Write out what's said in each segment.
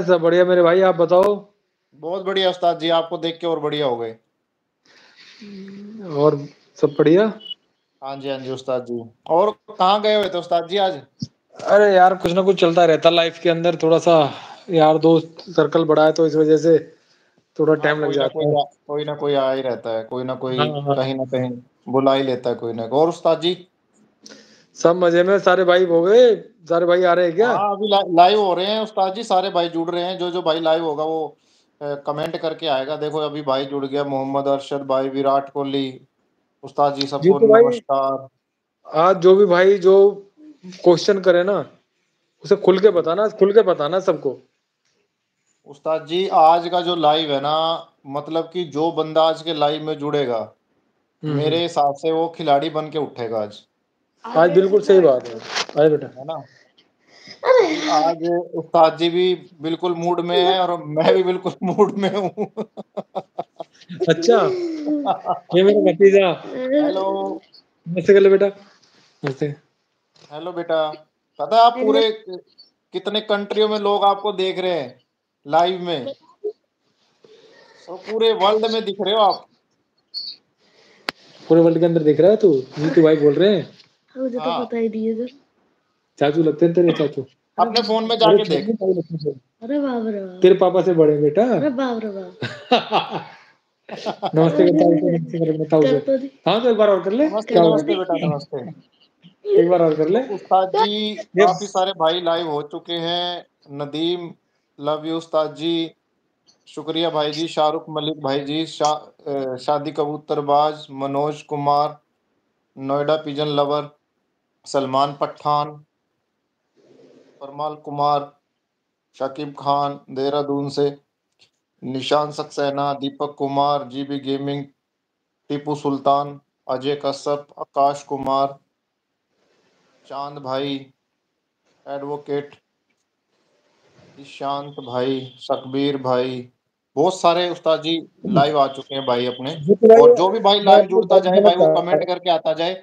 सब बढ़िया मेरे भाई आप बताओ? बहुत बढ़िया उस्ताद जी आपको देख के और बढ़िया हो गए। और सब बढ़िया? हाँ जी हाँ जी उस्ताद जी। और कहाँ गए हुए थे उस्ताद जी आज? अरे यार कुछ ना कुछ चलता रहता लाइफ के अंदर थोड़ा सा यार दोस्त सर्कल बड़ा है तो इस वजह से थोड़ा हाँ टाइम लग जाता है। कोई ना कोई आ ही रहता है कोई ना कोई हाँ हाँ। कहीं ना कहीं बुला ही लेता है कोई ना कोई। और उस्ताद जी? सब मज़े में सारे भाई हो गए? सारे भाई आ रहे हैं क्या? हाँ अभी ला, लाइव हो रहे हैं उस्ताद जी सारे भाई जुड़ रहे हैं। जो जो भाई लाइव होगा वो ए, कमेंट करके आएगा। देखो अभी भाई जुड़ गया मोहम्मद अरशद भाई विराट कोहली उस्ताद जी सबको तो नमस्कार। आज जो भी भाई जो क्वेश्चन करे ना उसे खुल के बताना खुल के बताना सबको। उस्ताद जी आज का जो लाइव है ना मतलब कि जो बंदा आज के लाइव में जुड़ेगा हम्म मेरे हम्म। हिसाब से वो खिलाड़ी बन के उठेगा आज। आज बिल्कुल सही बात है। आए बेटा। है ना? आज उस्ताद जी भी बिल्कुल मूड में है और मैं भी बिल्कुल मूड में हूँ। अच्छा। ये मेरा भतीजा। हेलो। नमस्ते कर ले बेटा। नमस्ते। हेलो बेटा। पता है आप पूरे कितने कंट्रियों में लोग आपको देख रहे हैं? लाइव में। तो पूरे वर्ल्ड में दिख रहे हो आप। पूरे वर्ल्ड के अंदर दिख रहा है तू? जीतू भाई बोल रहे हैं। मुझे तो हाँ। पता ही नहीं है चाचू लगते हैं तेरे चाचू? अपने फ़ोन में जाके देख। अरे बाप रे बाप तेरे पापा से बड़े बेटा। अरे बाप रे बाप नमस्ते हूँ उसे, नमस्ते हाँ तो एक बार और कर ले। नमस्ते क्या नमस्ते बेटा नमस्ते। एक बार और कर ले। उस्ताद जी काफ़ी सारे भाई लाइव हो चुके हैं। नदीम लव यू उस्ताद जी। शुक्रिया भाई जी शाहरुख मलिक भाई जी शा, शादी कबूतरबाज मनोज कुमार नोएडा पिजन लवर सलमान पठान परमाल कुमार शाकिब खान देहरादून से निशान सक्सेना दीपक कुमार जीबी गेमिंग टीपू सुल्तान अजय कश्यप आकाश कुमार चाँद भाई एडवोकेट ईशांत भाई सकबीर भाई बहुत सारे उस्ताद जी लाइव आ चुके हैं भाई अपने। और जो भी भाई लाइव जुड़ता जाए भाई वो कमेंट करके आता जाए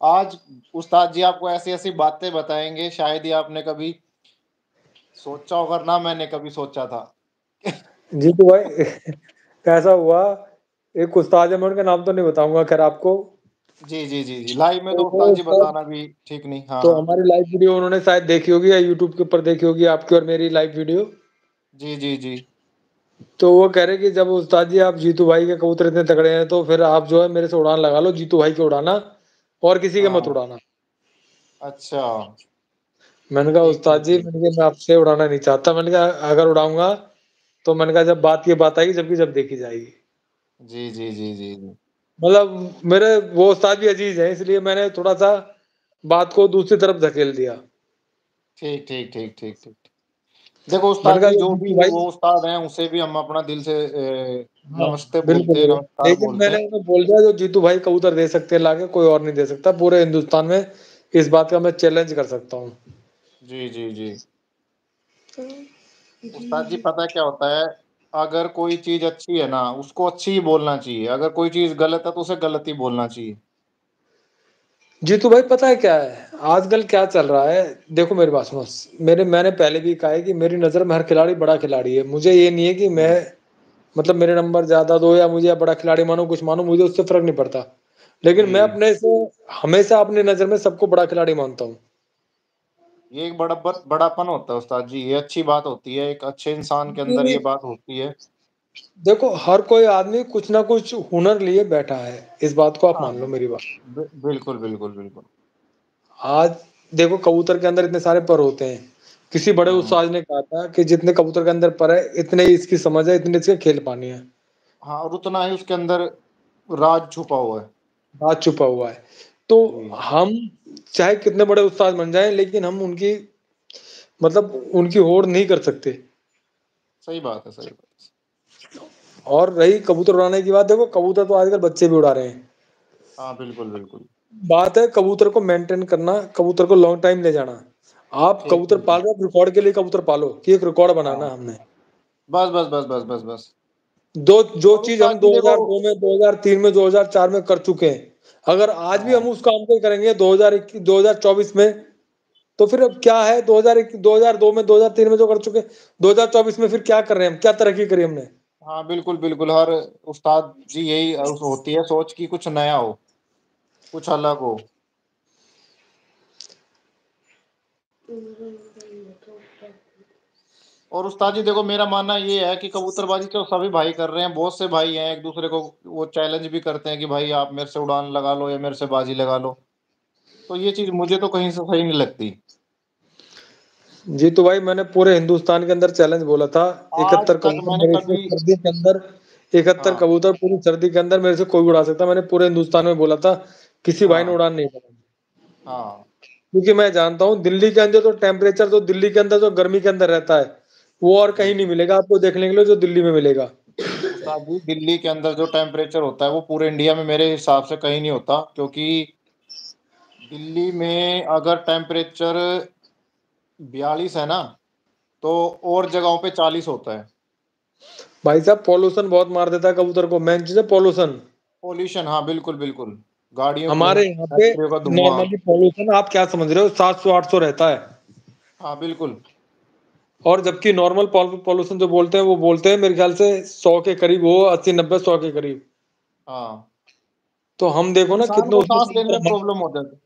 आज उस्ताद जी आपको ऐसी ऐसी बातें बताएँगे शायद ही आपने कभी सोचा होगा ना मैंने कभी सोचा था। जीतू भाई कैसा हुआ एक उस्ताद है मैं उनका नाम तो नहीं बताऊँगा खैर आपको। जी जी जी जी लाइव में तो तो उस्ताद जी बताना भी ठीक नहीं हाँ। तो हमारी लाइव वीडियो उन्होंने शायद देखी होगी या यूट्यूब के ऊपर देखी होगी आपकी और मेरी लाइव वीडियो जी जी जी। तो वो कह रहे कि जब उस्ताद जी आप जीतू भाई के कबूतर इतने तगड़े हैं तो फिर आप जो है मेरे से उड़ान लगा लो जीतू भाई के उड़ाना। और किसी के मत हाँ। उड़ाना। अच्छा। मैंने कहा उस्ताद जी मैंने कहा मैं आपसे उड़ाना नहीं चाहता। मैंने कहा अगर उड़ाऊँगा तो मैंने कहा जब बात की बात आएगी जबकि जब देखी जाएगी। जी जी जी जी जी। मतलब मेरे वो उस्ताद भी अज़ीज़ है इसलिए मैंने थोड़ा सा बात को दूसरी तरफ़ धकेल दिया। ठीक ठीक ठीक ठीक ठीक। देखो उस्ताद जी भी भाई वो उस्ताद हैं उसे भी हम अपना दिल से ए, हाँ नमस्ते बोलते हैं लेकिन मैंने उन्हें बोल दिया जो जीतू भाई कबूतर दे सकते हैं लाके कोई और नहीं दे सकता। पूरे हिंदुस्तान में इस बात का मैं चैलेंज कर सकता हूँ। जी जी जी। उस्ताद जी पता क्या होता है? अगर कोई चीज़ अच्छी है ना उसको अच्छी ही बोलना चाहिए। अगर कोई चीज़ गलत है तो उसे गलत ही बोलना चाहिए। जीतू भाई पता है क्या है? आजकल क्या चल रहा है? देखो मेरी बात सुनो। मेरे मैंने पहले भी कहा है कि मेरी नज़र में हर खिलाड़ी बड़ा खिलाड़ी है। मुझे ये नहीं है कि मैं मतलब मेरे नंबर ज़्यादा दो या मुझे बड़ा खिलाड़ी मानो कुछ मानो मुझे उससे फ़र्क नहीं पड़ता। लेकिन मैं अपने से हमेशा अपने नज़र में सबको बड़ा खिलाड़ी मानता हूँ। ये एक बड़ा बड़ापन होता है उस्ताद जी। ये अच्छी बात होती है। एक अच्छे इंसान के अंदर ये बात होती है। देखो हर कोई आदमी कुछ ना कुछ हुनर लिए बैठा है। इस बात को आप हाँ मान लो मेरी बात। बिल्कुल बिल्कुल बिल्कुल। आज देखो कबूतर के अंदर इतने सारे पर होते हैं। किसी बड़े हम्म उस्ताद ने कहा था कि जितने कबूतर के अंदर पर है इतने ही इसकी समझ है इतने इसके खेल पानी है। हाँ और उतना ही उसके अंदर राज छुपा हुआ है। राज छुपा हुआ है। तो हम चाहे कितने बड़े उस्ताद बन जाएँ लेकिन हम उनकी मतलब उनकी होड़ नहीं कर सकते। सही बात है सही बात। है और रही कबूतर उड़ाने की बात देखो कबूतर तो आजकल बच्चे भी उड़ा रहे हैं। हाँ बिल्कुल बिल्कुल। बात है कबूतर को मेंटेन करना कबूतर को लॉन्ग टाइम ले जाना। आप कबूतर पाल रहे हो रिकॉर्ड के लिए कबूतर पालो कि एक रिकॉर्ड बनाना हाँ। हमने। बस बस बस बस बस बस। दो जो और चीज़ हम उस्ताद जी देखो 2002 में 2003 में 2004 में कर चुके हैं। अगर आज भी हाँ। हम उस काम को करेंगे 2021 2024 में तो फिर अब क्या है? 2001 2002 में 2003 में जो कर चुके 2024 में फिर क्या कर रहे हैं हम? क्या तरक्की करी हमने? हाँ बिल्कुल बिल्कुल, हर उस्ताद जी यही होती है सोच की कुछ नया हो, कुछ अलग हो। और उस्ताद जी, देखो, मेरा मानना ये है कि कबूतरबाजी तो सभी भाई कर रहे हैं, बहुत से भाई हैं, एक दूसरे को वो चैलेंज भी करते हैं कि भाई आप मेरे से उड़ान लगा लो या मेरे से बाजी लगा लो। तो ये चीज़ मुझे तो कहीं से सही नहीं लगती। जी तो भाई मैंने पूरे हिंदुस्तान के अंदर चैलेंज बोला था। इकहत्तर सर्दी के अंदर इकहत्तर हाँ। कबूतर पूरी सर्दी के अंदर मेरे से कोई उड़ा सकता। मैंने पूरे हिंदुस्तान में बोला था किसी हाँ। भाई ने उड़ान नहीं पड़ा हाँ। क्योंकि मैं जानता हूँ दिल्ली के अंदर तो टेम्परेचर तो दिल्ली के अंदर जो गर्मी के अंदर रहता है। वो और कहीं नहीं मिलेगा आपको देखने के लिए जो दिल्ली में मिलेगा। दिल्ली के अंदर जो टेम्परेचर होता है वो पूरे इंडिया में मेरे हिसाब से कहीं नहीं होता। क्योंकि दिल्ली में अगर टेम्परेचर बयालीस है ना? तो और जगहों पे चालीस होता है। भाई साहब पॉल्यूशन बहुत मार देता है कबूतर को। मेन चीज़ है पॉल्यूशन पॉल्यूशन हाँ बिल्कुल बिल्कुल। गाड़ियों हमारे यहाँ पे नॉर्मली पॉल्यूशन आप क्या समझ रहे हो? सात सौ आठ सौ रहता है। हाँ बिल्कुल। और जबकि नॉर्मल पॉल्यूशन जो बोलते हैं वो बोलते हैं मेरे ख्याल से सौ के करीब हो अस्सी नब्बे सौ के करीब। हाँ। तो हम देखो ना कितने सांस लेने में प्रॉब्लम होता है।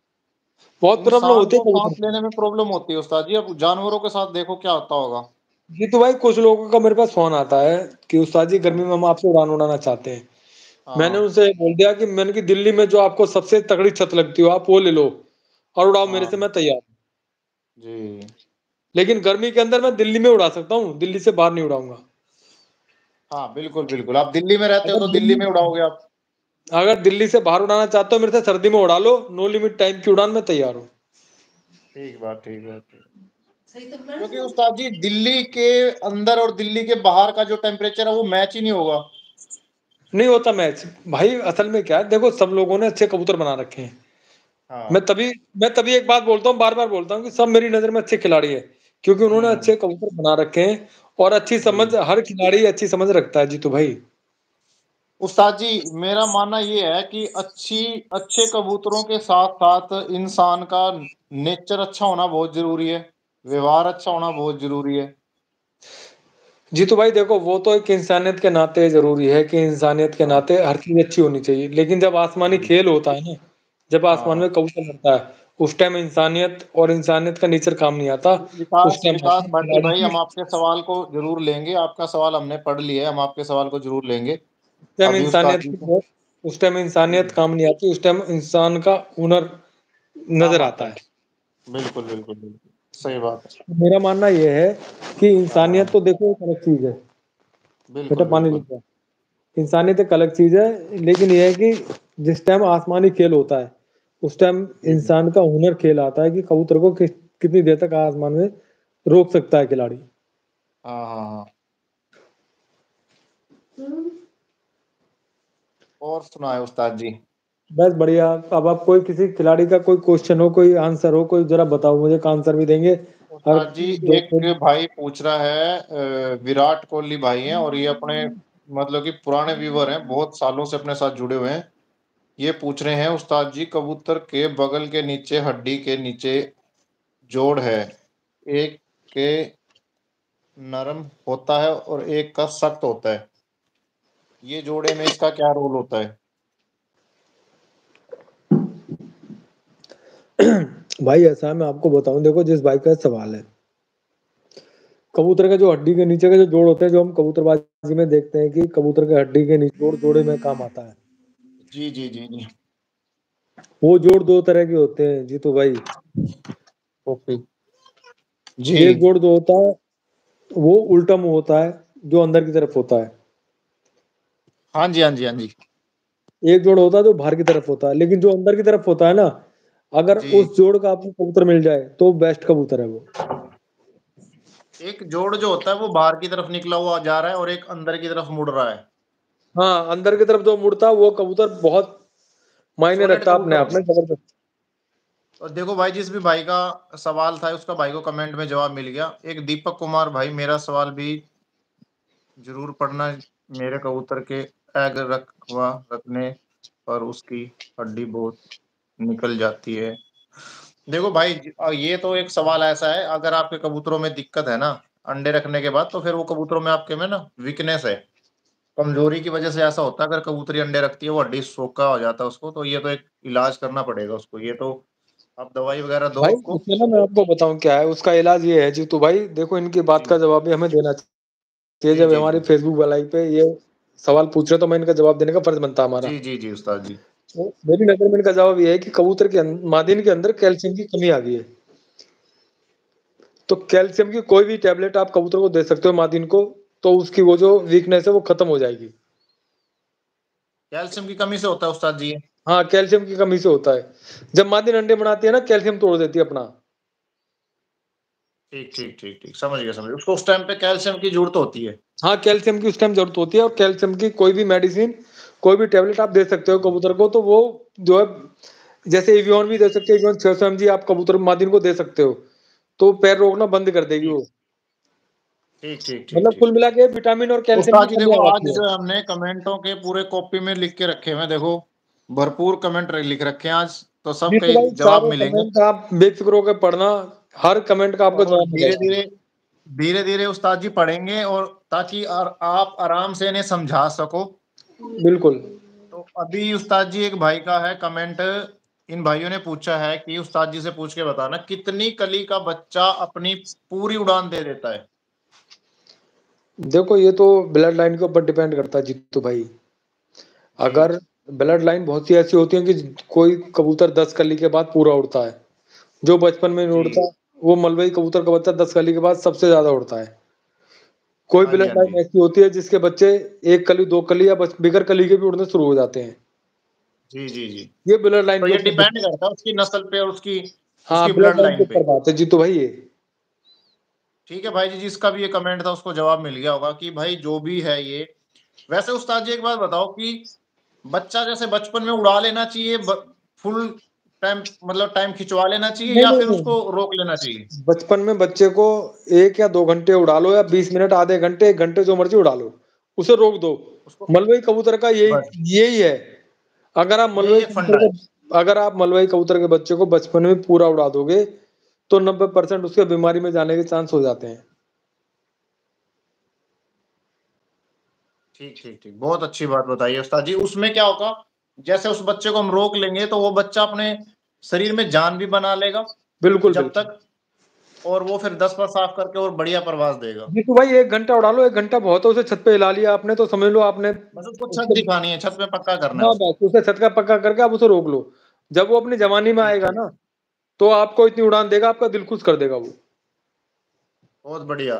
बहुत प्रॉब्लम होती है? सांस लेने में प्रॉब्लम होती है उस्ताद जी। अब जानवरों के साथ देखो क्या होता होगा। जी तो भाई कुछ लोगों का मेरे पास फ़ोन आता है कि उस्ताद जी गर्मी में हम आपसे उड़ान उड़ाना चाहते हैं। हाँ। मैंने उनसे बोल दिया कि मैंने की दिल्ली में जो आपको सबसे तगड़ी छत लगती हो आप वो ले लो और उड़ाओ मेरे हाँ। से मैं तैयार जी। लेकिन गर्मी के अंदर मैं दिल्ली में उड़ा सकता हूँ दिल्ली से बाहर नहीं उड़ाऊँगा। हाँ बिल्कुल बिल्कुल। आप दिल्ली में रहते हो तो दिल्ली में उड़ाओगे आप। अगर दिल्ली से बाहर उड़ाना चाहते हो मेरे से सर्दी में उड़ा लो। नो लिमिट टाइम की उड़ान में तैयार हूँ। ठीक बात ठीक बात। क्योंकि उस्ताद जी दिल्ली के अंदर और दिल्ली के बाहर का जो टेम्परेचर है वो मैच ही नहीं होगा। नहीं होता मैच भाई असल में क्या है? देखो सब लोगों ने अच्छे कबूतर बना रखे हैं। हाँ। मैं तभी मैं तभी एक बात बोलता हूँ बार बार बोलता हूँ कि सब मेरी नज़र में अच्छे खिलाड़ी है। क्योंकि उन्होंने हम्म। अच्छे कबूतर बना रखे हैं और अच्छी समझ हर खिलाड़ी अच्छी समझ रखता है। जी तो भाई। उस्ताद जी मेरा मानना ये है कि अच्छी अच्छे कबूतरों के साथ साथ इंसान का नेचर अच्छा होना बहुत ज़रूरी है व्यवहार अच्छा होना बहुत ज़रूरी है। जी तो भाई देखो वो तो एक इंसानियत के नाते ज़रूरी है कि इंसानियत के नाते हर चीज़ अच्छी होनी चाहिए लेकिन जब आसमानी खेल होता है ना जब आसमान हाँ। में कबूतर लगता है उस टाइम इंसानियत और इंसानियत का नेचर काम नहीं आता उस टाइम भाई हम आपके सवाल को ज़रूर लेंगे आपका सवाल हमने पढ़ लिया है हम आपके सवाल को ज़रूर लेंगे। टाइम इंसानियत उस टाइम इंसानियत काम नहीं आती उस टाइम इंसान का हुनर नज़र आता है। बिल्कुल बिल्कुल बिल्कुल। सही बात है। मेरा मानना यह है कि इंसानियत तो देखो एक अलग चीज़ है। बेटा पानी लेता इंसानियत एक अलग चीज़ है लेकिन यह है कि जिस टाइम आसमानी खेल होता है उस टाइम इंसान का हुनर खेल आता है कि कबूतर को कि, कितनी देर तक आसमान में रोक सकता है खिलाड़ी। हाँ हाँ हाँ। और सुनाए उस्ताद जी। बस बढ़िया। अब आप कोई किसी खिलाड़ी का कोई क्वेश्चन हो कोई आंसर हो कोई जरा बताओ मुझे आंसर भी देंगे। जी एक भाई पूछ रहा है विराट कोहली भाई हैं और ये अपने मतलब कि पुराने व्यूवर हैं बहुत सालों से अपने साथ जुड़े हुए हैं। ये पूछ रहे हैं उस्ताद जी कबूतर के बगल के नीचे हड्डी के नीचे जोड़ है। एक के नरम होता है और एक का सख्त होता है। ये जोड़े में इसका क्या रोल होता है? भाई ऐसा मैं आपको बताऊँ देखो जिस भाई का सवाल है। कबूतर का जो हड्डी के नीचे का जो जोड़ होता है जो हम कबूतरबाजी में देखते हैं कि कबूतर के हड्डी के नीचे जोड़ जोड़े में काम आता है। जी जी जी जी। वो जोड़ दो तरह के होते हैं जी तो भाई। ओके। जी। एक जोड़ जो होता है वो उल्टा मुँह होता है जो अंदर की तरफ़ होता है। हाँ जी हाँ जी हाँ जी। एक जोड़ होता है जो बाहर की तरफ़ होता है लेकिन जो अंदर की तरफ़ होता है ना अगर उस जोड़ का आपको कबूतर मिल जाए तो बेस्ट कबूतर है वो। एक जोड़ जो होता है वो बाहर की तरफ़ निकला हुआ जा रहा है और एक अंदर की तरफ़ मुड़ रहा है। हाँ अंदर की तरफ़ जो मुड़ता है वो कबूतर बहुत मायने रखता अपने आप में ज़बरदस्त। और देखो भाई जिस भी भाई का सवाल था उसका भाई को कमेंट में जवाब मिल गया। एक दीपक कुमार भाई मेरा सवाल भी ज़रूर पढ़ना मेरे कबूतर के। एग रखवा रखने पर उसकी हड्डी बहुत निकल जाती है। देखो भाई ये तो एक सवाल ऐसा है अगर आपके कबूतरों में दिक्कत है ना अंडे रखने के बाद तो फिर वो कबूतरों में आपके में ना वीकनेस है। कमज़ोरी की वजह से ऐसा होता है अगर कबूतरी अंडे रखती है वो हड्डी सोखा हो जाता है उसको तो ये तो एक इलाज करना पड़ेगा उसको। ये तो आप दवाई वगैरह दो भाई उसको। ना मैं आपको बताऊँ क्या है उसका इलाज ये है जी तो भाई देखो इनकी बात का जवाब भी हमें देना चाहिए। जब हमारी फेसबुक वालाई पे ये सवाल पूछ रहे तो मैं इनका जवाब देने का फ़र्ज़ बनता है हमारा। जी जी जी उस्ताद जी। तो मेरी नज़र में इनका जवाब ये है कि कबूतर के अं- मादिन के अंदर कैल्शियम की कमी आ गई है। तो कैल्शियम की कोई भी टेबलेट आप कबूतर को दे सकते हो मादिन को तो उसकी वो जो वीकनेस है वो खत्म हो जाएगी। कैल्शियम की कमी से होता है उस्ताद जी हाँ कैल्शियम की कमी से होता है। जब मादिन अंडे बनाती है ना कैल्शियम तोड़ देती है अपना। ठीक ठीक ठीक ठीक समझ गया समझ गया। उसको उस टाइम पे कैल्शियम की ज़रूरत होती है। हाँ कैल्शियम की उस टाइम ज़रूरत होती है और कैल्शियम की कोई भी मेडिसिन कोई भी टेबलेट आप दे सकते हो कबूतर को तो वो जो है जैसे एवियन भी दे सकते हो एवियन छह सौ एम आप कबूतर मादिन को दे सकते हो तो पैर रोकना बंद कर देगी वो। ठीक ठीक ठीक मतलब कुल मिला के विटामिन और कैल्शियम की देखो आज जो हमने कमेंटों के पूरे कॉपी में लिख के रखे हुए देखो भरपूर कमेंट लिख रखे हैं आज तो सब सबके जवाब मिलेंगे। आप बेफिक्र होकर पढ़ना हर कमेंट का आपको जवाब धीरे धीरे धीरे धीरे उस्ताद जी पढ़ेंगे और ताकि आप आराम से इन्हें समझा सको। बिल्कुल। तो अभी उस्ताद जी एक भाई का है कमेंट इन भाइयों ने पूछा है कि उस्ताद जी से पूछ के बताना कितनी कली का बच्चा अपनी पूरी उड़ान दे देता है? देखो ये तो ब्लड लाइन के ऊपर डिपेंड करता है जीतू भाई। अगर ब्लड लाइन बहुत सी ऐसी होती है कि कोई कबूतर दस कली के बाद पूरा उड़ता है। जो बचपन में। उड़ता वो मलबई कबूतर का बच्चा दस कली के बाद सबसे ज़्यादा उड़ता है। कोई हाँ जी, ब्लड हाँ लाइन ऐसी होती है जिसके बच्चे एक कली दो कली या बस- बिगर कली के भी उड़ने शुरू हो जाते हैं। जी जी जी। ये ब्लड लाइन तो ये डिपेंड करता है उसकी नस्ल पे और उसकी हाँ ब्लड लाइन पे। बात है। जीतू भाई ये। ठीक है भाई जी जिसका भी ये कमेंट था उसको जवाब मिल गया होगा कि भाई जो भी है ये। वैसे उस्ताद जी एक बात बताओ कि बच्चा जैसे बचपन में उड़ा लेना चाहिए फुल टाइम मतलब टाइम खिंचवा लेना चाहिए या फिर। उसको रोक लेना चाहिए? बचपन में बच्चे को एक या दो घंटे उड़ा लो या बीस मिनट आधे घंटे एक घंटे जो मर्ज़ी उड़ा लो। उसे रोक दो। मलबई कबूतर का। यही यही है। अगर आप मलबई अगर आप मलबई कबूतर के बच्चे को बचपन में पूरा उड़ा दोगे तो नब्बे परसेंट उसके बीमारी में जाने के चांस हो जाते हैं। ठीक ठीक ठीक। बहुत अच्छी बात बताइए उस्ताद जी। उसमें क्या होगा? जैसे उस बच्चे को हम रोक लेंगे तो वो बच्चा अपने शरीर में जान भी बना लेगा। बिल्कुल जब बिल्कुल। तक और वो फिर दस बार साफ़ करके और बढ़िया प्रवास देगा। जी तो भाई एक घंटा उड़ा लो एक घंटा बहुत है उसे छत पे हिला लिया आपने तो समझ लो आपने बस उसको छत दिखानी है छत पे पक्का करना है हाँ बस उसे छत का पक्का करके आप उसे रोक लो। जब वो अपनी जवानी में आएगा ना तो आपको इतनी उड़ान देगा आपका दिल खुश कर देगा वो। बहुत बढ़िया।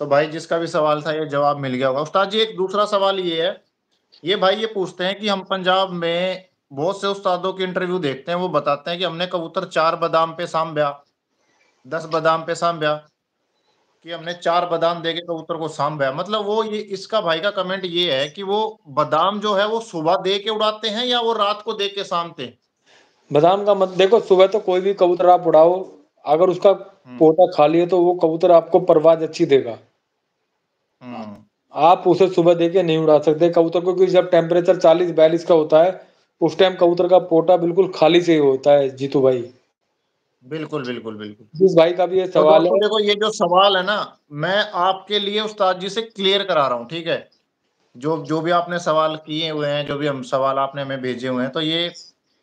तो भाई जिसका भी सवाल था ये जवाब मिल गया होगा। उस्ताद जी एक दूसरा सवाल ये है ये भाई ये पूछते हैं कि हम पंजाब में बहुत से उस्तादों के इंटरव्यू देखते हैं वो बताते हैं कि हमने कबूतर चार बादाम पे सांभ्या दस बादाम पे सांभ्या कि हमने चार बादाम दे के कबूतर को सांभ्या। मतलब वो ये इसका भाई का कमेंट ये है कि वो बादाम जो है वो सुबह दे के उड़ाते हैं या वो रात को दे के सामते हैं? बादाम का मत देखो सुबह तो कोई भी कबूतर आप उड़ाओ अगर उसका पोटा खाली है तो वो कबूतर आपको परवाज अच्छी देगा। हम्म आप उसे सुबह देके नहीं उड़ा सकते। कबूतर को क्योंकि जब टेम्परेचर चालीस बयालीस का होता है उस टाइम कबूतर का पोटा बिल्कुल खाली चाहिए होता है जीतू भाई। बिल्कुल बिल्कुल बिल्कुल। जिस भाई का भी ये तो सवाल दोस्तों है। देखो ये जो सवाल है ना मैं आपके लिए उस्ताद जी से क्लियर करा रहा हूँ ठीक है? जो जो भी आपने सवाल किए हुए हैं जो भी हम सवाल आपने हमें भेजे हुए हैं तो ये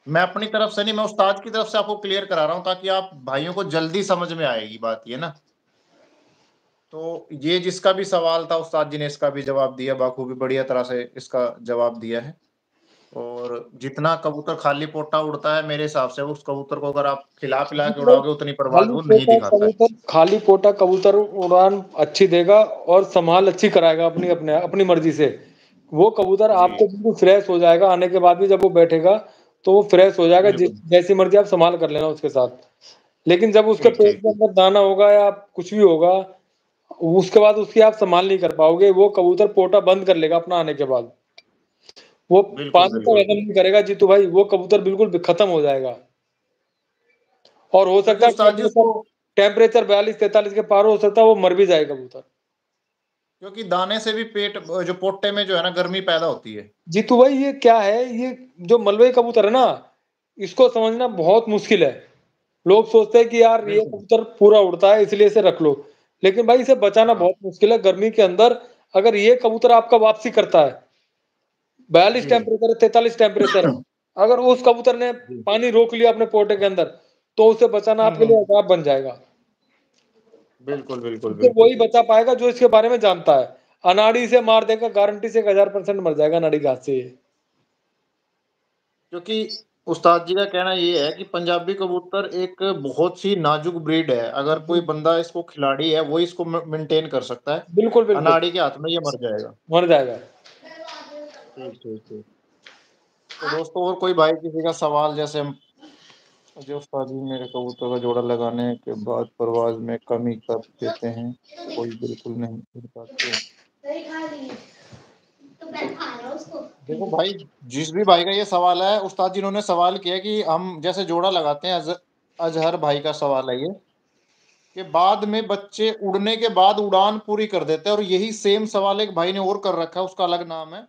मैं अपनी तरफ़ से नहीं मैं उस्ताद की तरफ़ से आपको क्लियर करा रहा हूँ ताकि आप भाइयों को जल्दी समझ में आएगी बात ये ना? तो ये जिसका भी सवाल था उस्ताद जी ने इसका भी जवाब दिया बाखूबी बढ़िया तरह से इसका जवाब दिया है। और जितना कबूतर खाली पोटा उड़ता है मेरे हिसाब से उस कबूतर को अगर आप खिला पिला के उड़ाओगे उतनी परवाह वो नहीं दिखाता। है कबूतर खाली पोटा कबूतर उड़ान अच्छी देगा और संभाल अच्छी कराएगा अपनी अपने अपनी मर्ज़ी से। वो कबूतर आपको बिल्कुल फ्रेश हो जाएगा आने के बाद भी जब वो बैठेगा तो वो फ्रेश हो जाएगा जैसी मर्ज़ी आप संभाल कर लेना उसके साथ। लेकिन जब उसके पेट। के अंदर दाना होगा या कुछ भी होगा उसके बाद उसकी आप संभाल नहीं कर पाओगे वो कबूतर पोटा बंद कर लेगा अपना आने के बाद। वो पानी का। वज़न नहीं करेगा जीतू भाई वो कबूतर बिल्कुल खत्म हो जाएगा। और हो सकता है टेम्परेचर बयालीस तैतालीस के पार हो सकता है वो मर भी जाए कबूतर। क्योंकि दाने से भी पेट जो पोटे में जो है ना गर्मी पैदा होती है। जीतू भाई ये क्या है? ये जो मलबई कबूतर है ना इसको समझना बहुत मुश्किल है। लोग सोचते हैं कि यार ये कबूतर पूरा उड़ता है इसलिए इसे रख लो। लेकिन भाई इसे बचाना हाँ। बहुत मुश्किल है गर्मी के अंदर अगर ये कबूतर आपका वापसी करता है बयालीस। टेम्परेचर तैतालीस टेम्परेचर है अगर उस कबूतर ने पानी रोक लिया अपने पोटे के अंदर तो उसे बचाना हम्म, आपके लिए। अजाब बन जाएगा बिल्कुल बिल्कुल तो वही बचा पाएगा जो इसके बारे में जानता है अनाड़ी से मार देगा गारंटी से एक हज़ार परसेंट मर जाएगा अनाड़ी घास से क्योंकि उस्ताद जी का कहना ये है कि पंजाबी कबूतर एक बहुत सी नाजुक ब्रीड है। अगर कोई बंदा इसको खिलाड़ी है वो इसको मेंटेन कर सकता है। बिल्कुल बिल्कुल। अनाड़ी के हाथ में ये मर जाएगा। मर जाएगा। ठीक ठीक ठीक। तो दोस्तों और कोई भाई किसी का सवाल जैसे जो उस्ताद जी मेरे कबूतर का जोड़ा लगाने के बाद परवाज में कमी कर देते हैं। कोई बिल्कुल नहीं करता क्यों देखो भाई जिस भी भाई का ये सवाल है उस्ताद जी ने सवाल किया कि हम जैसे जोड़ा लगाते हैं अज, अजहर भाई का सवाल है ये कि बाद में बच्चे उड़ने के बाद उड़ान पूरी कर देते हैं और यही सेम सवाल एक भाई ने और कर रखा है उसका अलग नाम है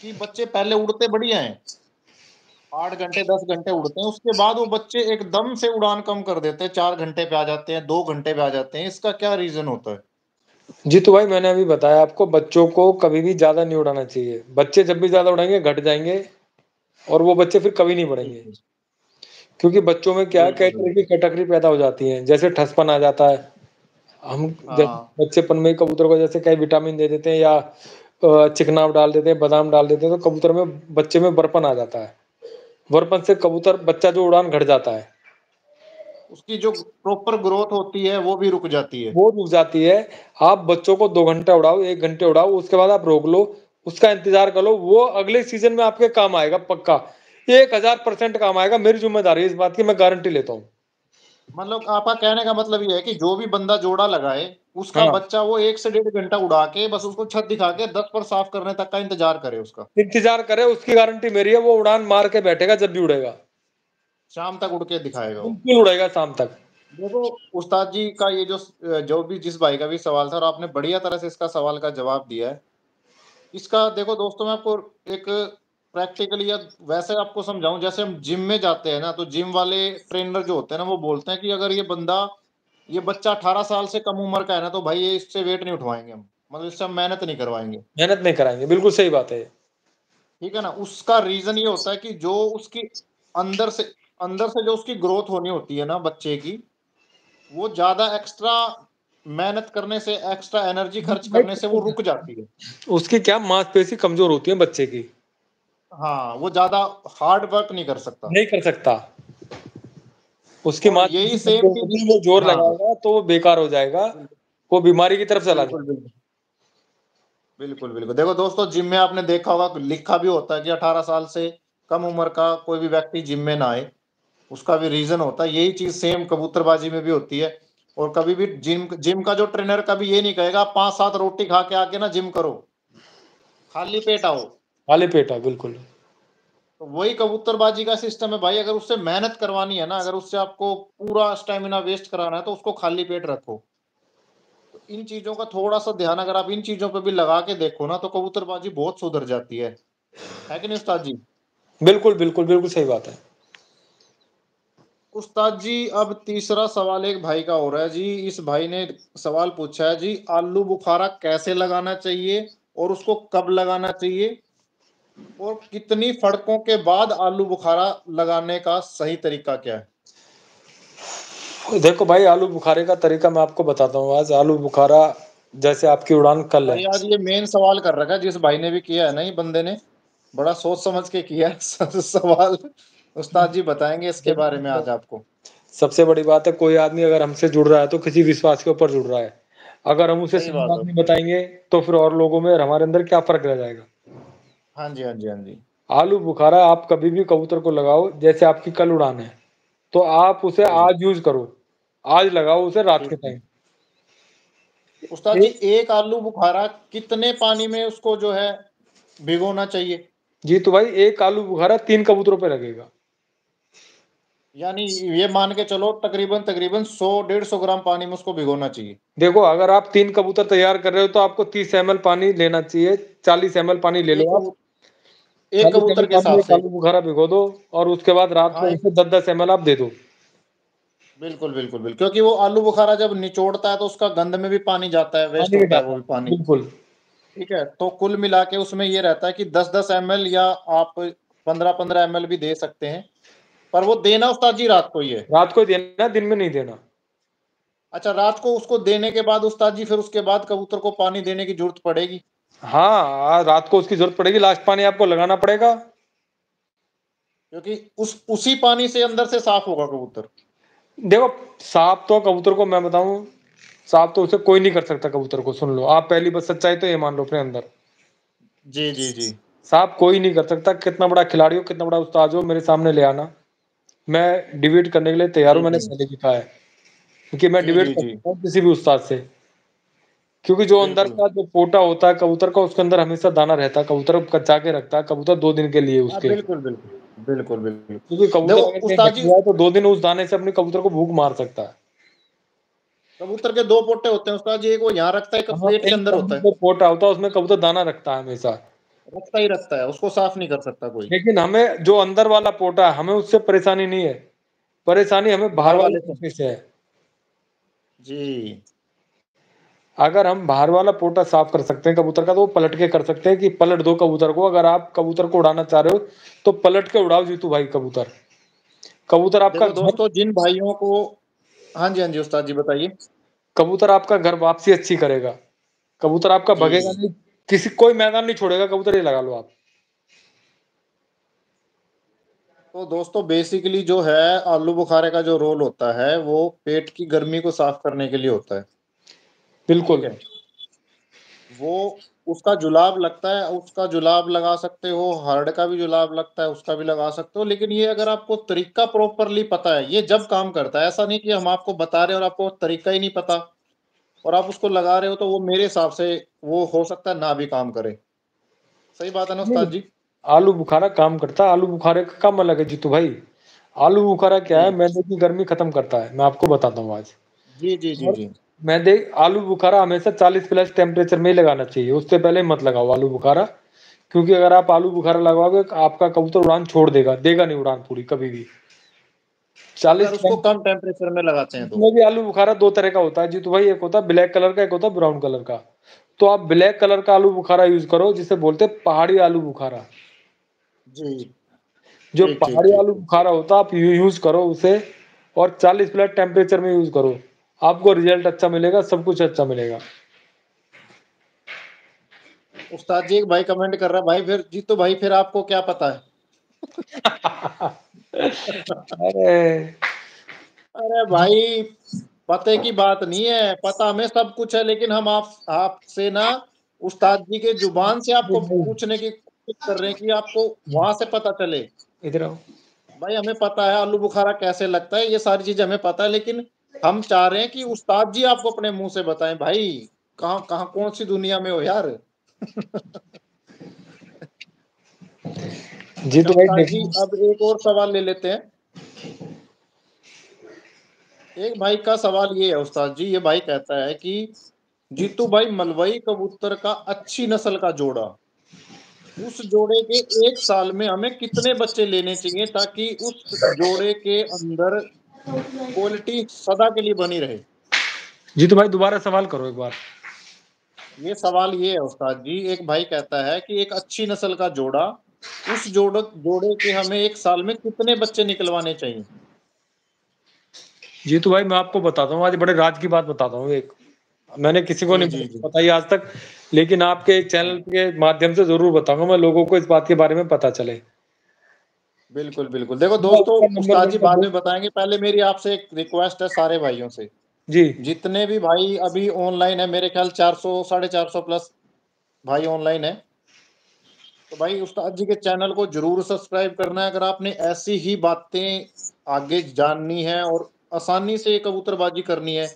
कि बच्चे पहले उड़ते बढ़िया हैं आठ घंटे दस घंटे उड़ते हैं उसके बाद वो बच्चे एकदम से उड़ान कम कर देते हैं चार घंटे पे आ जाते हैं दो घंटे पे आ जाते हैं इसका क्या रीजन होता है? जी तो भाई मैंने अभी बताया आपको बच्चों को कभी भी ज़्यादा नहीं उड़ाना चाहिए। बच्चे जब भी ज़्यादा उड़ाएँगे घट जाएँगे और वो बच्चे फिर कभी नहीं बढ़ेंगे। क्योंकि बच्चों में क्या कई तरह की कैटेगरी पैदा हो जाती है। जैसे ठसपन आ जाता है। हम हाँ। बच्चेपन में कबूतर को जैसे कई विटामिन दे देते हैं या चिकनाव डाल देते हैं बादाम डाल देते हैं तो कबूतर में बच्चे में बर्पन आ जाता है। बर्पन से कबूतर बच्चा जो उड़ान घट जाता है। उसकी जो प्रॉपर ग्रोथ होती है वो भी रुक जाती है। वो रुक जाती है। आप बच्चों को दो घंटे उड़ाओ एक घंटे उड़ाओ उसके बाद आप रोक लो उसका इंतज़ार कर लो वो अगले सीज़न में आपके काम आएगा पक्का। एक हज़ार परसेंट काम आएगा मेरी ज़िम्मेदारी है इस बात की मैं गारंटी लेता हूँ। मतलब आपका कहने का मतलब ये है कि जो भी बंदा जोड़ा लगाए उसका हाँ। बच्चा वो एक से डेढ़ घंटा उड़ा के बस उसको छत दिखा के दस पर साफ़ करने तक का इंतज़ार करे उसका। इंतज़ार करे उसकी गारंटी मेरी है वो उड़ान मार के बैठेगा जब भी उड़ेगा। शाम तक उड़ के दिखाएगा वो। बिल्कुल उड़ेगा शाम तक। देखो उस्ताद जी का ये जो जो भी जिस भाई का भी सवाल था और आपने बढ़िया तरह से इसका सवाल का जवाब दिया है। इसका देखो दोस्तों मैं आपको एक प्रैक्टिकली या वैसे आपको समझाऊं जैसे हम जिम में जाते हैं ना तो जिम वाले ट्रेनर जो होते हैं ना वो बोलते हैं कि अगर ये बंदा ये बच्चा 18 साल से कम उम्र का है ना तो भाई ये इससे वेट नहीं उठवाएँगे हम। मतलब इससे हम मेहनत नहीं करवाएँगे। मेहनत नहीं कराएँगे बिल्कुल सही बात है। ठीक है ना? उसका रीजन ये होता है कि जो उसकी अंदर से अंदर से जो उसकी ग्रोथ होनी होती है ना बच्चे की वो ज़्यादा एक्स्ट्रा मेहनत करने से एक्स्ट्रा एनर्जी खर्च करने से वो रुक जाती है। उसकी क्या मांसपेशी कमज़ोर होती है बच्चे की? हाँ वो ज़्यादा हार्ड वर्क नहीं कर सकता। नहीं कर सकता। उसकी मांसपेशी यही होती वो ज़ोर हाँ। लगाएगा तो वो बेकार हो जाएगा वो बीमारी की तरफ़ चला बिल्कुल जाएगा बिल्कुल। बिल्कुल बिल्कुल। देखो दोस्तों जिम में आपने देखा होगा लिखा भी होता है कि 18 साल से कम उम्र का कोई भी व्यक्ति जिम में ना आए। उसका भी रीजन होता है। यही चीज़ सेम कबूतरबाजी में भी होती है। और कभी भी जिम जिम का जो ट्रेनर कभी ये नहीं कहेगा पाँच सात रोटी खा के आके ना जिम करो। खाली पेट आओ। खाली पेट आओ बिल्कुल। तो वही कबूतरबाजी का सिस्टम है भाई। अगर उससे मेहनत करवानी है ना अगर उससे आपको पूरा स्टेमिना वेस्ट कराना है तो उसको खाली पेट रखो। तो इन चीज़ों का थोड़ा सा ध्यान अगर आप इन चीज़ों पर भी लगा के देखो ना तो कबूतरबाजी बहुत सुधर जाती है। है कि नहीं उस्ताद जी? बिल्कुल बिल्कुल बिल्कुल सही बात है। उस्ताद जी अब तीसरा सवाल एक भाई का हो रहा है जी। इस भाई ने सवाल पूछा है जी आलू बुखारा कैसे लगाना चाहिए और उसको कब लगाना चाहिए? और कितनी फड़कों के बाद आलू बुखारा लगाने का सही तरीका क्या है? देखो भाई आलू बुखारे का तरीका मैं आपको बताता हूँ आज। आलू बुखारा जैसे आपकी उड़ान कल है। आज ये मेन सवाल कर रखा है जिस भाई ने भी किया है ना ये बंदे ने बड़ा सोच समझ के किया सवाल। उस्ताद जी बताएँगे इसके बारे में आज आपको। सबसे बड़ी बात है कोई आदमी अगर हमसे जुड़ रहा है तो किसी विश्वास के ऊपर जुड़ रहा है। अगर हम उसे बात नहीं बताएँगे तो फिर और लोगों में हमारे अंदर क्या फ़र्क रह जाएगा? हाँ जी हाँ जी हाँ जी। आलू बुखारा आप कभी भी कबूतर को लगाओ जैसे आपकी कल उड़ान है तो आप उसे आज यूज़ करो। आज लगाओ उसे रात के टाइम। उस्ताद जी एक आलू बुखारा कितने पानी में उसको जो है भिगोना चाहिए? जी तो भाई एक आलू बुखारा तीन कबूतरों पे लगेगा। यानी ये मान के चलो तकरीबन तकरीबन 100 डेढ़ सौ ग्राम पानी में उसको भिगोना चाहिए। देखो अगर आप तीन कबूतर तैयार कर रहे हो तो आपको तीस एम पानी लेना चाहिए चालीस एम पानी ले लो आप। एक कबूतर के हिसाब से। आलू बुखारा भिगो दो और उसके बाद रात को हाँ, उसे दस दस एम आप दे दो। बिल्कुल बिल्कुल बिल्कुल। क्योंकि वो आलू बुखारा जब निचोड़ता है तो उसका गंध में भी पानी जाता है वेस्ट होता है वो भी पानी। बिल्कुल। ठीक है? तो कुल मिला के उसमें ये रहता है कि दस दस एम या आप पंद्रह पंद्रह एम भी दे सकते हैं। पर वो देना उस्ताद जी रात को ही है। रात को ही देना दिन में नहीं देना। अच्छा रात को उसको देने के बाद उस्ताद जी फिर उसके बाद कबूतर को पानी देने की ज़रूरत पड़ेगी? हाँ रात को उसकी ज़रूरत पड़ेगी लास्ट पानी आपको लगाना पड़ेगा। क्योंकि उस उसी पानी से अंदर से साफ़ होगा कबूतर। देखो साफ़ तो कबूतर को मैं बताऊँ साफ़ तो उसे कोई नहीं कर सकता कबूतर को सुन लो। आप पहली बस सच्चाई तो ये मान लो अपने अंदर। जी जी जी। साफ़ कोई नहीं कर सकता कितना बड़ा खिलाड़ी हो कितना बड़ा उस्ताद हो मेरे सामने ले आना। मैं डिबेट करने के लिए तैयार हूँ मैंने पहले भी कहा है। क्योंकि मैं डिबेट हूँ किसी भी उस्ताद से। क्योंकि जो अंदर का जो पोटा होता है कबूतर का उसके अंदर हमेशा दाना रहता है कबूतर कच्चा के रखता है कबूतर दो दिन के लिए हाँ, उसके। बिल्कुल बिल्कुल बिल्कुल बिल्कुल। क्योंकि कबूतर तो दो दिन उस दाने से अपने कबूतर को भूख मार सकता है। कबूतर के दो पोटे होते हैं उस्ताद जी एक वो यहाँ रखता है एक प्लेट के अंदर होता है। पोटा होता है उसमें कबूतर दाना रखता है हमेशा। रखता ही रखता है उसको साफ़ नहीं कर सकता कोई। लेकिन हमें जो अंदर वाला पोटा है हमें उससे परेशानी नहीं है। परेशानी हमें बाहर वाले। पोटे से है। जी। अगर हम बाहर वाला पोटा साफ़ कर सकते हैं कबूतर का तो वो पलट के कर सकते हैं कि पलट दो कबूतर को। अगर आप कबूतर को उड़ाना चाह रहे हो तो पलट के उड़ाओ जीतू भाई कबूतर। कबूतर आपका दोस्तों जिन भाइयों को हाँ जी हाँ जी उस्ताद जी बताइए। कबूतर आपका घर वापसी अच्छी करेगा। कबूतर आपका भगेगा नहीं किसी कोई मैदान नहीं छोड़ेगा कबूतर ये लगा लो आप। तो दोस्तों बेसिकली जो है आलू बुखारे का जो रोल होता है वो पेट की गर्मी को साफ़ करने के लिए होता है। बिल्कुल। है। वो उसका जुलाब लगता है उसका जुलाब लगा सकते हो हर्ड का भी जुलाब लगता है उसका भी लगा सकते हो लेकिन ये अगर आपको तरीका प्रॉपरली पता है ये जब काम करता है ऐसा नहीं कि हम आपको बता रहे और आपको तरीका ही नहीं पता। और आप उसको लगा रहे हो तो वो मेरे हिसाब से वो हो सकता है ना भी काम करे। सही बात है ना उस्ताद जी? आलू बुखारा काम करता है। आलू बुखारे का काम अलग है जीतू भाई। आलू बुखारा क्या है? मैदे की गर्मी खत्म करता है। मैं आपको बताता हूँ आज। जी जी जी जी। मैदे आलू बुखारा हमेशा 40 प्लस टेम्परेचर में ही लगाना चाहिए। उससे पहले मत लगाओ आलू बुखारा। क्योंकि अगर आप आलू बुखारा लगवाओगे आपका कबूतर उड़ान छोड़ देगा। देगा नहीं उड़ान पूरी कभी भी। चालीस उसको कम टेम्परेचर में लगाते हैं तो। भी आलू बुखारा दो तरह का होता है जीतू भाई एक होता है ब्लैक कलर का एक होता है ब्राउन कलर का। तो आप ब्लैक कलर का आलू बुखारा यूज़ करो जिसे बोलते हैं पहाड़ी आलू बुखारा। जी। जो पहाड़ी आलू बुखारा होता है आप यूज़ करो उसे और 40 प्लेट टेम्परेचर में यूज़ करो। आपको रिज़ल्ट अच्छा मिलेगा सब कुछ अच्छा मिलेगा। उस्ताद जी एक भाई कमेंट कर रहा है भाई फिर जी तो भाई फिर आपको क्या पता है? अरे। अरे भाई पते की बात नहीं है पता हमें सब कुछ है लेकिन हम आप आपसे ना उस्ताद जी के ज़ुबान से आपको पूछने की कोशिश कर रहे हैं कि आपको वहाँ से पता चले। इधर आओ। भाई हमें पता है आलू बुखारा कैसे लगता है ये सारी चीज़ें हमें पता है लेकिन हम चाह रहे हैं कि उस्ताद जी आपको अपने मुँह से बताएँ। भाई कहाँ कहाँ कौन सी दुनिया में हो यार? जी तो भाई जी अब एक और सवाल ले लेते हैं। एक भाई का सवाल ये है उस्ताद जी ये भाई कहता है कि जीतू भाई मलवई कबूतर का अच्छी नस्ल का जोड़ा। उस जोड़े के एक साल में हमें कितने बच्चे लेने चाहिए ताकि उस जोड़े के अंदर क्वालिटी सदा के लिए बनी रहे? जी तो भाई दोबारा सवाल करो एक बार। ये सवाल ये है उस्ताद जी एक भाई कहता है कि एक अच्छी नस्ल का जोड़ा उस जोड़ जोड़े के हमें एक साल में कितने बच्चे निकलवाने चाहिए? जी तो भाई मैं आपको बताता हूँ आज बड़े राज की बात बताता हूँ एक। मैंने किसी को नहीं। बताई आज तक लेकिन आपके चैनल के माध्यम से ज़रूर बताऊँगा मैं लोगों को इस बात के बारे में पता चले। बिल्कुल बिल्कुल। देखो दोस्तों उस्ताद जी बाद में बताएँगे पहले मेरी आपसे एक रिक्वेस्ट है सारे भाइयों से। जी। जितने भी भाई अभी ऑनलाइन है मेरे ख्याल चार सौ साढ़े चार सौ प्लस भाई ऑनलाइन है। तो भाई उस्ताद जी के चैनल को ज़रूर सब्सक्राइब करना है, अगर आपने ऐसी ही बातें आगे जाननी है और आसानी से कबूतरबाजी करनी है।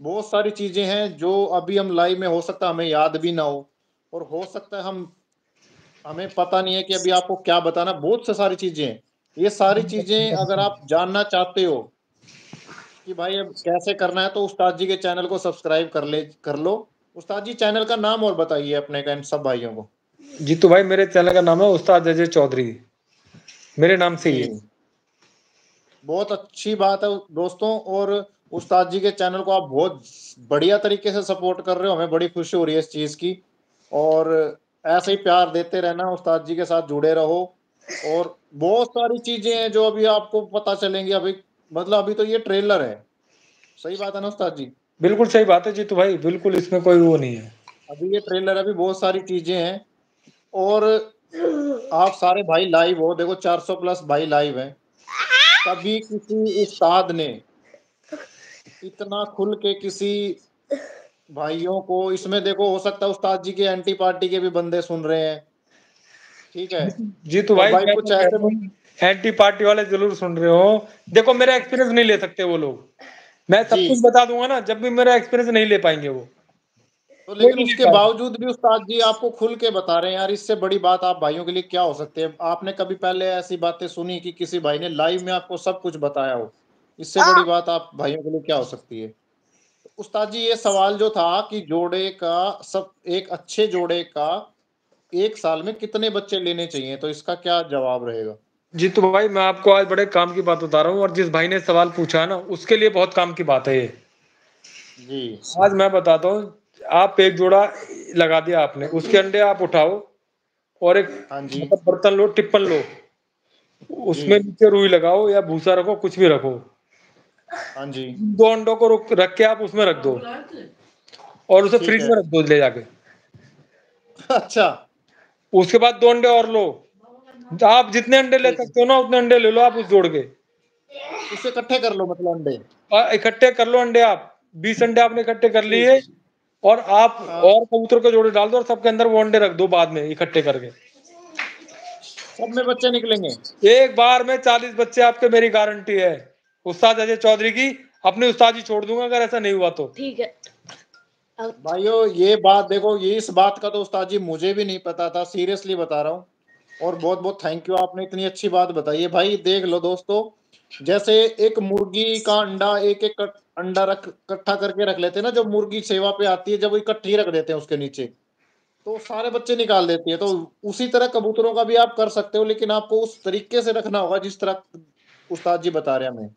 बहुत सारी चीज़ें हैं जो अभी हम लाइव में हो सकता हमें याद भी ना हो। और हो सकता है हम, हमें पता नहीं है कि अभी आपको क्या बताना। बहुत से सारी चीज़ें हैं। ये सारी चीज़ें अगर आप जानना चाहते हो कि भाई अब कैसे करना है तो उस्ताद जी के चैनल को सब्सक्राइब कर ले, कर लो। उस्ताद जी, चैनल का नाम और बताइए अपने का, इन सब भाइयों को। जी तो भाई मेरे चैनल का नाम है उस्ताद अजय चौधरी। मेरे नाम से ही। बहुत अच्छी बात है दोस्तों और उस्ताद जी के चैनल को आप बहुत बढ़िया तरीके से सपोर्ट कर रहे हो। हमें बड़ी खुशी हो रही है इस चीज़ की। और ऐसे ही प्यार देते रहना उस्ताद जी के साथ जुड़े रहो। और बहुत सारी चीज़ें हैं जो अभी आपको पता चलेंगी। अभी मतलब अभी तो ये ट्रेलर है। सही बात है ना उस्ताद जी? बिल्कुल सही बात है जीतू भाई बिल्कुल इसमें कोई वो नहीं है। अभी ये ट्रेलर अभी बहुत सारी चीज़ें हैं। और आप सारे भाई लाइव हो। देखो 400 प्लस भाई लाइव हैं। कभी किसी उस्ताद ने इतना खुल के किसी भाइयों को इसमें देखो हो सकता है उस्ताद जी के एंटी पार्टी के भी बंदे सुन रहे हैं। ठीक है? जी तो भाई, भाई कुछ ऐसे एंटी पार्टी वाले ज़रूर सुन रहे हो। देखो मेरा एक्सपीरियंस नहीं ले सकते वो लोग। मैं सब कुछ बता दूँगा ना जब भी मेरा एक्सपीरियंस नहीं ले पाएँगे वो। तो लेकिन उसके बावजूद भी उस्ताद जी आपको खुल के बता रहे हैं यार इससे बड़ी बात आप भाइयों के लिए क्या हो सकती है? आपने कभी पहले ऐसी बातें सुनी कि किसी भाई ने लाइव में आपको सब कुछ बताया हो? इससे बड़ी बात आप भाइयों के लिए क्या हो सकती है? उस्ताद जी ये सवाल जो था कि जोड़े का सब एक अच्छे जोड़े का एक साल में कितने बच्चे लेने चाहिए? तो इसका क्या जवाब रहेगा? जी तो भाई मैं आपको आज बड़े काम की बात बता रहा हूँ और जिस भाई ने सवाल पूछा है ना उसके लिए बहुत काम की बात है ये। जी। आज मैं बताता हूँ आप एक जोड़ा लगा दिया आपने। उसके अंडे आप उठाओ और एक हाँ मतलब बर्तन लो टिप्पन लो। उसमें। नीचे रुई लगाओ या भूसा रखो कुछ भी रखो। हाँ जी। दो अंडों को रख के आप उसमें रख दो। और उसे फ्रिज में रख दो ले जाके। अच्छा। उसके बाद दो अंडे और लो। आप जितने अंडे ले सकते हो ना उतने अंडे ले लो आप उस जोड़ के। उसे इकट्ठे कर लो मतलब अंडे। इकट्ठे कर लो अंडे आप। बीस अंडे आपने इकट्ठे कर लिए। और आप हाँ। और कबूतर के जोड़े डाल दो और सबके अंदर वो अंडे रख दो बाद में इकट्ठे करके। सब में बच्चे निकलेंगे। एक बार में चालीस बच्चे आपके मेरी गारंटी है। उस्ताद अजय चौधरी की अपनी उस्तादी छोड़ दूँगा अगर ऐसा नहीं हुआ तो। ठीक है। भाइयों ये बात देखो ये इस बात का तो उस्ताद जी मुझे भी नहीं पता था सीरियसली बता रहा हूँ। और बहुत बहुत थैंक यू आपने इतनी अच्छी बात बताई है। भाई देख लो दोस्तों जैसे एक मुर्गी का अंडा एक एक अंडा रख इकट्ठा करके रख लेते हैं ना जब मुर्गी सेवा पे आती है जब वो इकट्ठी रख देते हैं उसके नीचे तो सारे बच्चे निकाल देती है। तो उसी तरह कबूतरों का भी आप कर सकते हो लेकिन आपको उस तरीके से रखना होगा जिस तरह उस्ताद जी बता रहे हैं हमें।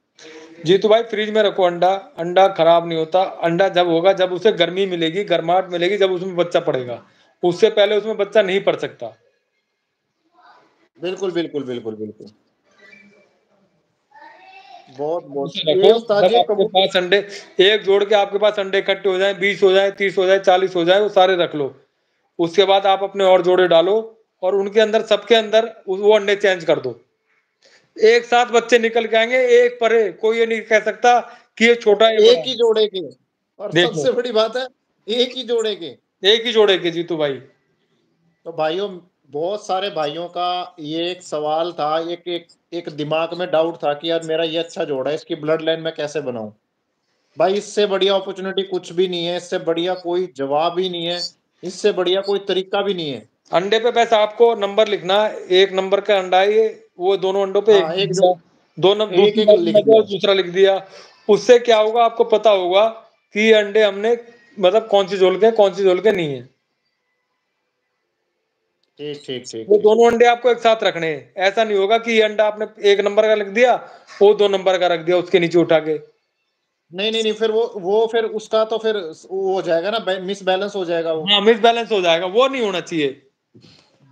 जी तो भाई फ्रिज में रखो अंडा अंडा खराब नहीं होता। अंडा जब होगा जब उसे गर्मी मिलेगी गर्माहट मिलेगी जब उसमें बच्चा पड़ेगा। उससे पहले उसमें बच्चा नहीं पड़ सकता। बिल्कुल बिल्कुल बिल्कुल बिल्कुल। बहुत बहुत। पास अंडे एक जोड़ के आपके पास अंडे इकट्ठे हो जाए बीस हो जाए तीस हो जाए चालीस हो जाए वो सारे रख लो। उसके बाद आप अपने और जोड़े डालो और उनके अंदर सबके अंदर वो अंडे चेंज कर दो। एक साथ बच्चे निकल के आएँगे एक परे कोई ये नहीं कह सकता कि ये छोटा है एक ही जोड़े के। और सबसे बड़ी बात है एक ही जोड़े के। एक ही जोड़े के जीतू भाई। तो भाइयों बहुत सारे भाइयों का ये एक सवाल था एक एक एक दिमाग में डाउट था कि यार मेरा ये अच्छा जोड़ा है इसकी ब्लड लाइन में कैसे बनाऊँ? भाई इससे बढ़िया अपॉर्चुनिटी कुछ भी नहीं है इससे बढ़िया कोई जवाब ही नहीं है इससे बढ़िया कोई तरीका भी नहीं है। अंडे पे बस आपको नंबर लिखना एक नंबर का अंडा है ये वो दोनों अंडों पे हाँ, एक एक लिख दो नंबर। दूसरा लिख दिया। उससे क्या होगा आपको पता होगा कि अंडे हमने मतलब कौन सी झोल के कौन सी झोल के नहीं है। ठीक ठीक ठीक वो दोनों अंडे आपको एक साथ रखने हैं। ऐसा नहीं होगा कि ये अंडा आपने एक नंबर का लिख दिया वो दो नंबर का रख दिया उसके नीचे उठा के। नहीं नहीं नहीं फिर वो वो फिर उसका तो फिर वो हो जाएगा ना मिस बैलेंस हो जाएगा वो। हाँ मिस बैलेंस हो जाएगा वो नहीं होना चाहिए।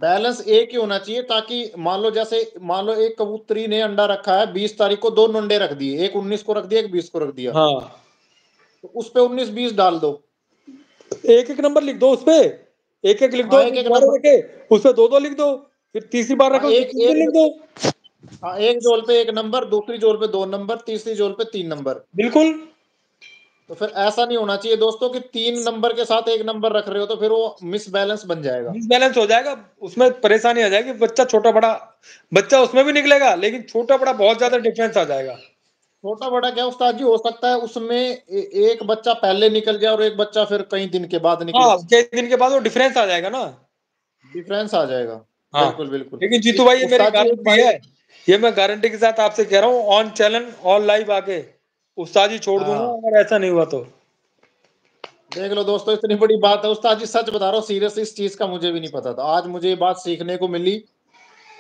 बैलेंस एक ही होना चाहिए ताकि मान लो जैसे मान लो एक कबूतरी ने अंडा रखा है बीस तारीख को दो अंडे रख दिए एक उन्नीस को रख दिया एक बीस को रख दिया। हाँ। तो उस पे उन्नीस बीस डाल दो। एक एक नंबर लिख दो उस पे। एक एक लिख दो हाँ, एक-एक रखे उस पे दो दो लिख दो फिर तीसरी बार रखो हाँ, एक- एक- लिख दो। हाँ एक जोल पे एक नंबर दूसरी जोल पे दो नंबर तीसरी जोल पे तीन नंबर। बिल्कुल। तो फिर ऐसा नहीं होना चाहिए दोस्तों कि तीन नंबर के साथ एक नंबर रख रहे हो तो फिर वो मिस बैलेंस बन जाएगा। मिस बैलेंस हो जाएगा उसमें परेशानी आ जाएगी बच्चा छोटा बड़ा बच्चा उसमें भी निकलेगा लेकिन छोटा बड़ा बहुत ज़्यादा डिफरेंस आ जाएगा। छोटा बड़ा क्या उस्ताद जी हो सकता है उसमें एक बच्चा पहले निकल गया और एक बच्चा फिर कई दिन के बाद हाँ कई दिन के बाद वो डिफरेंस आ जाएगा ना। डिफरेंस आ जाएगा। हाँ। बिल्कुल बिल्कुल। लेकिन जीतू भाई ये मेरी गारंटी है। ये मैं गारंटी के साथ आपसे कह रहा हूँ ऑन चैनल ऑन लाइव आके उस्ताद जी छोड़ दूँगा हाँ। अगर ऐसा नहीं हुआ तो। देख लो दोस्तों इतनी बड़ी बात है। उस्ताद जी सच बता रहा हूँ सीरियस इस चीज़ का मुझे भी नहीं पता था। आज मुझे ये बात सीखने को मिली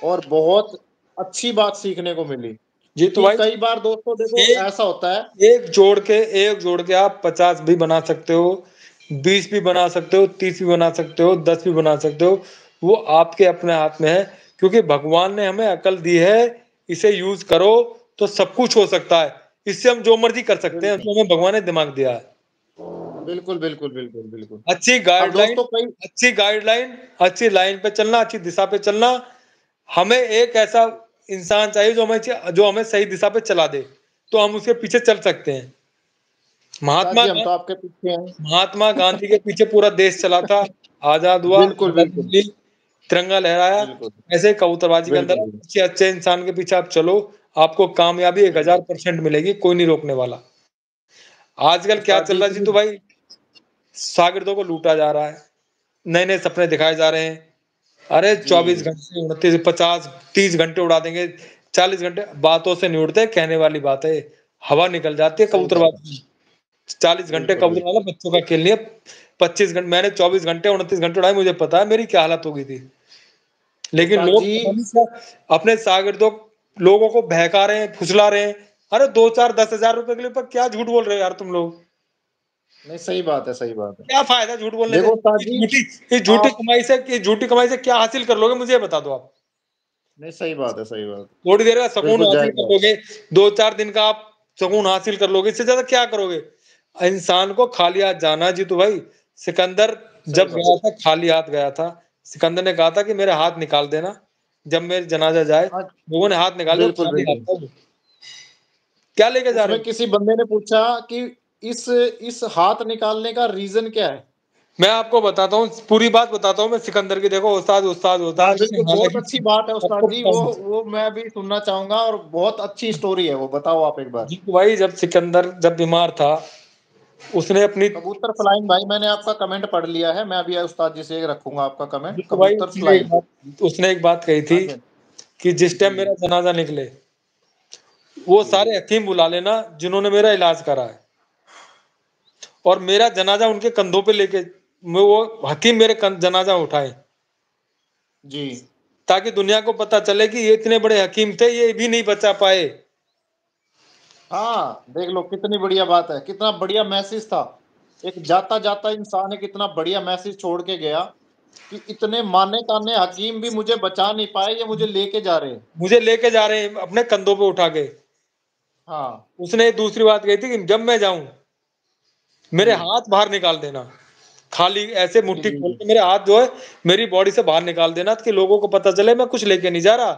और बहुत अच्छी बात सीखने को मिली। जी तो भाई कई बार दोस्तों देखो एक- ऐसा होता है। एक जोड़ के एक जोड़ के आप पचास भी बना सकते हो बीस भी बना सकते हो तीस भी बना सकते हो दस भी बना सकते हो वो आपके अपने हाथ में है क्योंकि भगवान ने हमें अकल दी है इसे यूज़ करो तो सब कुछ हो सकता है। इससे हम जो मर्ज़ी कर सकते हैं तो हमें भगवान ने दिमाग दिया है। बिल्कुल बिल्कुल बिल्कुल बिल्कुल। अच्छी गाइडलाइन कई अच्छी गाइडलाइन अच्छी लाइन पे चलना अच्छी दिशा पे चलना हमें एक ऐसा इंसान चाहिए जो हमें जो हमें सही दिशा पे चला दे तो हम उसके पीछे चल सकते हैं। महात्मा हम तो आपके पीछे हैं। महात्मा गांधी के पीछे पूरा देश चला था आज़ाद हुआ बिल्कुल, बिल्कुल। तिरंगा लहराया ऐसे कबूतरबाजी के अंदर अच्छे अच्छे इंसान के पीछे आप चलो आपको कामयाबी एक हज़ार परसेंट मिलेगी कोई नहीं रोकने वाला। आजकल क्या चल रहा है जी तो भाई? शागिर्दों को लूटा जा रहा है नए नए सपने दिखाए जा रहे हैं अरे चौबीस घंटे उनतीस पचास तीस घंटे उड़ा देंगे। चालीस घंटे बातों से नहीं उड़ते कहने वाली बात है हवा निकल जाती है कबूतरबाजी चालीस घंटे कबूतर वाला बच्चों का खेल नहीं है। पच्चीस घंटे मैंने चौबीस घंटे उनतीस घंटे उड़ाए मुझे पता है मेरी क्या हालत हो गई थी। लेकिन लोग जी। पता नहीं क्या अपने शागिर्दों लोगों को बहका रहे हैं फुसला रहे हैं। अरे दो चार दस हज़ार रुपए के लिए पर क्या झूठ बोल रहे हो यार तुम लोग? नहीं सही बात है सही बात है। क्या फ़ायदा झूठ बोलने देखो से? झूठी झूठी कमाई से झूठी कमाई से क्या हासिल कर लोगे? मुझे बता दो आप। नहीं सही बात है सही बात। थोड़ी देर का सुकून हासिल कर लोगे दो चार दिन का आप सुकून हासिल कर लोगे इससे ज़्यादा क्या करोगे? इंसान को खाली हाथ जाना जी तो भाई। सिकंदर जब गया था खाली हाथ गया था। सिकंदर ने कहा था कि मेरे हाथ निकाल देना जब मेरे जनाजा जाए हाँ, लोगों ने हाथ निकाले वो। क्या लेके जा रहे किसी बंदे ने पूछा कि इस इस हाथ निकालने का रीजन क्या है? मैं आपको बताता हूँ पूरी बात बताता हूँ मैं सिकंदर की देखो उस्ताद उस्ताद होता हाँ है बहुत अच्छी बात है उस्ताद जी वो वो मैं भी सुनना चाहूँगा और बहुत अच्छी स्टोरी है वो बताओ आप एक बार। भाई जब सिकंदर जब बीमार था उसने अपनी कबूतर फ्लाइंग भाई मैंने आपका कमेंट पढ़ लिया है मैं अभी उस्ताद जी से एक रखूँगा आपका कमेंट कबूतर फ्लाइंग उसने एक बात कही थी कि जिस टाइम मेरा जनाजा निकले वो सारे हकीम बुला लेना जिन्होंने मेरा इलाज करा है। और मेरा जनाजा उनके कंधों पे लेके मैं वो हकीम मेरे जनाजा उठाए। जी। ताकि दुनिया को पता चले कि ये इतने बड़े हकीम थे ये भी नहीं बचा पाए। हाँ देख लो कितनी बढ़िया बात है कितना बढ़िया मैसेज था। एक जाता जाता इंसान एक इतना बढ़िया मैसेज छोड़ के गया कि इतने माने ताने हकीम भी मुझे बचा नहीं पाए ये मुझे लेके जा रहे हैं। मुझे लेके जा रहे हैं अपने कंधों पे उठा के। हाँ। उसने दूसरी बात कही थी कि जब मैं जाऊँ मेरे हाथ बाहर निकाल देना। खाली ऐसे मुट्ठी खोल के मेरे हाथ जो है मेरी बॉडी से बाहर निकाल देना कि लोगों को पता चले मैं कुछ लेके नहीं जा रहा।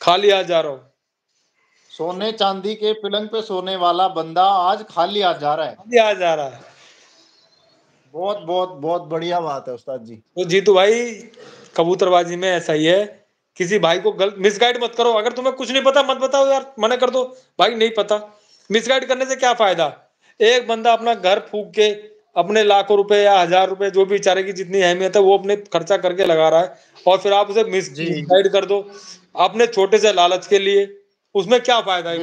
खाली हाथ जा रहा हूँ। सोने चांदी के पलंग पे सोने वाला बंदा आज खाली हाथ जा रहा है। खाली हाथ जा रहा है। बहुत बहुत बहुत बढ़िया बात है उस्ताद जी। तो जीतू भाई कबूतरबाजी में ऐसा ही है। किसी भाई को गलत मिसगाइड मत करो। अगर तुम्हें कुछ नहीं पता मत बताओ यार। मना कर दो। भाई नहीं पता। मिसगाइड करने से क्या फ़ायदा? एक बंदा अपना घर फूक के अपने लाखों रुपए या हज़ार रुपए जो भी बेचारे की जितनी अहमियत है वो अपने खर्चा करके लगा रहा है और फिर आप उसे मिस जी। मिसगाइड कर दो। अपने छोटे से लालच के लिए उसमें क्या फ़ायदा है?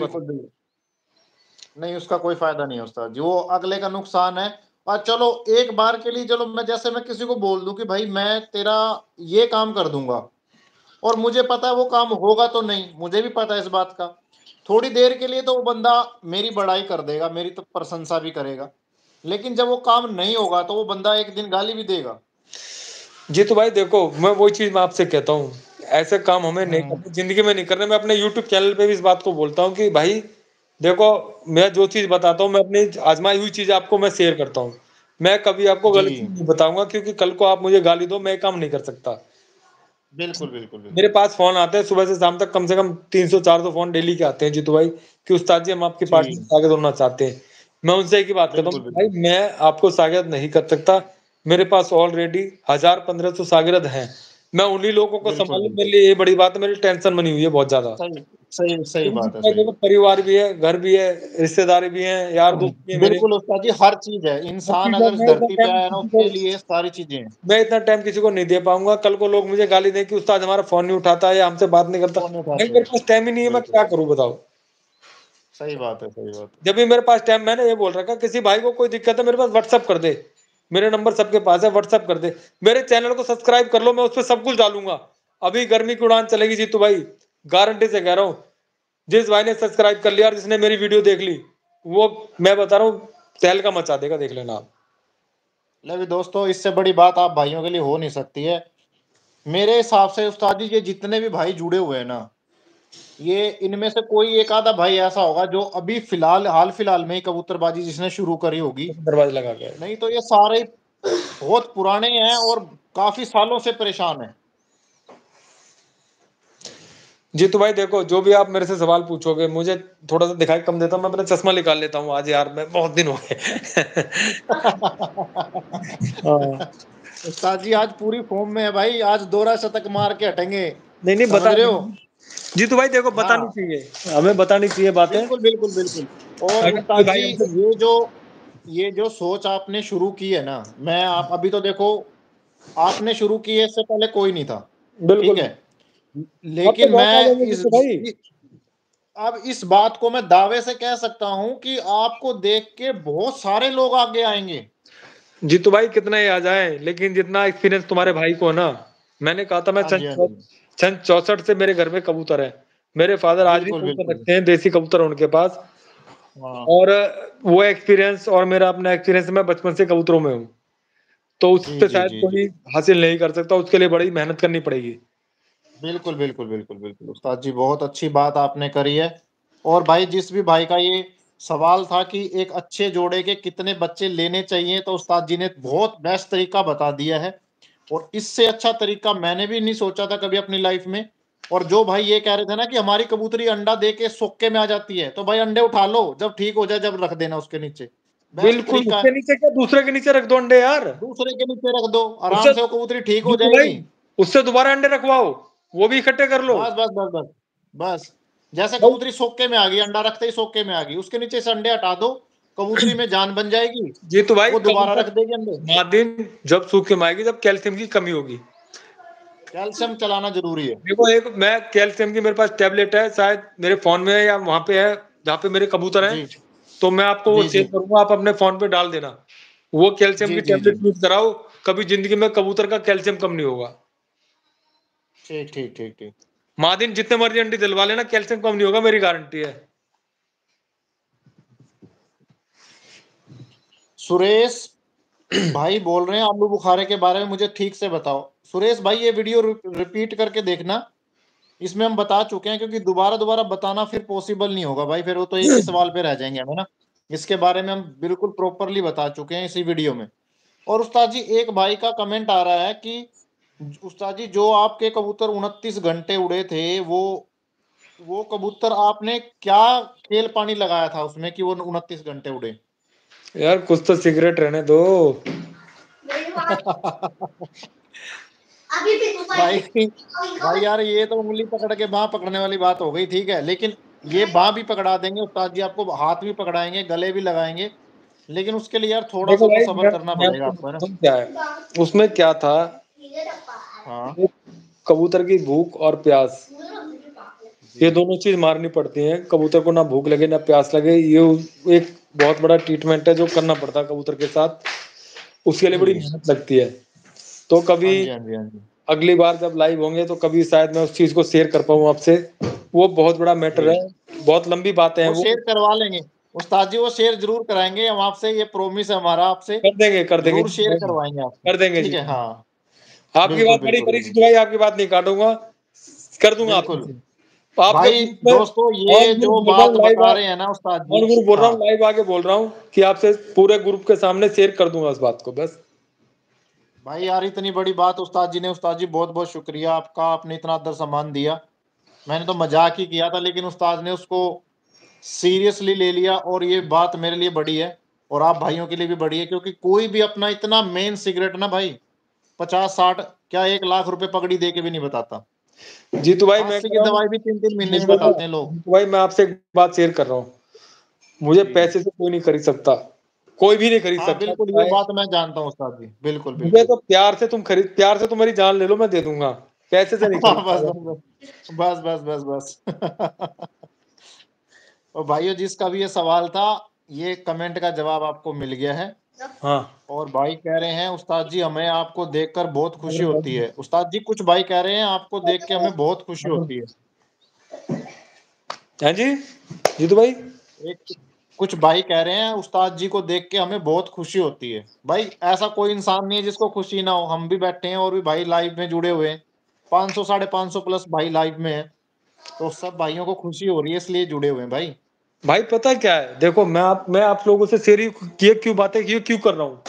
नहीं उसका कोई फ़ायदा नहीं है उस्ताद जी। अगले का नुकसान है। और चलो एक बार के लिए चलो मैं जैसे मैं किसी को बोल दूँ कि भाई मैं तेरा ये काम कर दूँगा और मुझे पता है वो काम होगा तो नहीं। मुझे भी पता है इस बात का। थोड़ी देर के लिए तो वो बंदा मेरी बड़ाई कर देगा मेरी तो प्रशंसा भी करेगा। लेकिन जब वो काम नहीं होगा तो वो बंदा एक दिन गाली भी देगा। जी तो भाई देखो मैं वही चीज़ मैं आपसे कहता हूँ। ऐसे काम हमें नहीं हम्म। करने ज़िंदगी में नहीं करने। मैं अपने यूट्यूब चैनल पे भी इस बात को बोलता हूँ कि भाई देखो मैं जो चीज़ बताता हूँ मैं अपनी आजमाई हुई चीज़ आपको मैं शेयर करता हूँ। मैं कभी आपको। गलत नहीं बताऊँगा क्योंकि कल को आप मुझे गाली दो मैं काम नहीं कर सकता। बिल्कुल बिल्कुल मेरे पास फ़ोन आते हैं सुबह से शाम तक कम से कम तीन सौ चार सौ फ़ोन डेली के आते हैं जीतू भाई कि उस्ताद जी हम आपकी। पार्टी में स्वागत होना चाहते हैं। मैं उनसे एक ही बात करता हूँ भाई मैं आपको स्वागत नहीं कर सकता। मेरे पास ऑलरेडी हज़ार पंद्रह सौ शागिर्द हैं। मैं उन्हीं लोगों को संभालू मेरे लिए ये बड़ी बात है मेरी टेंशन बनी हुई है बहुत ज़्यादा। सही सही बात है सही। परिवार भी है घर भी है रिश्तेदारी भी है यार दोस्त भी है बिल्कुल उस्ताद जी हर चीज़ है। इंसान अगर है, धरती पे आया ना उसके लिए सारी चीज़ें हैं। मैं इतना टाइम किसी को नहीं दे पाऊँगा। कल को लोग मुझे गाली दें कि उस्ताद हमारा फ़ोन नहीं उठाता या हमसे बात नहीं करता। नहीं मेरे पास टाइम ही नहीं है मैं क्या करूँ बताओ? सही बात है सही बात है। जब भी मेरे पास टाइम मैंने ये बोल रखा किसी भाई को कोई दिक्कत है मेरे पास व्हाट्सअप कर दे। मेरे नंबर सबके पास है व्हाट्सअप कर दे। मेरे चैनल को सब्सक्राइब कर लो मैं उस पर सब कुछ डालूँगा। अभी गर्मी की उड़ान चलेगी जी तो भाई। गारंटी से कह रहा हूँ। जिस भाई ने सब्सक्राइब कर लिया और जिसने मेरी वीडियो देख ली वो मैं बता रहा हूँ तहल का मचा देगा देख लेना आप। ले दोस्तों इससे बड़ी बात आप भाइयों के लिए हो नहीं सकती है। मेरे हिसाब से उस्ताद जी ये जितने भी भाई जुड़े हुए हैं ना ये इनमें से कोई एक आधा भाई ऐसा होगा जो अभी फ़िलहाल हाल फ़िलहाल में कबूतरबाजी जिसने शुरू करी होगी। दरवाजे लगा के। नहीं तो ये सारे बहुत पुराने हैं और काफ़ी सालों से परेशान हैं। जी तो भाई देखो जो भी आप मेरे से सवाल पूछोगे मुझे थोड़ा सा दिखाई कम देता हूँ मैं अपना चश्मा निकाल लेता हूँ। आज यार मैं बहुत दिन हो गए। हाँ। उस्ताद जी आज पूरी फॉर्म में है भाई आज दोरा शतक मार के हटेंगे। नहीं नहीं बता रहे हो? जी तो भाई देखो हाँ। बतानी चाहिए। हमें बतानी चाहिए बातें। बिल्कुल बिल्कुल बिल्कुल। और उस्ताद भाई जी ये जो ये जो सोच आपने शुरू की है ना मैं आप अभी तो देखो आपने शुरू की है इससे पहले कोई नहीं था। बिल्कुल। ठीक है? लेकिन आ मैं इस तो अब इस बात को मैं दावे से कह सकता हूँ कि आपको देख के बहुत सारे लोग आगे आएँगे। जी तो भाई कितना ही आ जाए लेकिन जितना एक्सपीरियंस तुम्हारे भाई को है ना मैंने कहा था मैं हाँ सन हाँ। सन चौसठ से मेरे घर में कबूतर है। मेरे फादर आज भी कबूतर रखते हैं देसी कबूतर उनके पास। हाँ, और वो एक्सपीरियंस और मेरा अपना एक्सपीरियंस मैं बचपन से कबूतरों में हूँ। तो उस जी, शायद कोई हासिल नहीं कर सकता उसके लिए बड़ी मेहनत करनी पड़ेगी। बिल्कुल बिल्कुल बिल्कुल बिल्कुल। उस्ताद जी बहुत अच्छी बात आपने करी है। और भाई जिस भी भाई का ये सवाल था कि एक अच्छे जोड़े के कितने बच्चे लेने चाहिए तो उस्ताद जी ने बहुत बेस्ट तरीका बता दिया है। और इससे अच्छा तरीका मैंने भी नहीं सोचा था कभी अपनी लाइफ में। और जो भाई ये कह रहे थे ना कि हमारी कबूतरी अंडा दे के सोके में आ जाती है तो भाई अंडे उठा लो जब ठीक हो जाए जब रख देना उसके नीचे। बिल्कुल उसके नीचे क्या? दूसरे के नीचे रख दो अंडे यार। दूसरे के नीचे रख दो। आराम से वो कबूतरी ठीक हो जाएगी। उससे दोबारा अंडे रखवाओ। वो भी इकट्ठे कर लो। बस बस बस बस बस। जैसे कबूतरी सोके में आ गई अंडा रखते ही सोके में आ गई उसके नीचे से अंडे हटा दो कबूतरी में जान बन जाएगी जी तो भाई वो दोबारा रख देगी अंडे। मादिन जब सूखे में आएगी जब कैल्शियम की कमी होगी। कैल्शियम चलाना ज़रूरी है। देखो एक मैं कैल्शियम की मेरे पास टेबलेट है शायद मेरे फ़ोन में है या वहाँ पे है जहाँ पे मेरे कबूतर हैं तो मैं आपको वो जी। करूँगा आप अपने फ़ोन पे डाल देना। वो कैल्शियम की टैबलेट। यूज़ कराओ कभी ज़िंदगी में कबूतर का कैल्शियम कम नहीं होगा। ठीक ठीक ठीक ठीक। मादिन जितने मर्ज़ी अंडे दिलवा लेना कैल्शियम कम नहीं होगा मेरी गारंटी है। सुरेश भाई बोल रहे हैं आलू बुखारे के बारे में मुझे ठीक से बताओ। सुरेश भाई ये वीडियो रिपीट करके देखना। इसमें हम बता चुके हैं क्योंकि दोबारा दोबारा बताना फिर पॉसिबल नहीं होगा भाई। फिर वो तो एक ही सवाल पे रह जाएँगे हमें ना? इसके बारे में हम बिल्कुल प्रॉपरली बता चुके हैं इसी वीडियो में। और उस्ताद जी एक भाई का कमेंट आ रहा है कि उस्ताद जी जो आपके कबूतर उनतीस घंटे उड़े थे वो वो कबूतर आपने क्या खेल पानी लगाया था उसमें कि वो उनतीस घंटे उड़े? यार कुछ तो सिगरेट रहने दो। अभी भी भाई भाई यार ये तो उंगली पकड़ के बाह पकड़ने वाली बात हो गई ठीक है लेकिन ये बाह भी पकड़ा देंगे उस्ताद जी आपको हाथ भी पकड़ाएँगे गले भी लगाएँगे लेकिन उसके लिए यार थोड़ा सा तो सबर करना पड़ेगा आपको उसमें क्या था? हाँ। कबूतर की भूख और प्यास। ये दोनों चीज़ मारनी पड़ती है। कबूतर को ना भूख लगे ना प्यास लगे। ये एक बहुत बड़ा ट्रीटमेंट है जो करना पड़ता है कबूतर के साथ। उसके लिए बड़ी मेहनत लगती है। तो हाँ कभी हाँ हाँ जी। अगली बार जब लाइव होंगे तो कभी शायद मैं उस चीज़ को शेयर कर पाऊँ आपसे। वो बहुत बड़ा मैटर है। बहुत लंबी बातें हैं वो शेयर करवा लेंगे। उस्ताद जी वो शेयर ज़रूर कराएँगे। हम आपसे ये प्रोमिस है हमारा आपसे। कर देंगे कर देंगे। शेयर करवाएँगे आप कर देंगे जी। है हाँ। आपकी बात बड़ी बिल्कुल। भाई आपकी बात नहीं काटूँगा कर दूँगा बिल्कुल। आपसे आप भाई दोस्तों ये जो बात बता रहे हैं ना उस्ताद और बोल रहा हाँ। हूँ लाइव आके बोल रहा हूँ कि आपसे पूरे ग्रुप के सामने शेयर कर दूँगा इस बात को बस भाई यार इतनी बड़ी बात उस्ताद जी ने उस्ताद जी बहुत बहुत शुक्रिया आपका आपने इतना आदर सम्मान दिया मैंने तो मज़ाक ही किया था लेकिन उस्ताद ने उसको सीरियसली ले लिया और ये बात मेरे लिए बड़ी है और आप भाइयों के लिए भी बड़ी है क्योंकि कोई भी अपना इतना मेन सिगरेट ना भाई पचास साठ क्या एक लाख रुपए पगड़ी दे के भी नहीं बताता? जीतू भाई मैं की दवाई भी तीन तीन महीने में बताते हैं लोग। भाई मैं आपसे एक बात शेयर कर रहा हूँ। मुझे पैसे से कोई नहीं खरीद सकता। कोई भी नहीं खरीद हाँ सकता बिल्कुल ये बात मैं जानता हूँ उस्ताद जी। बिल्कुल मुझे बिल्कुल। तो प्यार से तुम खरीद प्यार से तुम मेरी जान ले लो मैं दे दूँगा। पैसे से नहीं बस बस बस बस बस। और भाइयों जिसका भी ये सवाल था ये कमेंट का जवाब आपको मिल गया है। हाँ। और भाई कह रहे हैं उस्ताद जी हमें आपको देखकर बहुत खुशी होती है। उस्ताद जी कुछ भाई कह रहे हैं आपको देख के हमें बहुत खुशी होती है। हाँ जी जीतू भाई। एक कुछ भाई कह रहे हैं उस्ताद जी को देख के हमें बहुत खुशी होती है। भाई ऐसा कोई इंसान नहीं है जिसको खुशी ना हो। हम भी बैठे हैं और भी भाई लाइव में जुड़े हुए हैं। पाँच सौ साढ़े पाँच सौ प्लस भाई लाइव में है। तो सब भाइयों को खुशी हो रही है इसलिए जुड़े हुए हैं भाई। भाई पता क्या है? देखो मैं आप मैं आप लोगों से शेयर किए क्यों बातें किए क्यों कर रहा हूँ?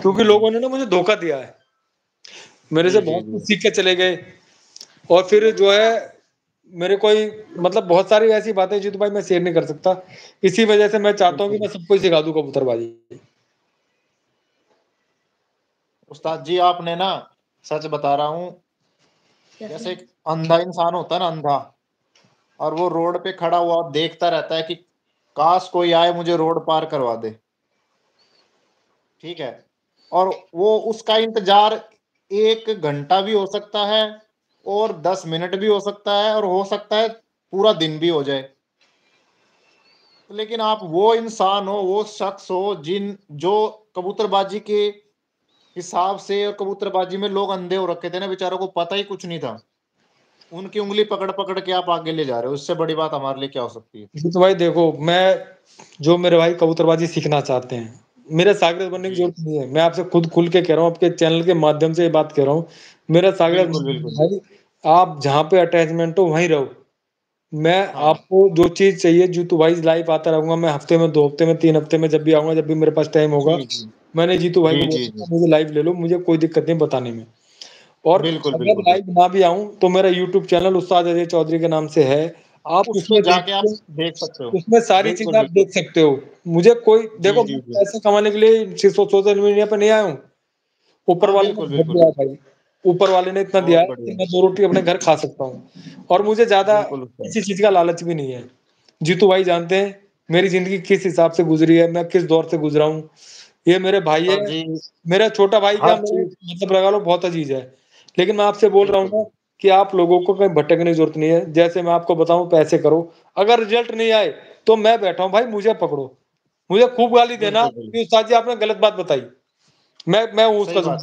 क्योंकि लोगों ने ना मुझे धोखा दिया है। मेरे से जी, जी, बहुत कुछ सीख के चले गए। और फिर जो है मेरे कोई मतलब बहुत सारी ऐसी बातें जीतू भाई मैं शेयर नहीं कर सकता। इसी वजह से मैं चाहता हूँ कि मैं सबको सिखा दूँ कबूतरबाजी। उस्ताद जी आपने ना सच बता रहा हूँ जैसे एक अंधा इंसान होता है ना अंधा। और वो रोड पे खड़ा हुआ देखता रहता है कि काश कोई आए मुझे रोड पार करवा दे। ठीक है? और वो उसका इंतज़ार एक घंटा भी हो सकता है और दस मिनट भी हो सकता है और हो सकता है पूरा दिन भी हो जाए। लेकिन आप वो इंसान हो, वो शख्स हो जिन, जो कबूतरबाजी के हिसाब से और कबूतरबाजी में लोग अंधे हो रखे थे ना, बेचारों को पता ही कुछ नहीं था। उनकी उंगली पकड़ पकड़ के आप आगे ले जा रहे हो। इससे बड़ी बात हमारे लिए क्या हो सकती है? जीतू भाई देखो मैं जो मेरे भाई कबूतरबाजी सीखना चाहते हैं मेरे सागरत बनने की ज़रूरत नहीं है। मैं आपसे खुद खुल के कह रहा हूँ आपके चैनल के माध्यम से ये बात कह रहा हूँ। मेरा बिल्कुल। भाई आप जहाँ पे अटैचमेंट हो वहीं रहो। मैं हाँ। आपको जो चीज़ चाहिए जीतू भाई लाइव आता रहूँगा। मैं हफ़्ते में दो हफ़्ते में तीन हफ़्ते में जब भी आऊँगा जब भी मेरे पास टाइम होगा। मैंने जीतू भाई को मुझे लाइव ले लो मुझे कोई दिक्कत नहीं बताने में। और बिल्कुल, अगर लाइव ना भी आऊँ तो मेरा यूट्यूब चैनल उस्ताद अजय चौधरी के नाम से है। आप उसमें जाके आप देख सकते हो। उसमें सारी चीज़ें आप देख सकते हो। मुझे कोई देखो। पैसे कमाने के लिए सोशल मीडिया पे नहीं आया हूँ। ऊपर हाँ, वाले है भाई। ऊपर वाले ने इतना दिया है कि मैं दो रोटी अपने घर खा सकता हूँ। और मुझे ज़्यादा किसी चीज़ का लालच भी नहीं है। जीतू भाई जानते हैं मेरी ज़िंदगी किस हिसाब से गुजरी है मैं किस दौर से गुजरा हूँ। ये मेरे भाई है मेरा छोटा भाई चीज- मतलब लगा लो बहुत अज़ीज़ है। लेकिन मैं आपसे बोल रहा हूँ कि आप लोगों को कहीं भटकने की ज़रूरत नहीं है। जैसे मैं आपको बताऊँ पैसे करो। अगर रिज़ल्ट नहीं आए तो मैं बैठा हूँ भाई मुझे पकड़ो। मुझे खूब गाली देना। कि उस्ताद जी आपने गलत बात बताई। मैं मैं हूँ उसका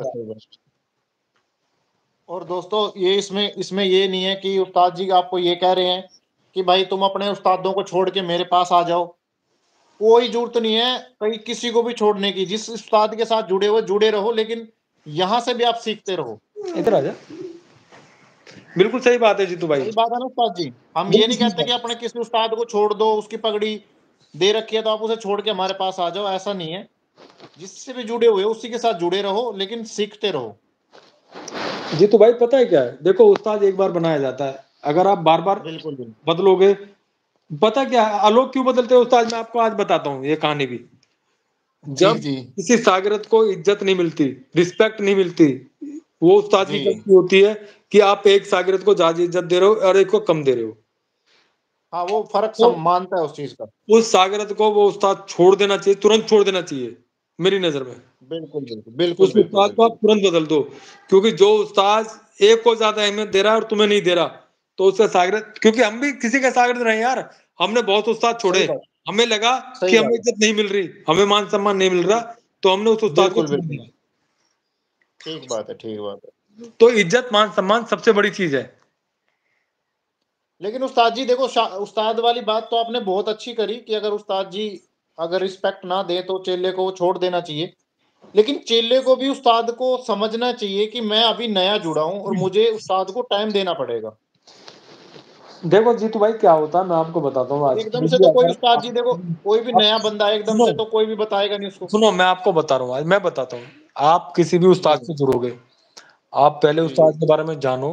और दोस्तों ये इसमें इसमें ये नहीं है कि उस्ताद जी आपको ये कह रहे हैं कि भाई तुम अपने उस्तादों को छोड़ के मेरे पास आ जाओ। कोई ज़रूरत नहीं है कहीं किसी को भी छोड़ने की। जिस उस्ताद के साथ जुड़े हुए जुड़े रहो लेकिन यहाँ से भी आप सीखते रहो। इधर आ जा। बिल्कुल सही बात है जीतू भाई। सही बात है ना उस्ताद जी। हम ये नहीं कहते कि अपने किसी उस्ताद को छोड़ दो उसकी पगड़ी दे रखी है तो आप उसे छोड़ के हमारे पास आ जाओ ऐसा नहीं है। जिससे भी जुड़े हुए उसी के साथ जुड़े रहो लेकिन सीखते रहो। जीतू भाई पता है क्या? है देखो उस्ताद एक बार बनाया जाता है। अगर आप बार बार बिल्कुल बिल्कुल। बदलोगे पता क्या? है आलोक क्यों बदलते हैं उस्ताद? मैं आपको आज बताता हूँ ये कहानी भी। जब जी, जी। किसी सागरत को इज़्ज़त नहीं मिलती रिस्पेक्ट नहीं मिलती वो उस्ताद की गलती होती है कि आप एक सागरत को ज़्यादा इज़्ज़त दे रहे हो और एक को कम दे रहे हो। हाँ वो फ़र्क तो- मानता है उस चीज़ का। उस सागरत को वो उस्ताद छोड़ देना चाहिए तुरंत छोड़ देना चाहिए मेरी नज़र में। बिल्कुल बिल्कुल बिल्कुल उस उस्ताद को आप तुरंत बदल दो क्योंकि जो उस्ताद एक को ज़्यादा अहमियत दे रहा है और तुम्हें नहीं दे रहा तो उसका सागरत क्योंकि हम भी किसी का सागरत रहे यार हमने बहुत उस्ताद छोड़े। हमें लगा कि हमें इज़्ज़त नहीं मिल रही हमें मान सम्मान नहीं मिल रहा तो हमने उस उस्ताद को छोड़ दिया। ठीक बात है ठीक बात है। तो इज़्ज़त मान सम्मान सबसे बड़ी चीज़ है। लेकिन उस्ताद जी देखो उस्ताद वाली बात तो आपने बहुत अच्छी करी कि अगर उस्ताद जी अगर रिस्पेक्ट ना दे तो चेले को छोड़ देना चाहिए। लेकिन चेले को भी उस्ताद को समझना चाहिए कि मैं अभी नया जुड़ा हूँ और मुझे उस्ताद को टाइम देना पड़ेगा। देखो जीतू भाई क्या होता है मैं आपको बताता हूँ एकदम से तो कोई उस्ताद जी देखो कोई भी नया बंदा है एकदम से तो कोई भी बताएगा नहीं उसको। सुनो मैं आपको बता रहा हूँ आज मैं बताता हूँ। आप किसी भी उस्ताद से जुड़ोगे आप पहले। उस्ताद के बारे में जानो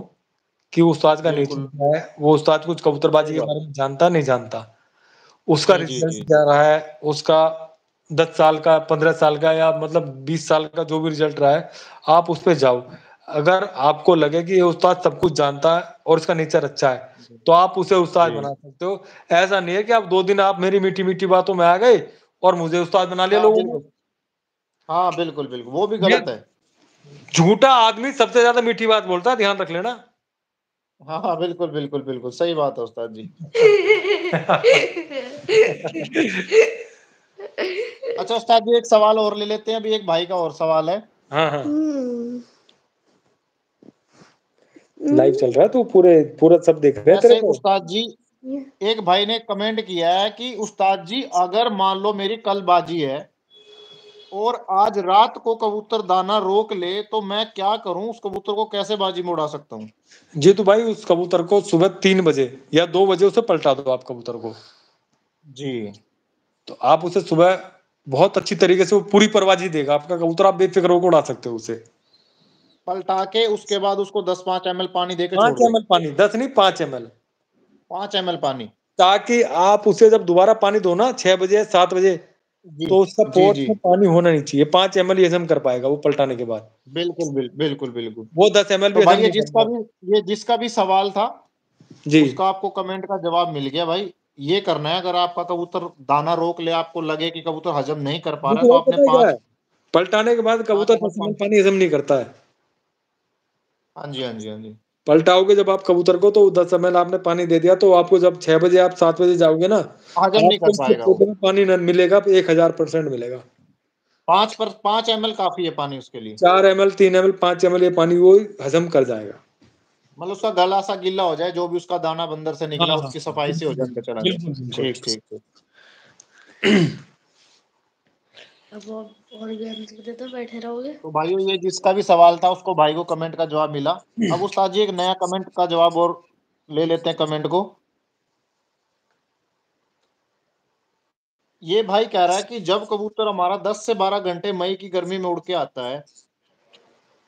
कि उस्ताद का नेचर क्या है वो उस्ताद कुछ कबूतरबाजी के बारे में जानता नहीं जानता। उसका रिज़ल्ट क्या रहा है उसका दस साल का पंद्रह साल का या मतलब बीस साल का जो भी रिज़ल्ट रहा है आप उस पर जाओ। अगर आपको लगे कि ये उस्ताद सब कुछ जानता है और इसका नेचर अच्छा है तो आप उसे उस्ताद बना सकते हो। ऐसा नहीं है कि आप दो दिन आप मेरी मीठी मीठी बातों में आ गए और मुझे उस्ताद बना लिया हाँ, लोगों ने। बिल्कुल। हाँ बिल्कुल बिल्कुल। वो भी गलत है। झूठा आदमी सबसे ज़्यादा मीठी बात बोलता है ध्यान रख लेना। हाँ हाँ बिल्कुल बिल्कुल बिल्कुल। सही बात है उस्ताद जी। अच्छा उस्ताद जी एक सवाल और ले लेते हैं। अभी एक भाई का और सवाल है। हाँ हाँ। लाइव चल रहा है तो पूरे पूरा सब देख रहे हैं तेरे को? उस्ताद जी एक भाई ने कमेंट किया है कि उस्ताद जी अगर मान लो मेरी कल बाजी है और आज रात को कबूतर दाना रोक ले तो मैं क्या करूँ? उस कबूतर को कैसे बाजी में उड़ा सकता हूँ? जी तो भाई उस कबूतर को सुबह तीन बजे या दो बजे उसे पलटा दो आप कबूतर को। जी। तो आप उसे सुबह बहुत अच्छी तरीके से वो पूरी परवाजी देगा। आपका कबूतर आप बेफिक्र होकर उड़ा सकते हो उसे। पलटा के उसके बाद उसको दस पाँच एम पानी देकर पाँच एम पानी दस नहीं पाँच एम एल। पाँच एम पानी। ताकि आप उसे जब दोबारा पानी दो ना छह बजे सात बजे तो उसका पोट में पानी होना नहीं चाहिए। पाँच एम एल कर पाएगा वो पलटाने के बाद। बिल्कुल बिल्कुल बिल्कुल बिल्कुल। वो दस एम एल तो भाई ये जिसका भी ये जिसका भी सवाल था जी। उसका आपको कमेंट का जवाब मिल गया भाई। ये करना है अगर आपका कबूतर दाना रोक ले आपको लगे कि कबूतर हजम नहीं कर पा रहा तो आपने पाँच पलटाने के बाद कबूतर पानी हजम नहीं करता है। हाँ जी हाँ जी हाँ जी। पलटाओगे जब आप कबूतर को तो दस एम आपने पानी दे दिया तो आपको जब छह बजे आप सात बजे जाओगे ना हजम नहीं कर पाएगा पानी न मिलेगा एक हज़ार परसेंट मिलेगा। पाँच पर पाँच एम काफ़ी है पानी उसके लिए। चार एम एल तीन एम एल पाँच एम ये पानी वो हजम कर जाएगा। मतलब उसका गला सा गिल्ला हो जाए जो भी उसका दाना बंदर से निकला हाँ, उसकी सफ़ाई से हो जाए ठीक ठीक ठीक। अब और गेम तो बैठे रहोगे। तो भाई ये जिसका भी सवाल था उसको भाई को कमेंट का जवाब मिला। अब उस्ताद जी एक नया कमेंट का जवाब और ले लेते हैं कमेंट को। ये भाई कह रहा है कि जब कबूतर हमारा 10 से 12 घंटे मई की गर्मी में उड़ के आता है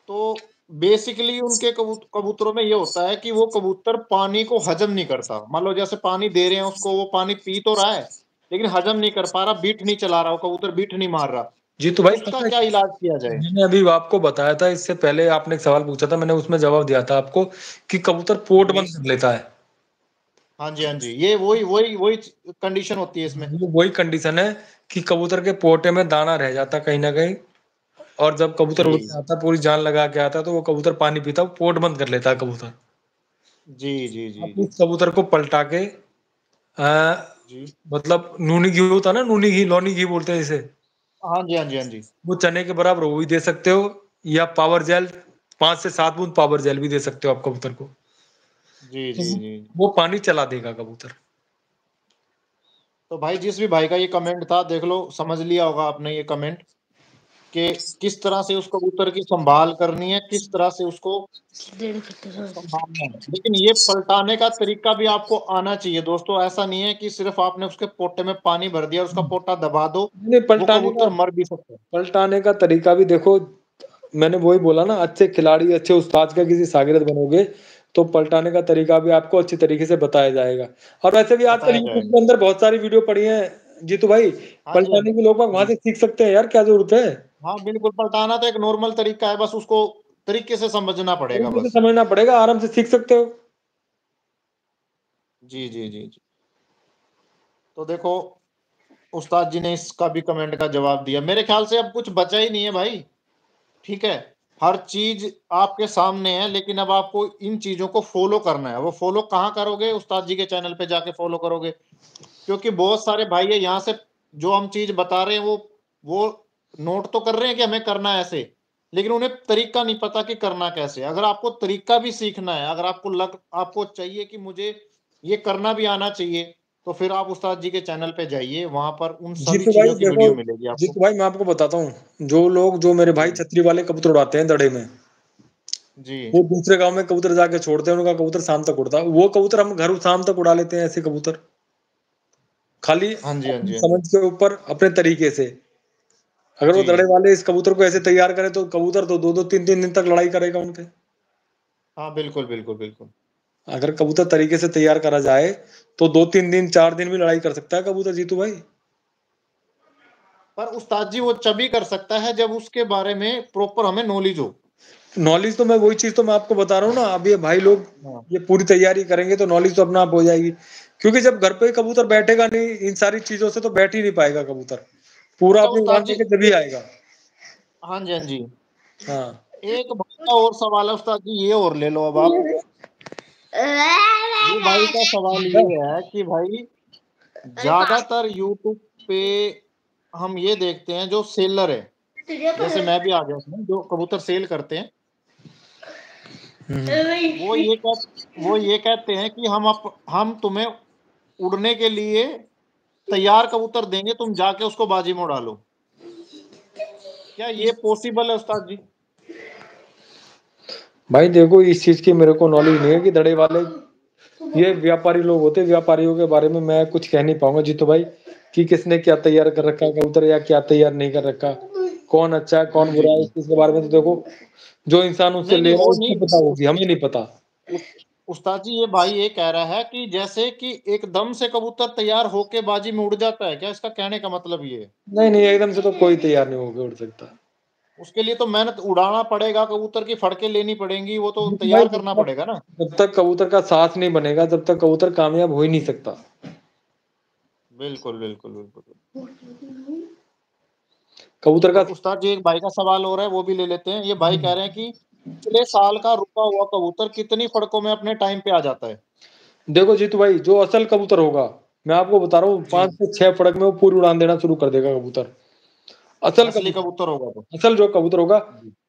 तो बेसिकली उनके कबूतरों में ये होता है कि वो कबूतर पानी को हजम नहीं करता। मान लो जैसे पानी दे रहे हैं उसको वो पानी पी तो रहा है लेकिन हजम नहीं कर पा रहा बीट नहीं चला रहा कबूतर बीट नहीं मार रहा। जी तो भाई उसका क्या इलाज किया जाए? मैंने अभी आपको बताया था इससे पहले आपने एक सवाल पूछा था मैंने उसमें जवाब दिया था आपको कि कबूतर पोट बंद कर लेता है। हाँ जी हाँ जी ये वही वही वही कंडीशन होती है इसमें। वही कंडीशन है कि कबूतर के पोटे में दाना रह जाता कहीं ना कहीं और जब कबूतर उड़ आता पूरी जान लगा के आता तो वो कबूतर पानी पीता पोट बंद कर लेता है कबूतर। जी जी जी उस कबूतर को पलटा के मतलब नूनी घी होता ना नूनी घी लोनी घी बोलते हैं इसे। हाँ जी हाँ जी हाँ जी। वो चने के बराबर वो भी दे सकते हो या पावर जेल पाँच से सात बूंद पावर जेल भी दे सकते हो आप कबूतर को। जी जी जी। वो पानी चला देगा कबूतर। तो भाई जिस भी भाई का ये कमेंट था देख लो समझ लिया होगा आपने ये कमेंट कि किस तरह से उस कबूतर की संभाल करनी है किस तरह से उसको लेकिन ये पलटाने का तरीका भी आपको आना चाहिए दोस्तों। ऐसा नहीं है कि सिर्फ़ आपने उसके पोटे में पानी भर दिया उसका पोटा दबा दो नहीं पलटाने का मर भी सकता है। पलटाने का तरीका भी देखो मैंने वही बोला ना अच्छे खिलाड़ी अच्छे उस्ताद का किसी सागिरद बनोगे तो पलटाने का तरीका भी आपको अच्छी तरीके से बताया जाएगा। और वैसे भी आजकल यूट्यूब के अंदर बहुत सारी वीडियो पड़ी है। जीतू भाई हाँ पलटाने के लोग वहाँ से सीख सकते हैं यार क्या ज़रूरत है? हाँ बिल्कुल पलटाना तो एक नॉर्मल तरीका है बस उसको तरीके से समझना पड़ेगा बस। समझना पड़ेगा आराम से सीख सकते हो। जी जी जी जी। तो देखो उस्ताद जी ने इसका भी कमेंट का जवाब दिया। मेरे ख्याल से अब कुछ बचा ही नहीं है भाई। ठीक है हर चीज़ आपके सामने है लेकिन अब आपको इन चीज़ों को फॉलो करना है। वो फॉलो कहाँ करोगे? उस्ताद जी के चैनल पे जाके फॉलो करोगे। क्योंकि बहुत सारे भाई है यहाँ से जो हम चीज़ बता रहे हैं वो वो नोट तो कर रहे हैं कि हमें करना है ऐसे लेकिन उन्हें तरीका नहीं पता कि करना कैसे अगर आपको तरीका भी सीखना है अगर आपको लग आपको चाहिए कि मुझे ये करना भी आना चाहिए तो फिर आप उस्ताद जी के चैनल पे जाइए वहाँ पर उन सभी चीज़ों की वीडियो मिलेगी आपको। जीत भाई मैं आपको बताता हूँ जो लोग जो मेरे भाई छतरी वाले कबूतर उड़ाते हैं दड़े में जी। वो दूसरे गाँव में कबूतर जाके छोड़ते हैं उनका कबूतर शाम तक उड़ता है वो कबूतर हम घर शाम तक उड़ा लेते हैं ऐसे कबूतर। खाली हाँ जी हाँ जी। समझ के ऊपर अपने तरीके से। अगर वो दड़े वाले इस कबूतर को ऐसे तैयार करे तो कबूतर तो दो दो तीन तीन दिन तक लड़ाई करेगा उनके। हाँ बिल्कुल बिल्कुल बिल्कुल। अगर कबूतर तरीके से तैयार करा जाए तो दो तीन दिन चार दिन भी लड़ाई कर सकता है कबूतर जीतू भाई? पर उस्ताद जी वो तभी कर सकता है जब उसके बारे में प्रॉपर हमें नॉलेज हो। नॉलेज तो मैं वही चीज़ तो मैं आपको बता रहा हूँ ना अब ये भाई लोग हाँ। ये पूरी तैयारी करेंगे तो नॉलेज तो अपना आप हो जाएगी। क्योंकि जब घर पे कबूतर बैठेगा नहीं इन सारी चीज़ों से तो बैठ ही नहीं पाएगा कबूतर। पूरा अपनी उड़ान के ही आएगा। हाँ जी हाँ जी। हाँ। एक और सवाल है उस्ताद जी ये और ले लो अब आप। ये भाई का सवाल ये है कि भाई ज़्यादातर यूट्यूब पे हम ये देखते हैं जो सेलर है। जैसे मैं भी आ गया उसमें जो कबूतर सेल करते हैं। वो ये कह, वो ये कहते हैं कि हम अप, हम तुम्हें उड़ने के लिए तैयार कबूतर देंगे तुम जाके उसको बाजी में उड़ा लो। क्या ये पॉसिबल है उस्ताद जी? भाई देखो इस चीज़ की मेरे को नॉलेज नहीं है कि दड़े वाले ये व्यापारी लोग होते व्यापारियों के बारे में मैं कुछ कह नहीं पाऊँगा। जीतो भाई कि किसने क्या तैयार कर रखा है कबूतर या क्या तैयार नहीं कर रखा कौन अच्छा है कौन बुरा है इस चीज़ के बारे में तो देखो जो इंसान उससे ले रहा है उसको पता होगी हमें नहीं पता। उस्ताद जी ये भाई ये कह रहा है कि जैसे कि एकदम से कबूतर तैयार होके बाजी में उड़ जाता है क्या इसका कहने का मतलब ये? नहीं नहीं एकदम से तो कोई तैयार नहीं होकर उड़ सकता। उसके लिए तो मेहनत उड़ाना पड़ेगा कबूतर की फड़के लेनी पड़ेंगी वो तो तैयार करना पड़ेगा ना। जब तक कबूतर का साथ नहीं बनेगा जब तक कबूतर कामयाब हो ही नहीं सकता। बिल्कुल बिल्कुल बिल्कुल। कबूतर का उस्ताद जी एक भाई का सवाल हो रहा है वो भी ले लेते हैं। ये भाई कह रहे हैं कि पिछले साल का रुका हुआ कबूतर कितनी फड़कों में अपने टाइम पे आ जाता है? देखो जीतू भाई जो असल कबूतर होगा मैं आपको बता रहा हूँ पाँच से छह फड़क में वो पूरी उड़ान देना शुरू कर देगा कबूतर। असल कबूतर होगा तो। असल जो कबूतर होगा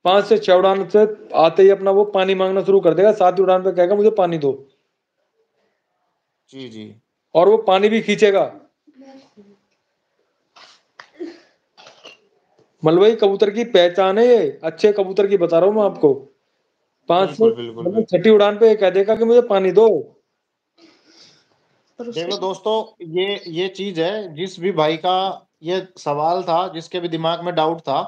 पाँच से छह उड़ान से आते ही अपना वो पानी मांगना शुरू कर देगा सातवीं उड़ान पे कहेगा मुझे पानी दो। जी जी। और वो पानी भी खींचेगा। मलबई कबूतर की पहचान है ये। अच्छे कबूतर की बता रहा हूँ मैं आपको। पाँच से मतलब छठी उड़ान पे कह देगा कि मुझे पानी दो। देख लो दोस्तों ये ये चीज़ है जिस भी भाई का ये सवाल था जिसके भी दिमाग में डाउट था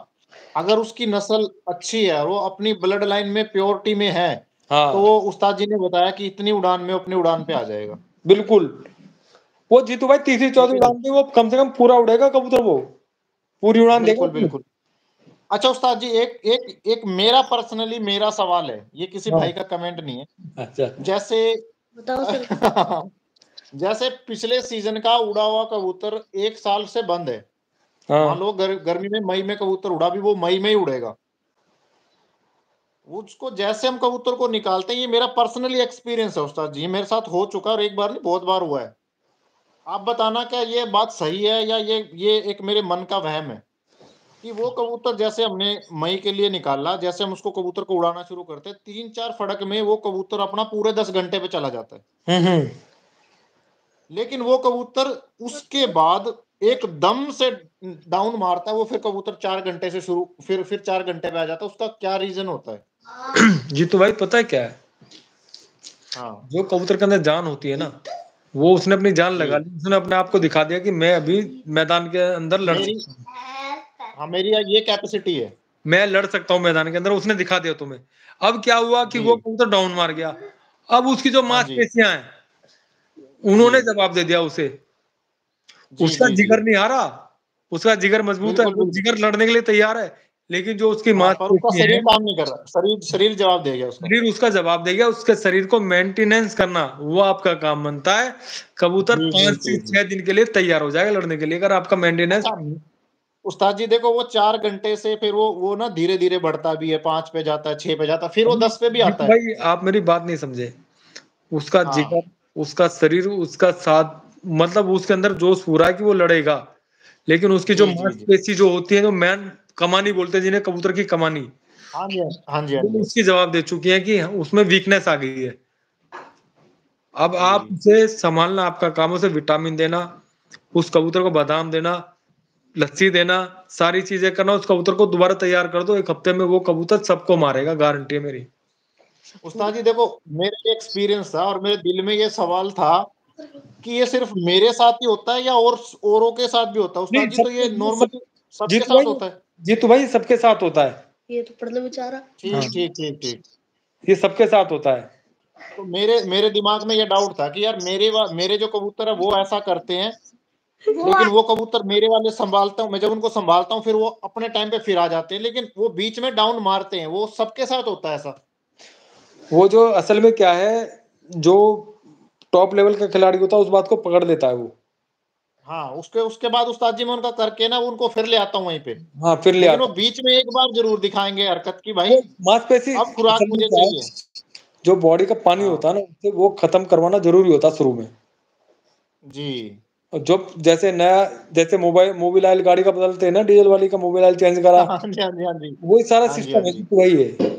अगर उसकी नस्ल अच्छी है वो अपनी ब्लड लाइन में प्योरिटी में है हाँ। तो वो उस्ताद जी ने बताया कि इतनी उड़ान में अपनी उड़ान पे आ जाएगा। बिल्कुल। वो जीतू भाई तीसरी चौथी उड़ान पे वो कम से कम पूरा उड़ेगा कबूतर वो। पूरी उड़ान बिल्कुल बिल्कुल। अच्छा उस्ताद जी एक एक एक मेरा पर्सनली मेरा सवाल है। ये किसी हाँ। भाई का कमेंट नहीं है। अच्छा। जैसे बताओ जैसे पिछले सीज़न का उड़ा हुआ कबूतर एक साल से बंद है। हाँ। मान लो गर, गर्मी में मई में कबूतर उड़ा भी वो मई में ही उड़ेगा। उसको जैसे हम कबूतर को निकालते हैं ये मेरा पर्सनली एक्सपीरियंस है उस्ताद जी। ये मेरे साथ हो चुका है और एक बार नहीं बहुत बार हुआ है। आप बताना क्या ये बात सही है या ये ये एक मेरे मन का वहम है? कि वो कबूतर जैसे हमने मई के लिए निकाला जैसे हम उसको कबूतर को उड़ाना शुरू करते हैं तीन चार फड़क में वो कबूतर अपना पूरे दस घंटे पे चला जाता है। हम्म हम्म। लेकिन वो कबूतर उसके बाद एकदम से डाउन मारता है वो फिर कबूतर चार घंटे से शुरू फिर फिर चार घंटे पे आ जाता है उसका क्या रीजन होता है? जीतू भाई पता है क्या है? हाँ। जो कबूतर के अंदर जान होती है ना वो उसने अपनी जान लगा ली उसने अपने आप को दिखा दिया कि मैं अभी मैदान के अंदर लड़ सकता हूँ। हाँ मेरी ये कैपेसिटी है। मैं लड़ सकता हूँ मैदान के अंदर उसने दिखा दिया तुम्हें। अब क्या हुआ कि। वो कबूतर डाउन मार गया। अब उसकी जो हाँ। मांसपेशियाँ हैं उन्होंने जवाब दे दिया उसे। उसका। जिगर नहीं हारा। उसका जिगर मज़बूत है जिगर लड़ने के लिए तैयार है। लेकिन जो उसकी हाँ, उसका शरीर काम नहीं कर रहा शरीर शरीर जवाब दे गया उसका शरीर उसका जवाब देगा उसके शरीर को मेंटेनेंस करना वो आपका काम बनता है कबूतर पाँच से। छह दिन के लिए तैयार हो जाएगा लड़ने के लिए अगर आपका मेंटेनेंस अच्छा, उस्ताद जी देखो वो चार घंटे से फिर वो वो ना धीरे धीरे बढ़ता भी है पाँच पे जाता है छह पे जाता है फिर वो दस पे भी आता है भाई आप मेरी बात नहीं समझे उसका हाँ। जिगर उसका शरीर उसका साथ मतलब उसके अंदर जोश पूरा है कि वो लड़ेगा लेकिन उसकी जी। मांसपेशी जो होती है जो मैन कमानी बोलते हैं जिन्हें कबूतर की कमानी। हाँ जी हाँ जी हाँ उसकी जवाब दे चुकी है कि उसमें वीकनेस आ गई है। अब आप उसे संभालना आपका काम उसे विटामिन देना उस कबूतर को बादाम देना लस्सी देना सारी चीज़ें करना उस कबूतर को दोबारा तैयार कर दो। एक हफ़्ते में वो कबूतर सबको मारेगा गारंटी है मेरी। उस्ताद जी देखो मेरे एक्सपीरियंस था और मेरे दिल में ये सवाल था कि ये सिर्फ़ मेरे साथ ही होता है या और औरों के साथ भी होता है? उस्ताद जी तो ये नॉर्मली सबके साथ होता है। जी तो भाई सबके साथ होता है। ये तो पढ़ लो बेचारा। ठीक हाँ। ठीक ठीक ठीक। ये सबके साथ होता है। तो मेरे मेरे दिमाग में ये डाउट था कि यार मेरे वा- मेरे जो कबूतर है वो ऐसा करते हैं लेकिन वो कबूतर मेरे वाले संभालता हूँ मैं जब उनको संभालता हूँ फिर वो अपने टाइम पे फिर आ जाते हैं लेकिन वो बीच में डाउन मारते हैं वो सबके साथ होता है ऐसा। वो जो असल में क्या है जो टॉप लेवल का खिलाड़ी होता है उस बात को पकड़ लेता है वो। हाँ उसके उसके बाद उस्ताद जी मैं उनका करके ना उनको फिर ले आता हूँ वहीं पे। हाँ फिर ले आता बीच में एक बार ज़रूर दिखाएँगे हरकत की भाई। मांसपेशी अब खुराक मुझे चाहिए। जो बॉडी का पानी हाँ। होता है ना उससे वो खत्म करवाना ज़रूरी होता है शुरू में। जी। और जो जैसे नया जैसे मोबाइल मोबाइल ऑयल गाड़ी का बदलते हैं ना डीजल वाली का मोबाइल ऑयल चेंज करा हाँ जी हाँ जी हाँ जी। वही सारा हाँ सिस्टम हाँ है तो वही है।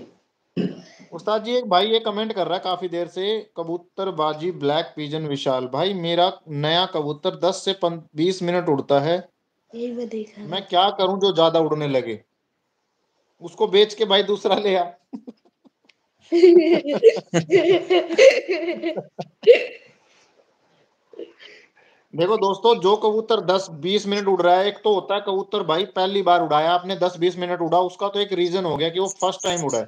उस्ताद जी एक भाई ये कमेंट कर रहा है काफ़ी देर से कबूतर बाजी ब्लैक पिजन विशाल। भाई मेरा नया कबूतर 10 से 20 मिनट उड़ता है। मैं देखा मैं क्या करूँ जो ज़्यादा उड़ने लगे? उसको बेच के भाई दूसरा ले आ। देखो दोस्तों जो कबूतर 10-20 मिनट उड़ रहा है एक तो होता है कबूतर भाई पहली बार उड़ाया आपने 10-20 मिनट उड़ा उसका तो एक रीजन हो गया कि वो फ़र्स्ट टाइम उड़ा है।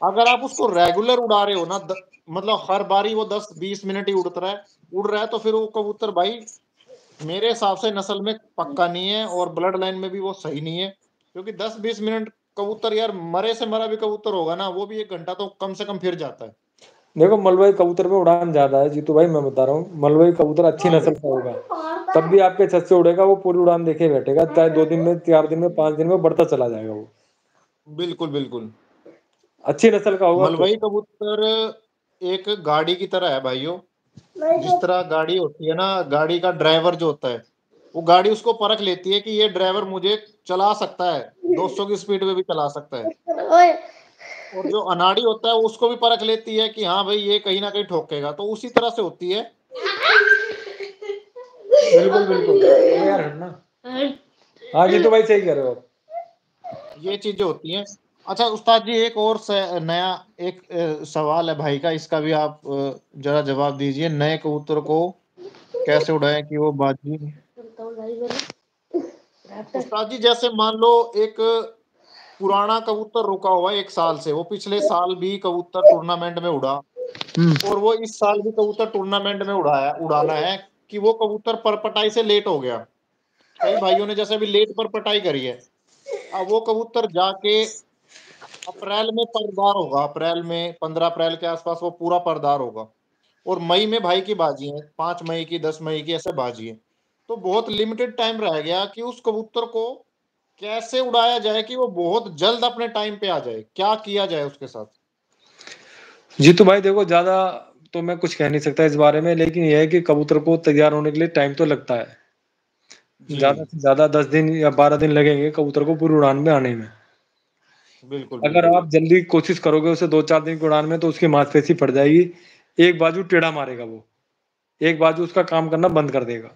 अगर आप उसको रेगुलर उड़ा रहे हो ना द, मतलब हर बारी वो दस बीस मिनट ही उड़ता रहा है उड़ रहा है तो फिर वो कबूतर भाई मेरे हिसाब से नस्ल में पक्का नहीं है और ब्लड लाइन में भी वो सही नहीं है क्योंकि 10-20 मिनट कबूतर यार मरे से मरा भी कबूतर होगा ना वो भी एक घंटा तो कम से कम फिर जाता है। देखो मलबई कबूतर में उड़ान ज़्यादा है जीतू भाई मैं बता रहा हूँ मलबई कबूतर अच्छी नस्ल का होगा तब भी आपके छत से उड़ेगा वो पूरी उड़ान देखे बैठेगा चाहे दो दिन में चार दिन में पाँच दिन में बढ़ता चला जाएगा वो। बिल्कुल बिल्कुल। अच्छी नस्ल का होगा मलबई कबूतर एक गाड़ी की तरह है भाइयों। जिस तरह गाड़ी होती है ना गाड़ी का ड्राइवर जो होता है वो गाड़ी उसको परख लेती है कि ये ड्राइवर मुझे चला सकता है 200 की स्पीड में भी चला सकता है। और जो अनाड़ी होता है उसको भी परख लेती है कि हाँ भाई ये कहीं ना कहीं ठोकेगा। तो उसी तरह से होती है। बिल्कुल बिल्कुल। यार हाँ जीतू भाई सही कह रहे हो आप। ये चीज़ें होती हैं। अच्छा उस्ताद जी एक और से- नया एक सवाल है भाई का इसका भी आप जरा जवाब दीजिए। नए कबूतर को कैसे उड़ाएँ कि वो बाजी? उस्ताद जी जैसे मान लो एक पुराना कबूतर रुका हुआ है एक साल से वो पिछले साल भी कबूतर टूर्नामेंट में उड़ा और वो इस साल भी कबूतर टूर्नामेंट में उड़ाया उड़ाना है कि वो कबूतर परपटाई से लेट हो गया। कई भाइयों ने जैसे अभी लेट पर पटाई करी है अब वो कबूतर जाके अप्रैल में परदार होगा अप्रैल में पंद्रह अप्रैल के आसपास वो पूरा परदार होगा। और मई में भाई की बाजी है पाँच मई की दस मई की ऐसे बाजी है। तो बहुत लिमिटेड टाइम रह गया कि उस कबूतर को कैसे उड़ाया जाए कि वो बहुत जल्द अपने टाइम पे आ जाए क्या किया जाए उसके साथ? जी तो भाई देखो ज़्यादा तो मैं कुछ कह नहीं सकता इस बारे में लेकिन यह है कि कबूतर को तैयार होने के लिए टाइम तो लगता है। ज़्यादा से ज़्यादा दस दिन या बारह दिन लगेंगे कबूतर को पूरी उड़ान में आने में। बिल्कुल अगर बिल्कुल। आप जल्दी कोशिश करोगे उसे दो चार दिन की उड़ान में तो उसकी मांसपेशी फट जाएगी। एक बाजू टेढ़ा मारेगा वो। एक बाजू उसका काम करना बंद कर देगा।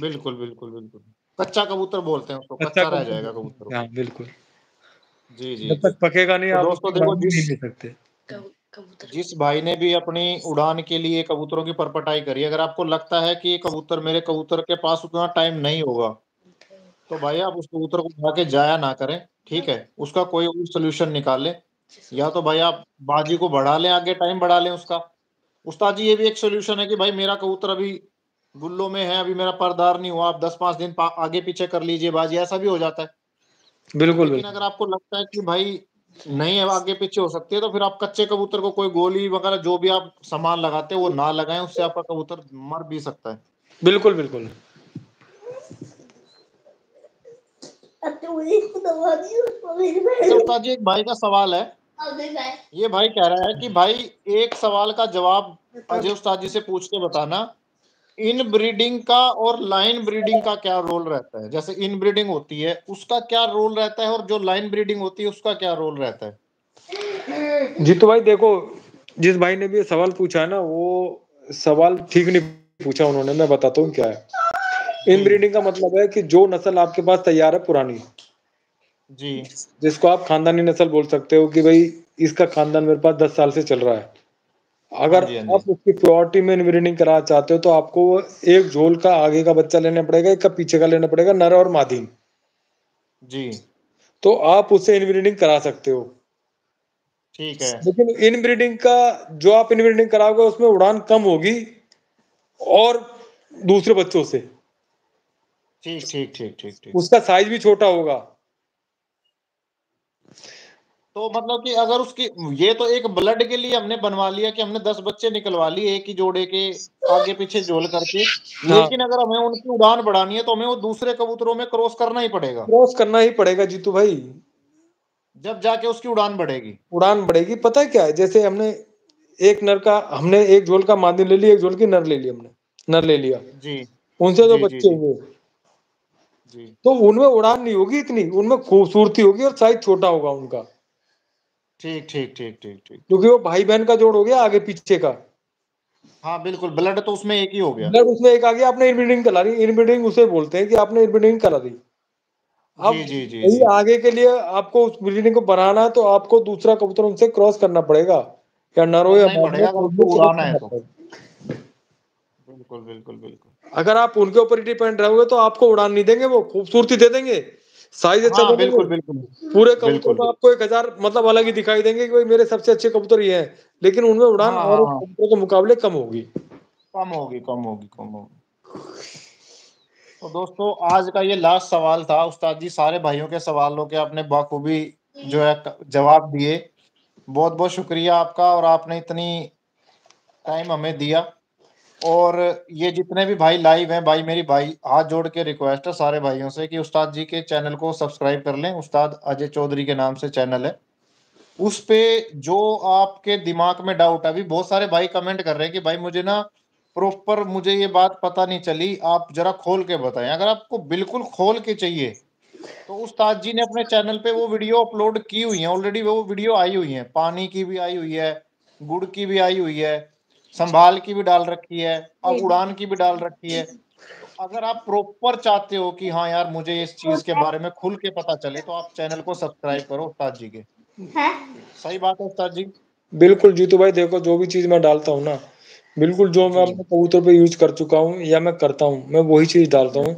बिल्कुल बिल्कुल बिल्कुल। कच्चा कबूतर बोलते हैं उसको कच्चा रह जाएगा कबूतर। हैं, बिल्कुल। जी जी। जब तक पकेगा नहीं तो आप दोस्तों देखो भी नहीं जिस सकते। कबूतर। जिस भाई ने भी अपनी उड़ान के लिए कबूतरों की परपटाई करी अगर आपको लगता है कि ये कबूतर मेरे कबूतर के पास उतना टाइम नहीं होगा तो भाई आप उस कबूतर को उठा के जाया ना करें। ठीक है उसका कोई और सोल्यूशन निकालें या तो भाई आप बाजी को बढ़ा लें आगे टाइम बढ़ा लें उसका। उस्ताद जी ये भी एक सोल्यूशन है कि भाई मेरा कबूतर अभी गुल्लो में है अभी मेरा परदार नहीं हुआ आप दस पाँच दिन आगे पीछे कर लीजिए बाजी ऐसा भी हो जाता है। बिल्कुल लेकिन अगर आपको लगता है कि भाई नहीं है आगे पीछे हो सकती है तो फिर आप कच्चे कबूतर को कोई गोली वगैरह जो भी आप सामान लगाते हैं वो ना लगाएँ उससे आपका कबूतर मर भी सकता है। बिल्कुल बिल्कुल। अच्छा जी एक भाई का सवाल है। ये भाई कह रहा है कि भाई एक सवाल का जवाब अजय उस्ताद जी से पूछ के बताना। इन ब्रीडिंग का और लाइन ब्रीडिंग का क्या रोल रहता है? जैसे इन ब्रीडिंग होती है उसका क्या रोल रहता है? और जो लाइन ब्रीडिंग होती है उसका क्या रोल रहता है? जी तो भाई देखो जिस भाई ने भी सवाल पूछा है ना वो सवाल ठीक नहीं पूछा उन्होंने। मैं बताता हूँ क्या है। इन ब्रीडिंग का मतलब है कि जो नस्ल आपके पास तैयार है पुरानी। जी। जिसको आप खानदानी नस्ल बोल सकते हो कि भाई इसका खानदान मेरे पास दस साल से चल रहा है। अगर हाँ आप उसकी प्योरिटी में ब्रीडिंग कराना चाहते हो तो आपको एक झोल का आगे का बच्चा लेना पड़ेगा एक का पीछे का लेना पड़ेगा नर और मादी जी। तो आप उससे इनब्रीडिंग करा सकते हो। ठीक है। लेकिन इनब्रीडिंग का जो आप इनब्रीडिंग कराओगे उसमें उड़ान कम होगी और दूसरे बच्चों से। ठीक ठीक ठीक ठीक ठीक। उसका साइज़ भी छोटा होगा। तो मतलब कि अगर उसकी ये तो एक ब्लड के लिए हमने बनवा लिया कि हमने दस बच्चे निकलवा लिए एक ही जोड़े के आगे पीछे जोल करके। लेकिन अगर हमें उनकी उड़ान बढ़ानी है तो हमें वो दूसरे कबूतरों में क्रॉस करना ही पड़ेगा। क्रॉस करना ही पड़ेगा जीतू भाई। जब जाके उसकी उड़ान बढ़ेगी। उड़ान बढ़ेगी पता है क्या है? जैसे हमने एक नर का हमने एक झोल का मादी ले लिया एक झोल की नर ले लिया हमने। नर ले लिया। जी। उनसे जी, बच्चे हुए। तो उनमें उड़ान नहीं होगी इतनी उनमें खूबसूरती होगी और साइज़ छोटा होगा उनका। ठीक ठीक ठीक ठीक ठीक। क्योंकि वो भाई बहन का जोड़ हो गया आगे पीछे का। हाँ बिल्कुल ब्लड तो उसमें एक ही हो गया। ब्लड उसमें एक आ गया आपने इनब्रीडिंग करा दी इनब्रीडिंग उसे बोलते हैं कि आपने इनब्रीडिंग करा दी। अब जी जी जी जी। आगे के लिए आपको उस ब्रीडिंग को बनाना है तो आपको दूसरा कबूतर उनसे क्रॉस करना पड़ेगा। या नर हो या तो। बिल्कुल बिल्कुल बिल्कुल। अगर आप उनके ऊपर ही डिपेंड रहोगे तो आपको उड़ान नहीं देंगे वो खूबसूरती दे देंगे। साइज़ अच्छा हाँ बिल्कुल बिल्कुल। पूरे कबूतरों में आपको एक हज़ार मतलब अलग ही दिखाई देंगे कि भाई मेरे सबसे अच्छे कबूतर ये हैं। लेकिन उनमें उड़ान हाँ और हाँ हाँ। कबूतरों के मुकाबले कम होगी। कम होगी कम होगी कम होगी। तो दोस्तों आज का ये लास्ट सवाल था। उस्ताद जी सारे भाइयों के सवालों के आपने बखूबी जो है जवाब दिए। बहुत बहुत शुक्रिया आपका और आपने इतनी टाइम हमें दिया। और ये जितने भी भाई लाइव हैं, भाई मेरी भाई, हाथ जोड़ के रिक्वेस्ट है सारे भाइयों से कि उस्ताद जी के चैनल को सब्सक्राइब कर लें। उस्ताद अजय चौधरी के नाम से चैनल है। उस पे जो आपके दिमाग में डाउट है, अभी बहुत सारे भाई कमेंट कर रहे हैं कि भाई मुझे ना प्रॉपर मुझे ये बात पता नहीं चली, आप जरा खोल के बताएँ। अगर आपको बिल्कुल खोल के चाहिए तो उस्ताद जी ने अपने चैनल पे वो वीडियो अपलोड की हुई है। ऑलरेडी वो वीडियो आई हुई है। पानी की भी आई हुई है, गुड़ की भी आई हुई है। संभाल की भी डाल रखी है अब उड़ान की भी डाल रखी है। अगर आप प्रॉपर चाहते हो कि हाँ यार मुझे इस चीज़ के बारे में खुल के पता चले तो आप चैनल को सब्सक्राइब करो उस्ताद जी के। सही बात है उस्ताद जी। बिल्कुल जीतू भाई देखो जो भी चीज़ मैं डालता हूँ ना बिल्कुल जो मैं अपने कबूतर पे यूज़ कर चुका हूँ या मैं करता हूँ मैं वही चीज़ डालता हूँ।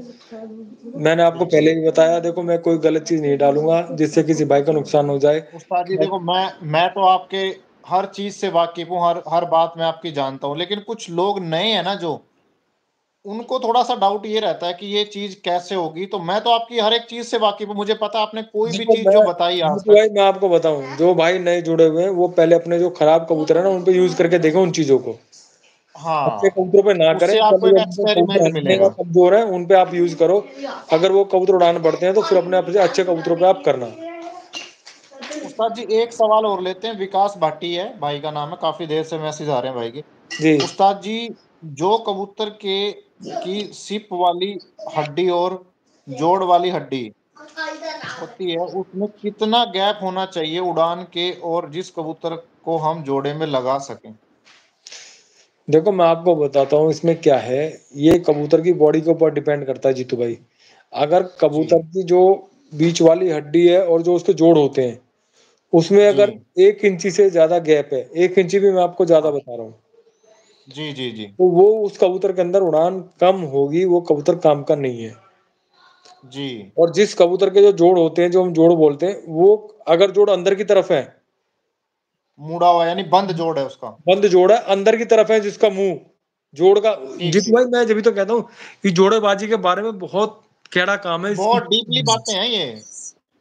मैंने आपको पहले भी बताया देखो मैं कोई गलत चीज़ नहीं डालूँगा जिससे किसी भाई का नुकसान हो जाए। उस्ताद जी देखो मैं मैं तो आपके हर चीज़ से वाकिफ हूँ हर हर बात मैं आपकी जानता हूँ। लेकिन कुछ लोग नए हैं ना जो उनको थोड़ा सा डाउट ये रहता है कि ये चीज़ कैसे होगी। तो मैं तो आपकी हर एक चीज़ से वाकिफ हूँ। मुझे पता आपने कोई भी चीज़ जो बताई आज भाई मैं आपको बताऊँ जो भाई नए जुड़े हुए हैं वो पहले अपने जो खराब कबूतर है ना उन पे यूज़ करके देखो उन चीज़ों को। हाँ। कबूतरों पे ना करें कमज़ोर है उन पे आप यूज़ करो। अगर वो कबूतर उड़ान बढ़ते हैं तो फिर अपने अपने अच्छे कबूतरों पे आप करना। उस्ताद जी एक सवाल और लेते हैं। विकास भाटी है भाई का नाम है। काफ़ी देर से मैसेज आ रहे हैं भाई के। जी। उस्ताद जी जो कबूतर के की सिप वाली हड्डी और जोड़ वाली हड्डी होती है उसमें कितना गैप होना चाहिए उड़ान के और जिस कबूतर को हम जोड़े में लगा सकें? देखो मैं आपको बताता हूँ इसमें क्या है? ये कबूतर की बॉडी के ऊपर डिपेंड करता है जीतू भाई। अगर कबूतर की जो बीच वाली हड्डी है और जो उसके जोड़ होते हैं उसमें अगर एक इंची से ज़्यादा गैप है एक इंची भी मैं आपको ज़्यादा बता रहा हूँ। जी जी जी। तो वो उस कबूतर के अंदर उड़ान कम होगी वो कबूतर काम का नहीं है। जी। और जिस कबूतर के जो जोड़ होते हैं जो हम जोड़ बोलते हैं वो अगर जोड़ अंदर की तरफ़ है। मुड़ा हुआ यानी बंद जोड़ है उसका। बंद जोड़ है अंदर की तरफ़ है जिसका मुँह। जोड़ का जित भाई मैं जब तो कहता हूँ कि जोड़ेबाजी के बारे में बहुत कैड़ा काम है बहुत डीपली बातें हैं ये।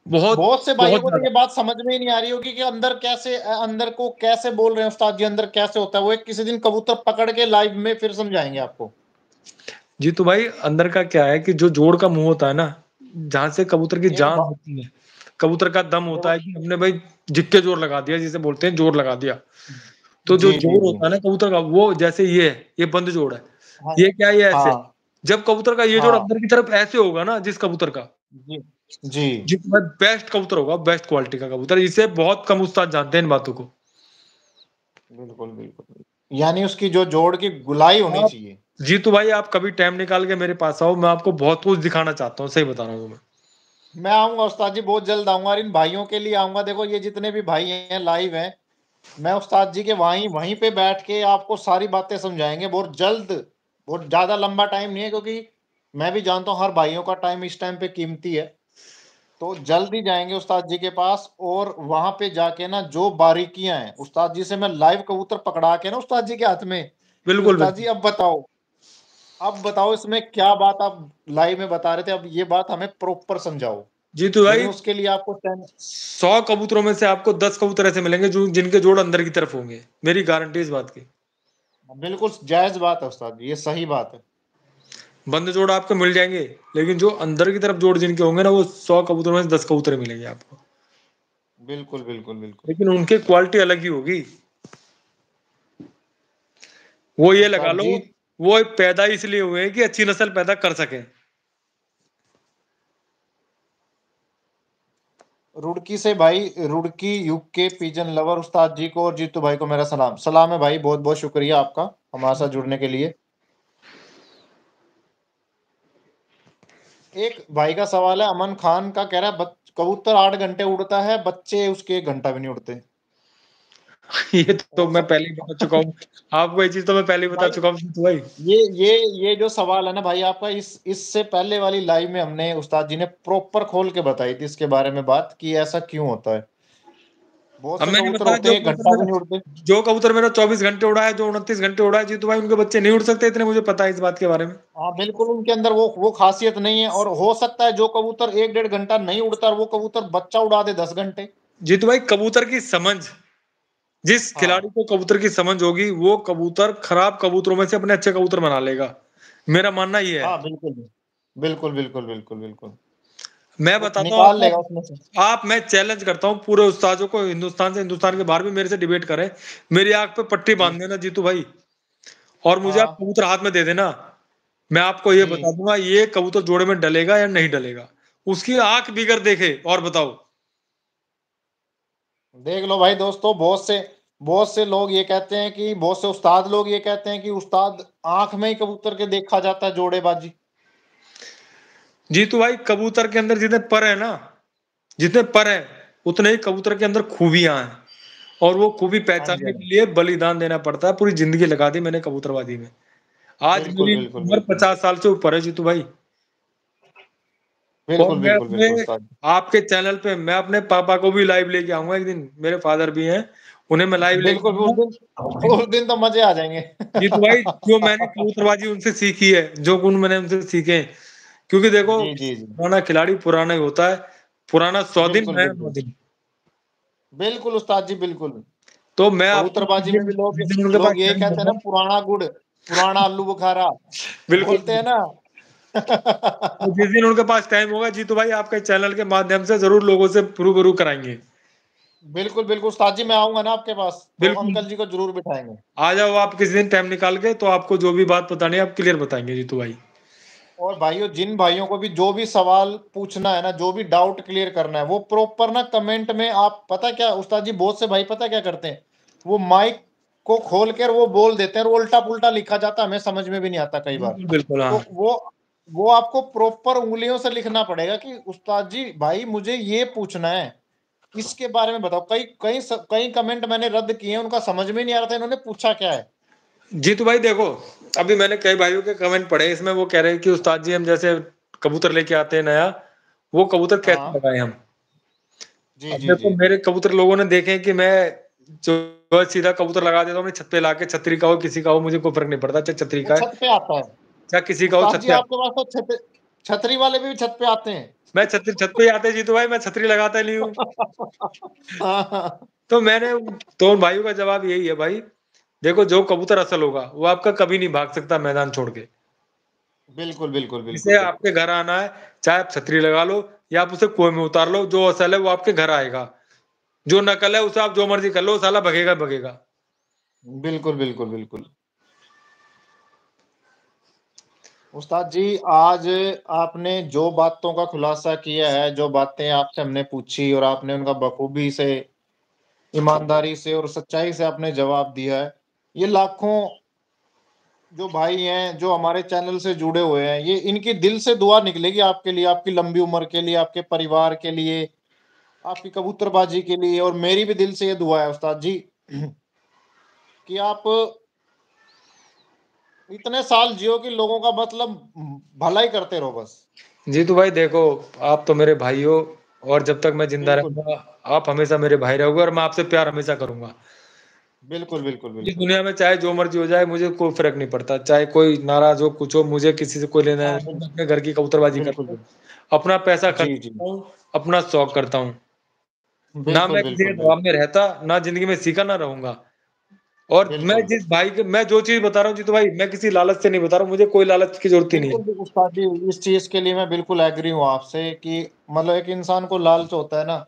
बहुत बहुत से भाइयों को तो ये बात समझ में ही नहीं आ रही होगी कि अंदर कैसे अंदर को कैसे बोल रहे हैं उस्ताद जी अंदर कैसे होता है? वो एक किसी दिन कबूतर पकड़ के लाइव में फिर समझाएँगे आपको। जी तो भाई अंदर का क्या है कि जो जोड़ का मुँह होता है ना जहाँ से कबूतर की जान होती है कबूतर का दम होता है कि हमने भाई जिक्के ज़ोर लगा दिया जिसे बोलते हैं ज़ोर लगा दिया। तो जो जी जी जोड़ होता है ना कबूतर का वो जैसे ये है ये बंद जोड़ है। हाँ। ये क्या है ये ऐसे। हाँ। जब कबूतर का ये जोड़ हाँ। अंदर की तरफ़ ऐसे होगा ना जिस कबूतर का जी। जी जितना बेस्ट कबूतर होगा बेस्ट क्वालिटी का कबूतर। इसे बहुत कम उस्ताद जानते हैं इन बातों को। बिल्कुल बिल्कुल। बिल्कुल। यानी उसकी जो जोड़ की गुलाई होनी चाहिए। जी तो भाई आप कभी टाइम निकाल के मेरे पास आओ मैं आपको बहुत कुछ दिखाना चाहता हूँ सही बता रहा हूँ मैं। मैं आऊँगा उस्ताद जी बहुत जल्द आऊँगा और इन भाइयों के लिए आऊँगा। देखो ये जितने भी भाई हैं लाइव हैं मैं उस्ताद जी के वहीं वहीं पे बैठ के आपको सारी बातें समझाएँगे। बहुत जल्द बहुत ज़्यादा लंबा टाइम नहीं है क्योंकि मैं भी जानता हूँ हर भाइयों का टाइम इस टाइम पे कीमती है। तो जल्द ही जाएँगे उस्ताद जी के पास और वहाँ पे जाके ना जो बारीकियाँ हैं उस्ताद जी से मैं लाइव कबूतर पकड़ा के ना उस्ताद जी के हाथ में। बिल्कुल उस्ताद जी अब बताओ अब बताओ इसमें क्या बात आप लाइव में बता रहे थे? अब ये बात हमें प्रॉपर समझाओ। जीतू भाई उसके लिए आपको सौ कबूतरों में से आपको दस कबूतर ऐसे मिलेंगे जो जिनके जोड़ अंदर की तरफ़ होंगे। मेरी गारंटी इस बात की। बिल्कुल जायज़ बात है उस्ताद जी ये सही बात है। बंद जोड़ आपको मिल जाएँगे लेकिन जो अंदर की तरफ़ जोड़ जिनके होंगे ना वो सौ कबूतर में से दस कबूतर मिलेंगे आपको। बिल्कुल बिल्कुल बिल्कुल। लेकिन उनकी क्वालिटी अलग ही होगी। वो ये लगा लो वो पैदा इसलिए हुए हैं कि अच्छी नस्ल पैदा कर सके। रुड़की से भाई रुड़की युग के पिजन लवर उस्ताद जी को और जीतू भाई को मेरा सलाम। सलाम है भाई बहुत बहुत शुक्रिया आपका हमारे साथ जुड़ने के लिए। एक भाई का सवाल है अमन खान का कह रहा है कबूतर आठ घंटे उड़ता है बच्चे उसके एक घंटा भी नहीं उड़ते। ये तो मैं पहले ही बता चुका हूँ। आपको ये चीज़ तो मैं पहले ही बता चुका हूँ भाई ये ये ये जो सवाल है ना भाई आपका इस इससे पहले वाली लाइव में हमने उस्ताद जी ने प्रॉपर खोल के बताई थी इसके बारे में बात कि ऐसा क्यों होता है। बहुत से कबूतर होते घंटा भी नहीं उड़ते। जो कबूतर मेरा चौबीस घंटे उड़ा है जो उनतीस घंटे उड़ा है जी तो भाई उनके बच्चे नहीं उड़ सकते इतने मुझे पता है इस बात के बारे में। हाँ बिल्कुल उनके अंदर वो वो खासियत नहीं है और हो सकता है जो कबूतर एक डेढ़ घंटा नहीं उड़ता वो कबूतर बच्चा उड़ा दे दस घंटे। जी तो भाई कबूतर की समझ जिस हाँ। खिलाड़ी को कबूतर की समझ होगी वो कबूतर खराब कबूतरों में से अपने अच्छे कबूतर बना लेगा। मेरा मानना ये है। हाँ, बिल्कुल बिल्कुल बिल्कुल बिल्कुल बिल्कुल। मैं बताता हूँ आप मैं चैलेंज करता हूँ पूरे उस्तादों को हिंदुस्तान से हिंदुस्तान के बाहर भी मेरे से डिबेट करें। मेरी आँख पे पट्टी बाँध देना जीतू भाई। और मुझे हाँ। आप कबूतर हाथ में दे देना। मैं आपको ये बता दूँगा ये कबूतर जोड़े में डलेगा या नहीं डलेगा? उसकी आँख बिगड़ देखे और बताओ। देख लो भाई दोस्तों बहुत से बहुत से लोग ये कहते हैं कि बहुत से उस्ताद लोग ये कहते हैं कि उस्ताद आँख में ही कबूतर के देखा जाता है जोड़ेबाजी। जी तो भाई कबूतर के अंदर जितने पर है ना जितने पर है उतने ही कबूतर के अंदर खूबियाँ हैं। और वो खूबी हाँ पहचानने हाँ के लिए बलिदान देना पड़ता है पूरी ज़िंदगी लगा दी मैंने कबूतरबाजी में। आज मेरी उम्र पचास साल से ऊपर है जीतू भाई। बिल्कुल, बिल्कुल, बिल्कुल, आपके चैनल पे मैं अपने पापा को भी लाइव लेके आऊँगा एक दिन मेरे फादर भी हैं उन्हें मैं लाइव लेके उस दिन तो मज़े आ जाएँगे। जी तो भाई जो मैंने कबूतरबाजी उनसे सीखी है जो गुण मैंने उनसे सीखे क्योंकि देखो पुराना खिलाड़ी पुराना ही होता है पुराना सौ दिन है दिन। बिल्कुल उस्ताद जी बिल्कुल। तो मैं कबूतरबाजी में भी लोग, लोग ये कहते हैं ना पुराना गुड़ पुराना आलू बुखारा। बिल्कुल। बोलते हैं ना। तो जिस दिन उनके पास टाइम होगा जी तो भाई आपके चैनल के माध्यम से ज़रूर लोगों से रूबरू कराएँगे। बिल्कुल बिल्कुल। उस्ताद जी मैं आऊँगा ना आपके पास। तो अंकल जी को ज़रूर बिठाएँगे। आ जाओ आप किसी दिन टाइम निकाल के तो आपको जो भी बात बतानी है आप क्लियर बताएँगे जीतू भाई। और भाइयों जिन भाइयों को भी जो भी सवाल पूछना है ना जो भी डाउट क्लियर करना है वो प्रॉपर ना कमेंट में आप पता क्या उस्ताद जी बहुत से भाई पता क्या करते हैं? वो माइक को खोल कर वो बोल देते हैं और उल्टा पुल्टा लिखा जाता हमें समझ में भी नहीं आता कई बार। बिल्कुल हाँ। तो वो वो आपको प्रॉपर उंगलियों से लिखना पड़ेगा कि उस्ताद जी भाई मुझे ये पूछना है इसके बारे में बताओ। कई कई कई कमेंट मैंने रद्द किए हैं उनका समझ में नहीं आ रहा था इन्होंने पूछा क्या है? जी तो भाई देखो अभी मैंने कई भाइयों के कमेंट पढ़े इसमें वो कह रहे हैं कि उस्ताद जी हम जैसे कबूतर लेके आते हैं नया वो कबूतर कैसे हाँ। लगाए हम? जी जी, जी। मेरे कबूतर लोगों ने देखे कि मैं जो सीधा कबूतर लगा देता हूँ छत पे लाके छतरी का हो किसी का हो मुझे कोई फ़र्क नहीं पड़ता चाहे छतरी का छत पे आता है। क्या किसी का हो छत पे आपके पास तो छतरी वाले भी छत पे आते हैं। मैं छतरी छत पे आते जी तो भाई मैं छतरी लगाता नहीं हूँ। तो मैंने तो भाइयों का जवाब यही है भाई देखो जो कबूतर असल होगा वो आपका कभी नहीं भाग सकता मैदान छोड़ के। बिल्कुल बिल्कुल बिल्कुल। इसे आपके घर आना है चाहे आप छतरी लगा लो या आप उसे कुएँ में उतार लो जो असल है वो आपके घर आएगा। जो नकल है उसे आप जो मर्ज़ी कर लो साला भगेगा भगेगा। बिल्कुल बिल्कुल बिल्कुल। उस्ताद जी आज आपने जो बातों का खुलासा किया है जो बातें आपसे हमने पूछी और आपने उनका बखूबी से ईमानदारी से और सच्चाई से आपने जवाब दिया है ये लाखों जो भाई हैं जो हमारे चैनल से जुड़े हुए हैं ये इनकी दिल से दुआ निकलेगी आपके लिए आपकी लंबी उम्र के लिए आपके परिवार के लिए आपकी कबूतरबाजी के लिए और मेरी भी दिल से ये दुआ है उस्ताद जी कि आप इतने साल जियो कि लोगों का मतलब भला ही करते रहो बस। जी तो भाई देखो आप तो मेरे भाई हो और जब तक मैं ज़िंदा रहूँगा आप हमेशा मेरे भाई रहोगे और मैं आपसे प्यार हमेशा करूँगा। बिल्कुल बिल्कुल बिल्कुल। इस दुनिया में चाहे जो मर्ज़ी हो जाए मुझे कोई फ़र्क नहीं पड़ता। चाहे कोई नाराज़ हो कुछ हो मुझे किसी से कोई लेना है हाँ, अपने घर की कबूतरबाजी करता हूँ। अपना पैसा खर्चता हूँ अपना शौक करता हूँ। ना मैं किसी के दबाव में रहता ना ज़िंदगी में सीखा ना रहूँगा। और मैं जिस भाई के मैं जो चीज़ बता रहा हूँ जी तो भाई मैं किसी लालच से नहीं बता रहा हूँ मुझे कोई लालच की ज़रूरत ही नहीं इस चीज़ के लिए मैं बिल्कुल एग्री हूँ आपसे कि मतलब एक इंसान को लालच होता है ना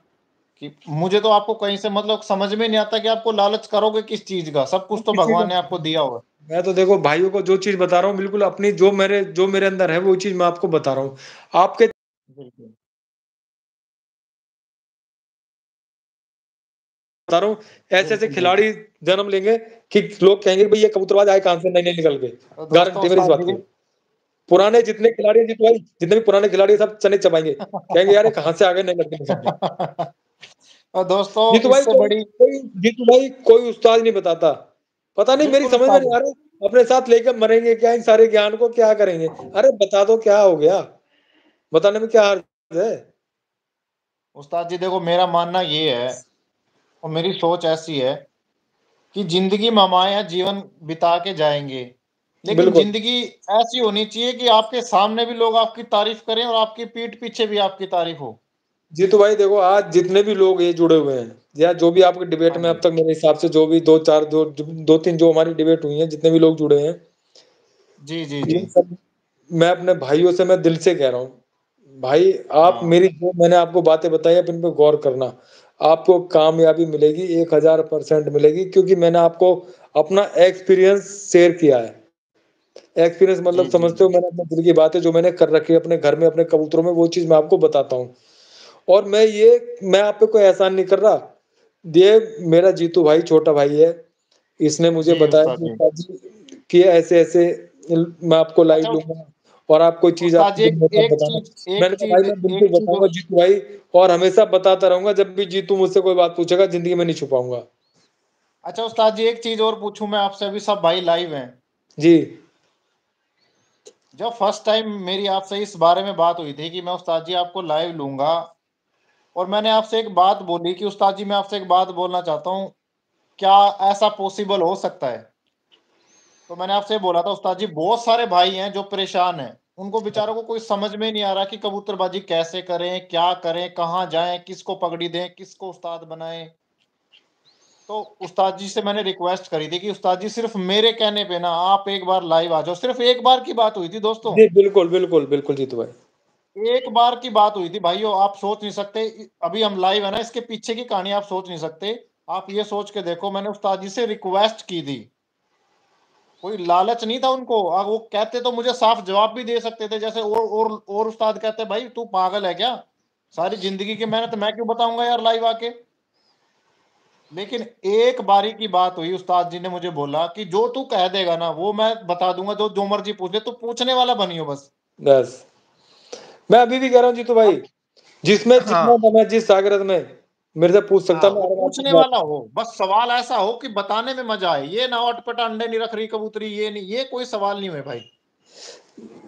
कि मुझे तो आपको कहीं से मतलब समझ में नहीं आता कि आपको लालच करोगे किस चीज़ का? सब कुछ तो भगवान ने आपको दिया हुआ मैं तो देखो भाइयों को जो चीज़ बता रहा हूँ बिल्कुल अपनी जो मेरे जो मेरे अंदर है वो चीज़ मैं आपको बता रहा हूँ। आपके बता रहा हूँ ऐसे ऐसे खिलाड़ी जन्म लेंगे कि लोग कहेंगे भाई ये कबूतरबाज आए कहाँ से नहीं नहीं निकल के तो गारंटी मेरी इस बात की पुराने जितने खिलाड़ी हैं जितने भी पुराने खिलाड़ी सब चने चबाएँगे। कहेंगे यार कहाँ से आ गए? नहीं लड़के और दोस्तों जीतू भाई कोई, बड़ी कोई जीतू भाई कोई उस्ताद नहीं बताता। पता नहीं मेरी समझ में नहीं आ रहा अपने साथ लेकर मरेंगे क्या इन सारे ज्ञान को क्या करेंगे? अरे बता दो क्या हो गया? बताने में क्या हर्ज है? उस्ताद जी देखो मेरा मानना ये है और मेरी सोच ऐसी है कि ज़िंदगी में हम आए जीवन बिता के जाएँगे। लेकिन ज़िंदगी ऐसी होनी चाहिए कि आपके सामने भी लोग आपकी तारीफ़ करें और आपकी पीठ पीछे भी आपकी तारीफ़ हो। जीतू भाई देखो आज जितने भी लोग ये जुड़े हुए हैं या जो भी आपके डिबेट में अब तक मेरे हिसाब से जो भी दो चार दो दो तीन जो हमारी डिबेट हुई है जितने भी लोग जुड़े हैं जी जी जी। सब मैं अपने भाइयों से मैं दिल से कह रहा हूँ भाई आप हाँ। मेरी जो मैंने आपको बातें बताई आप इन पे गौर करना आपको कामयाबी मिलेगी एक हज़ार परसेंट मिलेगी क्योंकि मैंने आपको अपना एक्सपीरियंस शेयर किया है। एक्सपीरियंस मतलब जी, जी, समझते हो मैंने अपने दिल की बातें जो मैंने कर रखी है अपने घर में अपने कबूतरों में वो चीज़ मैं आपको बताता हूँ। और मैं ये मैं आप पे कोई एहसान नहीं कर रहा। ये मेरा जीतू भाई छोटा भाई है। इसने मुझे बताया कि ऐसे ऐसे मैं आपको लाइव अच्छा, लूँगा और आप कोई मैंने कहा भाई मैं बिल्कुल चीज़ बताऊँगा जीतू भाई और हमेशा बताता रहूँगा जब भी जीतू मुझसे कोई बात पूछेगा ज़िंदगी में नहीं छुपाऊँगा। अच्छा उस्ताद जी एक चीज़ और पूछूँ मैं आपसे अभी सब भाई लाइव हैं। जी। जब फ़र्स्ट टाइम मेरी आपसे इस बारे में बात हुई थी कि मैं उस्ताद जी आपको लाइव लूँगा और मैंने आपसे एक बात बोली कि उस्ताद जी, मैं आपसे एक बात बोलना चाहता हूँ। क्या ऐसा पॉसिबल हो सकता है? तो मैंने आपसे बोला था, उस्ताद जी, बहुत सारे भाई हैं जो परेशान हैं। उनको बेचारों को कोई समझ में नहीं आ रहा कि कबूतरबाजी कैसे करें, क्या करें, कहाँ जाएँ, किसको पगड़ी दें, किसको उस्ताद बनाएँ। तो उस्ताद जी से मैंने रिक्वेस्ट करी थी कि उस्ताद जी, सिर्फ़ मेरे कहने पे ना, आप एक बार लाइव आ जाओ। सिर्फ़ एक बार की बात हुई थी, दोस्तों। बिल्कुल बिल्कुल बिल्कुल, जीतू भाई। एक बार की बात हुई थी, भाइयों, आप सोच नहीं सकते। अभी हम लाइव है ना, इसके पीछे की कहानी आप सोच नहीं सकते। आप ये सोच के देखो, मैंने उस्ताद जी से रिक्वेस्ट की थी। कोई लालच नहीं था उनको। वो कहते तो मुझे साफ़ जवाब भी दे सकते थे, जैसे और और और उस्ताद कहते, भाई, तू पागल है क्या? सारी ज़िंदगी की मेहनत मैं क्यों बताऊँगा यार लाइव आके? लेकिन एक बारी की बात हुई, उस्ताद जी ने मुझे बोला कि जो तू कह देगा ना, वो मैं बता दूँगा, जो जो मर्ज़ी पूछ ले तू पूछने वाला बनियो बस। बस। मैं अभी भी कह रहा हूँ जीतू भाई जिसमें जितना हाँ। दम जिस सागरत में मेरे से पूछ सकता हाँ, पूछने वाला हो। बस सवाल ऐसा हो कि बताने में मज़ा आए। ये ना हो अटपट अंडे नहीं रख रही कबूतरी ये नहीं ये कोई सवाल नहीं हुए भाई।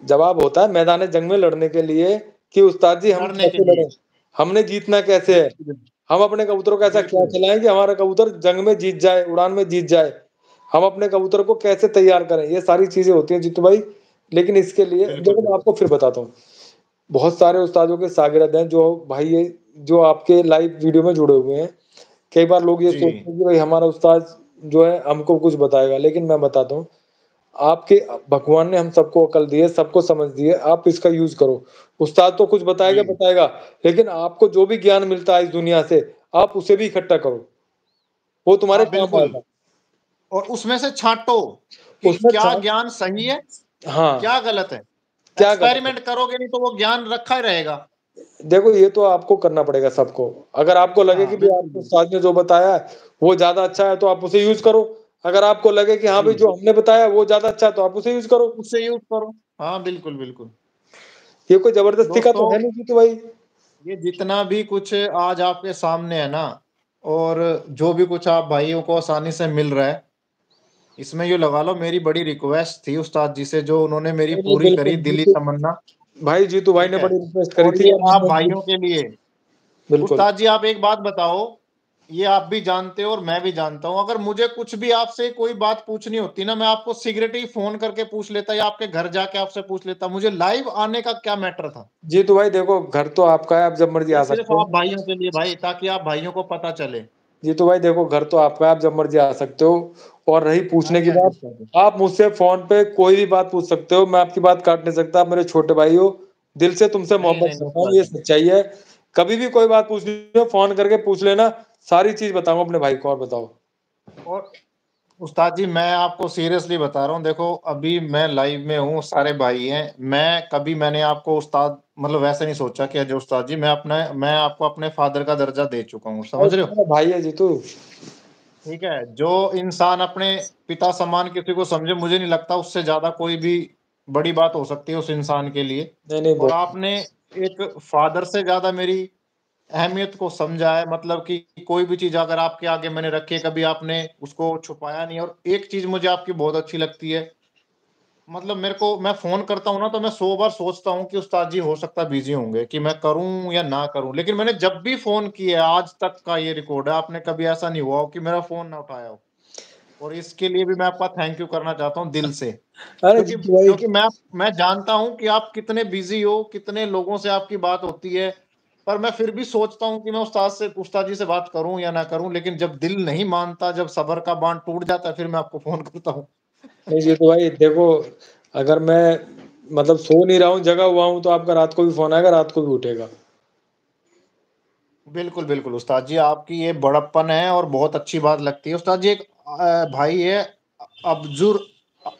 जवाब होता है मैदान जंग में लड़ने के लिए कि उस्ताद जी हम कैसे लड़े? हमने जीतना कैसे है? हम अपने कबूतरों को ऐसा क्या। चलाएँ कि हमारा कबूतर जंग में जीत जाए उड़ान में जीत जाए? हम अपने कबूतर को कैसे तैयार करें? ये सारी चीज़ें होती हैं जीतू भाई लेकिन इसके लिए देखो मैं आपको फिर बताता हूँ। बहुत सारे उस्तादों के सागिरद हैं जो भाई ये जो आपके लाइव वीडियो में जुड़े हुए हैं। कई बार लोग ये सोचते हैं कि भाई हमारा उस्ताद जो है हमको कुछ बताएगा लेकिन मैं बताता हूँ। आपके भगवान ने हम सबको अकल दी है सबको समझ दी है आप इसका यूज़ करो। उस्ताद तो कुछ बताएगा बताएगा लेकिन आपको जो भी ज्ञान मिलता है इस दुनिया से आप उसे भी इकट्ठा करो। वो तुम्हारे हाँ, काम आएगा। और उसमें से छांटो उसमें क्या ज्ञान सही है हाँ। क्या गलत है। क्या एक्सपेरिमेंट करोगे नहीं तो वो ज्ञान रखा ही रहेगा। देखो ये तो आपको करना पड़ेगा सबको। अगर आपको लगे हाँ, कि बिल्कुल। आपको उस्ताद ने जो बताया वो ज़्यादा अच्छा है तो आप उसे यूज़ करो। अगर आपको लगे कि हाँ भाई जो हमने बताया वो ज़्यादा अच्छा है तो आप उसे यूज़ करो। उससे यूज़ करो। हाँ बिल्कुल बिल्कुल। ये कोई ज़बरदस्ती का तो है नहीं जीतू भाई। ये जितना भी कुछ आज आपके सामने है ना और जो भी कुछ आप भाइयों को आसानी से मिल रहा है इसमें ये लगा लो मेरी बड़ी रिक्वेस्ट थी उस्ताद जी से जो उन्होंने मेरी पूरी करी दिली तमन्ना। भाई जीतू भाई ने बड़ी रिक्वेस्ट करी थी। आप भाइयों के लिए। उस्ताद जी आप एक बात बताओ ये आप भी जानते हो और मैं भी जानता हूँ। अगर मुझे कुछ भी आपसे कोई बात पूछनी होती ना मैं आपको सिगरेट ही फ़ोन करके पूछ लेता या आपके घर जाके आपसे पूछ लेता। मुझे लाइव आने का क्या मैटर था? जी तो भाई देखो घर तो आपका है आप जब मर्ज़ी आ सकते आप भाइयों के लिए भाई ताकि आप भाइयों को पता चले। जी तो भाई देखो घर तो आपका है आप जब मर्ज़ी आ सकते हो। और रही पूछने की हाँ बात आप मुझसे फ़ोन पे कोई भी बात पूछ सकते हो मैं आपकी बात काट नहीं सकता आप मेरे छोटे भाई हो दिल से तुमसे मोहब्बत करता हूँ ये सच्चाई है। कभी भी कोई बात पूछनी हो फ़ोन करके पूछ लेना सारी चीज़ बताऊँगा अपने भाई को और बताओ। और उस्ताद जी मैं आपको सीरियसली बता रहा हूँ देखो अभी मैं लाइव में हूँ सारे भाई हैं मैं कभी मैंने आपको उस्ताद मतलब वैसे नहीं सोचा कि अजय उस्ताद जी मैं अपने मैं आपको अपने फादर का दर्जा दे चुका हूँ समझ रहे हो? भाई है जी तू। ठीक है जो इंसान अपने पिता समान किसी को समझे मुझे नहीं लगता उससे ज़्यादा कोई भी बड़ी बात हो सकती है उस इंसान के लिए। नहीं नहीं और आपने एक फादर से ज़्यादा मेरी अहमियत को समझा है मतलब कि कोई भी चीज़ अगर आपके आगे मैंने रखी है कभी आपने उसको छुपाया नहीं। और एक चीज़ मुझे आपकी बहुत अच्छी लगती है मतलब मेरे को मैं फ़ोन करता हूँ ना तो मैं सौ बार सोचता हूँ कि उस्ताद जी हो सकता बिज़ी होंगे कि मैं करूँ या ना करूँ। लेकिन मैंने जब भी फ़ोन किया आज तक का ये रिकॉर्ड है आपने कभी ऐसा नहीं हुआ हो कि मेरा फ़ोन ना उठाया हो। और इसके लिए भी मैं आपका थैंक यू करना चाहता हूँ दिल से। क्योंकि क्योंकि मैं मैं जानता हूँ कि आप कितने बिज़ी हो कितने लोगों से आपकी बात होती है पर मैं फिर भी सोचता हूँ कि मैं उस्ताद से उस्ताद जी से बात करूँ या ना करूँ लेकिन जब दिल नहीं मानता जब सबर का बाँध टूट जाता है फिर मैं आपको फ़ोन करता हूँ। नहीं जी तो भाई देखो, अगर मैं मतलब सो नहीं रहा हूँ जगह हुआ हूँ तो आपका रात को भी फ़ोन आएगा, रात को भी उठेगा। बिल्कुल बिल्कुल। उस्ताद जी, आपकी ये बड़प्पन है और बहुत अच्छी बात लगती है। उस्ताद जी, एक भाई है, अब्जुर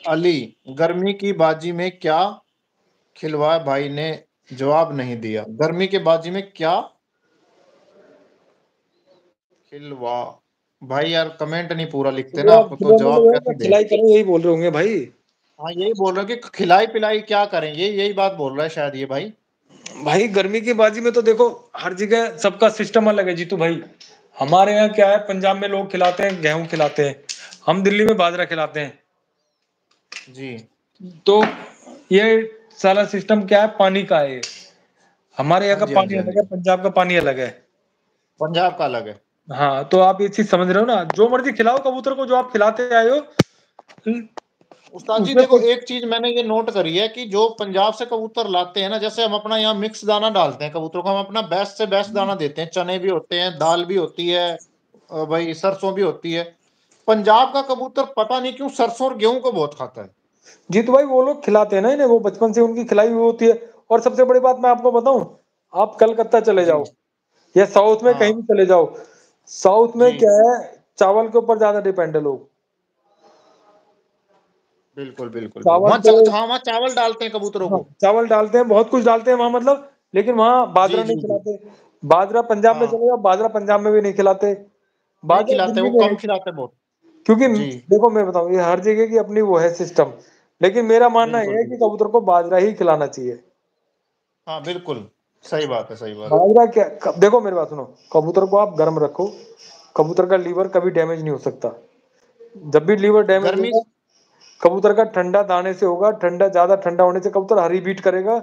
अली। गर्मी की बाजी में क्या खिलवाया भाई ने जवाब नहीं दिया? गर्मी के बाजी में क्या खिलवा भाई यार कमेंट नहीं पूरा लिखते ना आपको तो जवाब कैसे खिलाई करो यही बोल रहे होंगे भाई। हाँ यही बोल रहे हो कि खिलाई पिलाई क्या करें? ये यही बात बोल रहा है शायद ये भाई। भाई गर्मी की बाजी में तो देखो हर जगह सबका सिस्टम अलग है जीतू भाई। हमारे यहाँ क्या है पंजाब में लोग खिलाते हैं गेहूँ खिलाते हैं। हम दिल्ली में बाजरा खिलाते हैं। जी। तो ये सारा सिस्टम क्या है पानी का है। हमारे यहाँ का हाँ पानी हाँ अलग है पंजाब का पानी अलग है। पंजाब का अलग है। हाँ तो आप ये चीज़ समझ रहे हो ना? जो मर्ज़ी खिलाओ कबूतर को जो आप खिलाते आए हो। उस्ताद जी देखो एक चीज़ मैंने ये नोट करी है कि जो पंजाब से कबूतर लाते हैं ना जैसे हम अपना यहाँ मिक्स दाना डालते हैं कबूतरों को हम अपना बेस्ट से बेस्ट दाना देते हैं। चने भी होते हैं दाल भी होती है भाई सरसों भी होती है। पंजाब का कबूतर पता नहीं क्यों सरसों और गेहूँ को बहुत खाता है। जी तो भाई वो लोग खिलाते हैं ना इन्हें वो बचपन से उनकी खिलाई हुई होती है। और सबसे बड़ी बात मैं आपको बताऊँ आप कलकत्ता चले जाओ या साउथ में कहीं भी चले जाओ साउथ में क्या है चावल के ऊपर ज़्यादा डिपेंड है लोग। बिल्कुल बिल्कुल चावल तो, हाँ वहाँ चावल डालते हैं कबूतरों को। हाँ, चावल डालते हैं बहुत कुछ डालते हैं वहाँ मतलब लेकिन वहाँ बाजरा नहीं खिलाते। बाजरा पंजाब में चले जाओ बाजरा पंजाब में भी नहीं खिलाते। बाजरा खिलाते वो कम खिलाते बहुत। क्योंकि देखो मैं बताऊँ ये हर जगह की अपनी वो है सिस्टम लेकिन मेरा मानना यह है कि कबूतर को बाजरा ही खिलाना चाहिए। हाँ बिल्कुल। सही बात है सही बात बाजरा क्या देखो मेरी बात सुनो। कबूतर को आप गर्म रखो। कबूतर का लीवर कभी डैमेज नहीं हो सकता। जब भी लीवर डैमेज कबूतर का ठंडा दाने से होगा ठंडा ज़्यादा ठंडा होने से कबूतर हरी बीट करेगा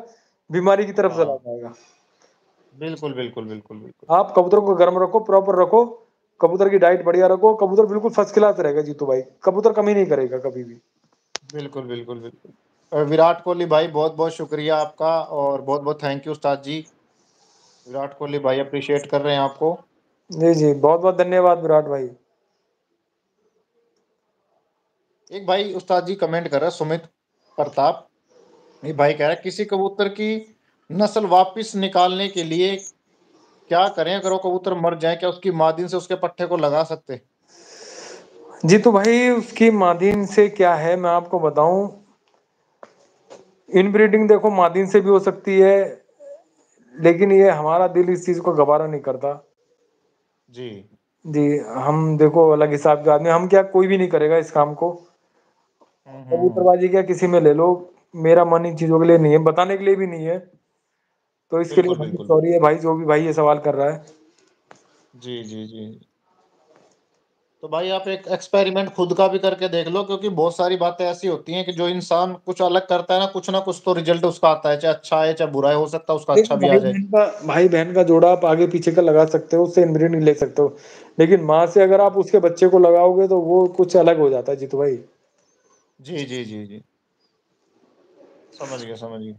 बीमारी की तरफ़ चला हाँ। जाएगा। बिल्कुल बिल्कुल बिल्कुल बिल्कुल। आप कबूतर को गर्म रखो प्रॉपर रखो। कबूतर की डाइट बढ़िया रखो। कबूतर बिल्कुल फ़र्स्ट क्लास रहेगा जीतू भाई। कबूतर कमी नहीं करेगा कभी भी। बिल्कुल बिल्कुल बिल्कुल। विराट कोहली भाई बहुत बहुत शुक्रिया आपका और बहुत बहुत थैंक यू उस्ताद जी। विराट कोहली भाई अप्रिशिएट कर रहे हैं आपको। जी जी बहुत बहुत धन्यवाद विराट भाई। एक भाई उस्ताद जी कमेंट कर रहा है सुमित प्रताप। ये भाई कह रहा है किसी कबूतर की नस्ल वापस निकालने के लिए क्या करें? अगर वो कबूतर मर जाए क्या उसकी मादिन से उसके पट्टे को लगा सकते? जी तो भाई उसकी मादिन से क्या है मैं आपको बताऊँ। इनब्रीडिंग देखो मादिन से भी हो सकती है लेकिन ये हमारा दिल इस चीज़ को गवारा नहीं करता। जी। जी हम देखो अलग हिसाब के आदमी हम क्या कोई भी नहीं करेगा इस काम को। कबूतरबाजी क्या किसी में ले लो मेरा मन इन चीज़ों के लिए नहीं है बताने के लिए भी नहीं है। तो इसके लिए सॉरी है भाई जो भी भाई ये सवाल कर रहा है। जी जी जी। तो भाई आप एक एक्सपेरिमेंट खुद का भी करके देख लो क्योंकि बहुत सारी बातें ऐसी होती हैं कि जो इंसान कुछ अलग करता है ना कुछ ना कुछ तो रिज़ल्ट उसका आता है चाहे अच्छा है चाहे बुरा है हो सकता है उसका अच्छा भी आ जाए। भाई बहन का जोड़ा आप आगे पीछे का लगा सकते हो उससे इनब्रीडिंग ले सकते हो। लेकिन माँ से अगर आप उसके बच्चे को लगाओगे तो वो कुछ अलग हो जाता है जीतू भाई। जी जी जी जी। समझ गया समझ गया।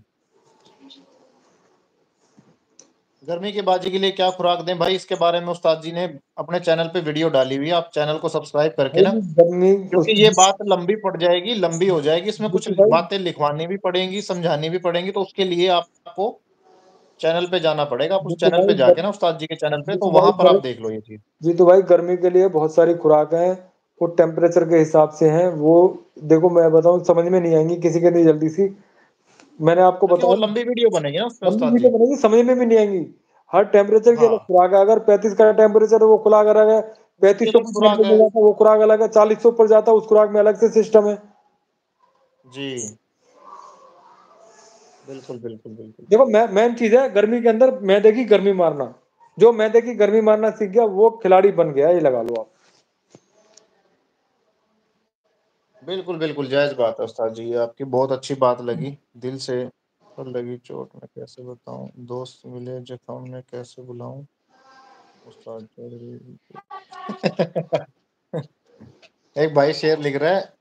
गर्मी की बाजी के लिए क्या खुराक दें? भाई इसके बारे में उस्ताद जी ने अपने चैनल पे वीडियो डाली हुई है। आप चैनल को सब्सक्राइब करके ना क्योंकि ये बात लंबी पड़ जाएगी लंबी हो जाएगी। इसमें कुछ बातें लिखवानी भी पड़ेंगी समझानी भी पड़ेंगी तो उसके लिए आपको चैनल पे जाना पड़ेगा। आप उस चैनल पे जाके ना उस्ताद जी के चैनल पे तो वहाँ पर आप देख लो ये चीज़। जी तो भाई गर्मी के लिए बहुत सारी खुराक है वो टेम्परेचर के हिसाब से है वो देखो मैं बताऊँ समझ में नहीं आएँगी किसी के लिए जल्दी सी। मैंने आपको बताया। लंबी वीडियो बनेगी ना लंबी वीडियो बनेगी समझ में भी नहीं आएँगी। हर टेम्परेचर की अलग हाँ। खुराक है अगर पैंतीस का टेम्परेचर है वो खुराक अलग है पैंतीस सौ जाता है वो खुराक अलग है चालीस सौ पर जाता है उस खुराक में अलग से सिस्टम है। जी। बिल्कुल बिल्कुल बिल्कुल। देखो मैं मेन चीज़ है गर्मी के अंदर मैदे की गर्मी मारना। जो मैदे की गर्मी मारना सीख गया वो खिलाड़ी बन गया ये लगा लो आप। बिल्कुल बिल्कुल, जायज़ बात है उस्ताद जी आपकी बहुत अच्छी बात लगी। दिल से पर लगी चोट, में कैसे बताऊँ? दोस्त मिले जख्म में कैसे बुलाऊं? उस्ताद एक भाई शेर लिख रहा है,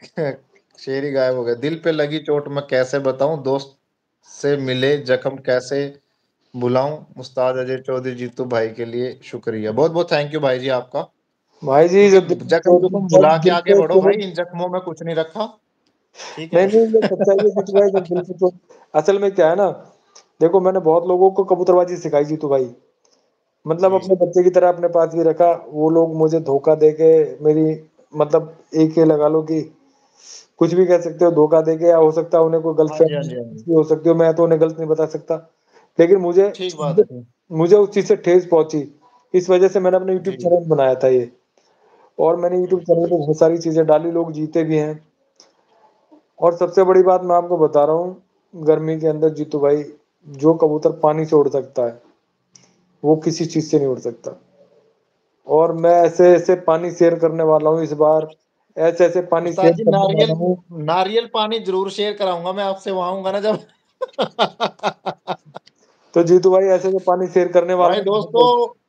शेर ही गायब हो गया। दिल पे लगी चोट, में कैसे बताऊँ? दोस्त से मिले, जख्म कैसे बुलाऊं? उस्ताद अजय चौधरी जीतू भाई के लिए शुक्रिया। बहुत बहुत थैंक यू भाई जी आपका। भाई जी जब जख्म तो तुम बुला के आगे बढ़ो भाई इन जख्मों में कुछ नहीं रखा। ठीक है। नहीं नहीं सच्चाई है से तो असल में क्या है ना देखो मैंने बहुत लोगों को कबूतरबाजी सिखाई जीतू भाई। मतलब अपने बच्चे की तरह अपने पास भी रखा वो लोग मुझे धोखा दे के मेरी मतलब एक ये लगा लो कि कुछ भी कह सकते हो धोखा दे के या हो सकता है उन्हें कोई गलत हाँ जी, हाँ जी, हाँ जी। हो सकती हो मैं तो उन्हें गलत नहीं बता सकता। लेकिन मुझे ठीक बात है। मुझे उस चीज़ से ठेस पहुँची इस वजह से मैंने अपने यूट्यूब चैनल बनाया था ये। और मैंने यूट्यूब चैनल पे बहुत सारी चीज़ें डाली लोग जीते भी हैं। और सबसे बड़ी बात मैं आपको बता रहा हूँ गर्मी के अंदर जीतू भाई जो कबूतर पानी से उड़ सकता है वो किसी चीज़ से नहीं उड़ सकता। और मैं ऐसे ऐसे पानी शेयर करने वाला हूँ इस बार ऐसे ऐसे पानी शेयर नारियल नारियल पानी ज़रूर शेयर कराऊँगा मैं आपसे वहाँ आऊँगा ना जब। तो जीतू भाई ऐसे ऐसे पानी शेयर करने वाले दोस्तों